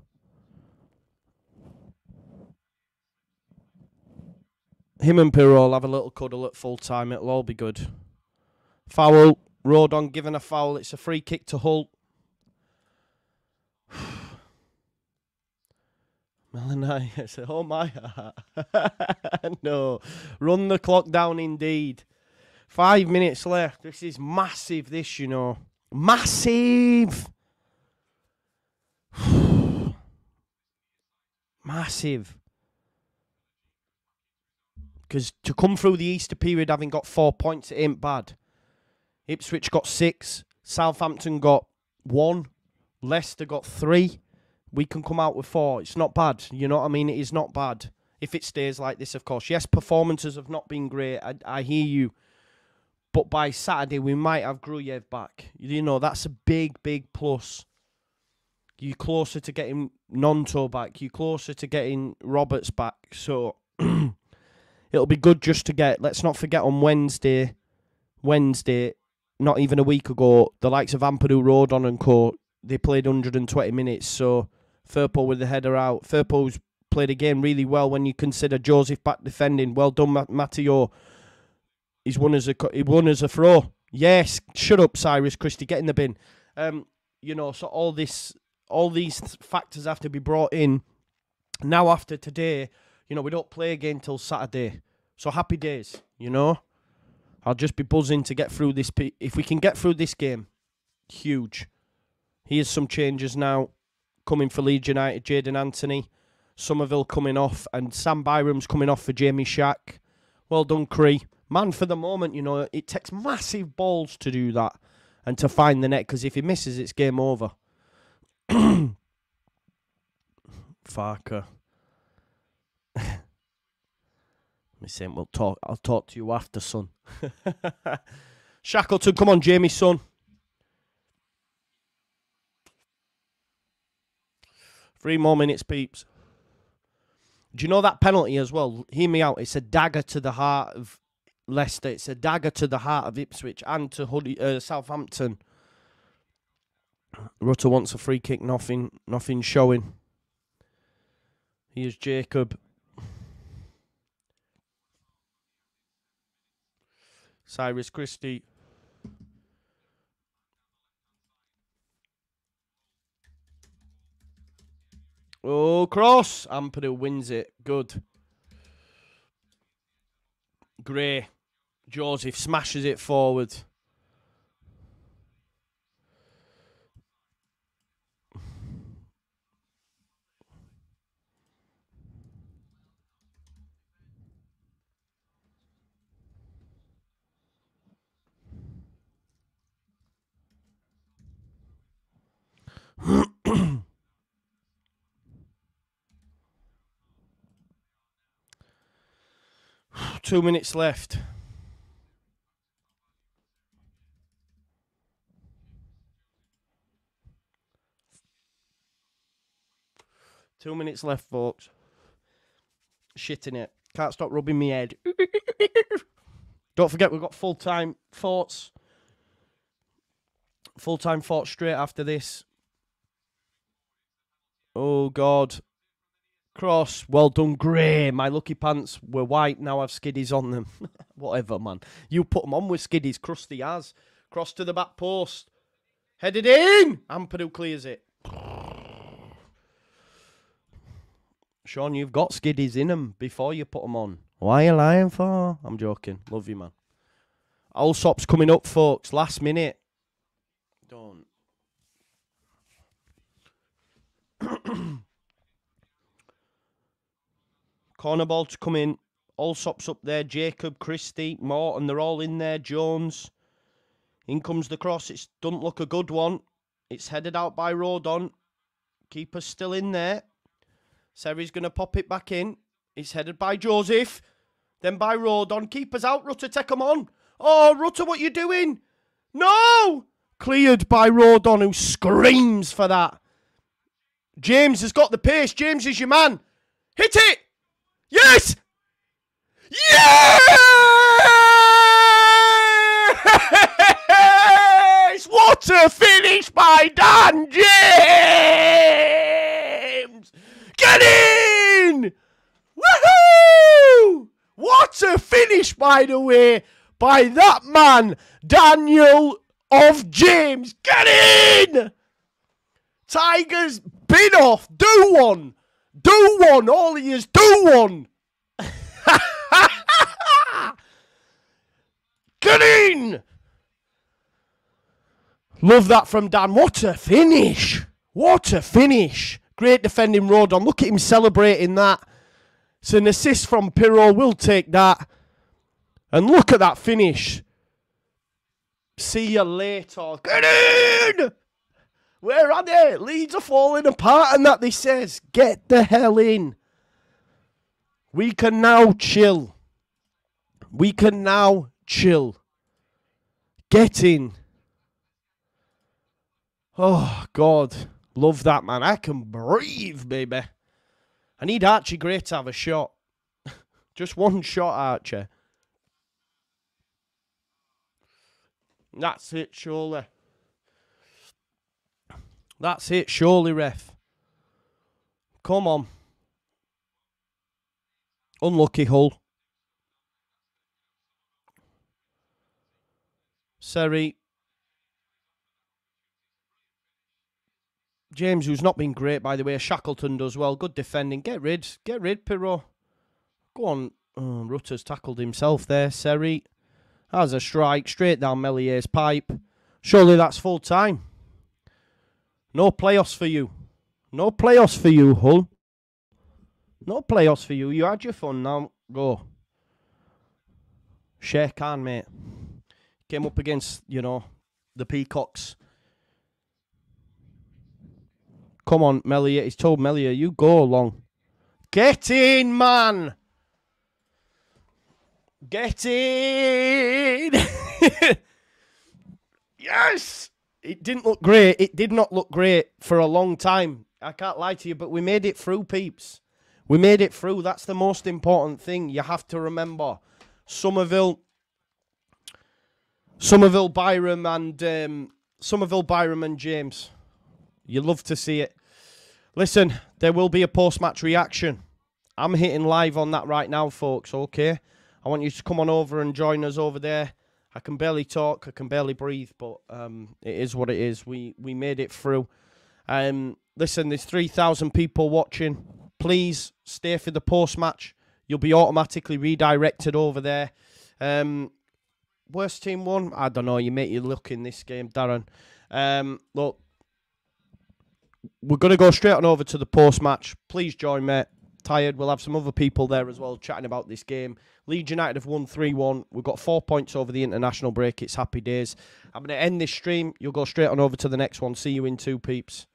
Him and Piroe will have a little cuddle at full time. It'll all be good. Foul. Rodon given a foul. It's a free kick to Hull. Melanie said, Oh my, no. Run the clock down indeed. Five minutes left. This is massive, this, you know. Massive. Massive. Because to come through the Easter period having got four points, it ain't bad. Ipswich got six. Southampton got one. Leicester got three. We can come out with four. It's not bad. You know what I mean? It is not bad. If it stays like this, of course. Yes, performances have not been great. I, I hear you. But by Saturday, we might have Gruev back. You know, that's a big, big plus. You're closer to getting Gnonto back. You're closer to getting Roberts back. So it'll be good just to get. Let's not forget on Wednesday, Wednesday, not even a week ago, the likes of Ampadu, Rodon and Co. They played 120 minutes. So Firpo with the header out. Firpo's played a game really well when you consider Joseph back defending. Well done, Mateo. He's won as a he won as a throw. Yes, shut up, Cyrus Christie. Get in the bin. Um, you know, so all this, all these factors have to be brought in. Now after today, you know, we don't play again till Saturday. So happy days, you know. I'll just be buzzing to get through this. If we can get through this game, huge. Here's some changes now coming for Leeds United. Jaidon Anthony, Summerville coming off, and Sam Byram's coming off for Jamie Shack. Well done, Cree. Man, for the moment, you know, it takes massive balls to do that and to find the net because if he misses, it's game over. Farke. Me saying we'll talk. I'll talk to you after, son. Shackleton, come on, Jamie, son. Three more minutes, peeps. Do you know that penalty as well? Hear me out. It's a dagger to the heart of Leicester. It's a dagger to the heart of Ipswich and to Huddy, uh, Southampton. Rutter wants a free kick. Nothing. Nothing showing. Here's Jacob. Cyrus Christie. Oh, cross. Ampadu wins it. Good. Gray. Joseph smashes it forward. Two minutes left. Two minutes left, folks. Shitting it. Can't stop rubbing my head. Don't forget, we've got full time thoughts. Full time thoughts straight after this. Oh, God. Cross. Well done, Gray. My lucky pants were white. Now I've skiddies on them. Whatever, man. You put them on with skiddies. Crusty as. Cross to the back post. Headed in. Ampadu clears it. Sean, you've got skiddies in them before you put them on. Why are you lying for? I'm joking. Love you, man. Allsop's coming up, folks. Last minute. Don't. Corner ball to come in. Allsop's up there. Jacob, Christie, Morton, they're all in there. Jones. In comes the cross. It doesn't look a good one. It's headed out by Rodon. Keeper's still in there. Seri's going to pop it back in. It's headed by Joseph. Then by Rodon. Keeper's out. Rutter, take him on. Oh, Rutter, what you doing? No! Cleared by Rodon, who screams for that. James has got the pace. James is your man. Hit it! Yes! Yes! What a finish by Dan James! Get in! Woohoo! What a finish, by the way, by that man, Daniel of James. Get in! Tigers, bin off. Do one. Do one. All he is, do one. Get in! Love that from Dan. What a finish! What a finish! Great defending Rodon. Look at him celebrating that. It's an assist from Piroe. We'll take that. And look at that finish. See you later. Get in! Where are they? Leeds are falling apart and that, they says. Get the hell in. We can now chill. We can now chill. Get in. Oh, God. Love that, man. I can breathe, baby. I need Archie Gray to have a shot. Just one shot, Archie. That's it, surely. That's it, surely, ref. Come on. Unlucky Hull. Seri. James, who's not been great, by the way. Shackleton does well. Good defending. Get rid. Get rid, Piroe. Go on. Oh, Rutter's tackled himself there. Seri. Has a strike. Straight down Meslier's pipe. Surely that's full time. No playoffs for you. No playoffs for you, Hull. No playoffs for you. You had your fun. Now go. Shake on, mate. Came up against, you know, the Peacocks. Come on, Meslier. He's told Meslier, you go along. Get in, man. Get in. yes. It didn't look great. It did not look great for a long time. I can't lie to you, but we made it through, peeps. We made it through. That's the most important thing. You have to remember. Summerville, Summerville, Byram, and um, Summerville, Byram, and James. You love to see it. Listen, there will be a post-match reaction. I'm hitting live on that right now, folks. Okay, I want you to come on over and join us over there. I can barely talk, I can barely breathe, but um, it is what it is. We we made it through. Um, listen, there's three thousand people watching. Please stay for the post match. You'll be automatically redirected over there. Um, worst team won? I don't know. You make your look in this game, Darren. Um, look, we're to go straight on over to the post match. Please join me. Tired. We'll have some other people there as well chatting about this game. Leeds United have won 3 1. We've got four points over the international break. It's happy days. I'm going to end this stream. You'll go straight on over to the next one. See you in two peeps.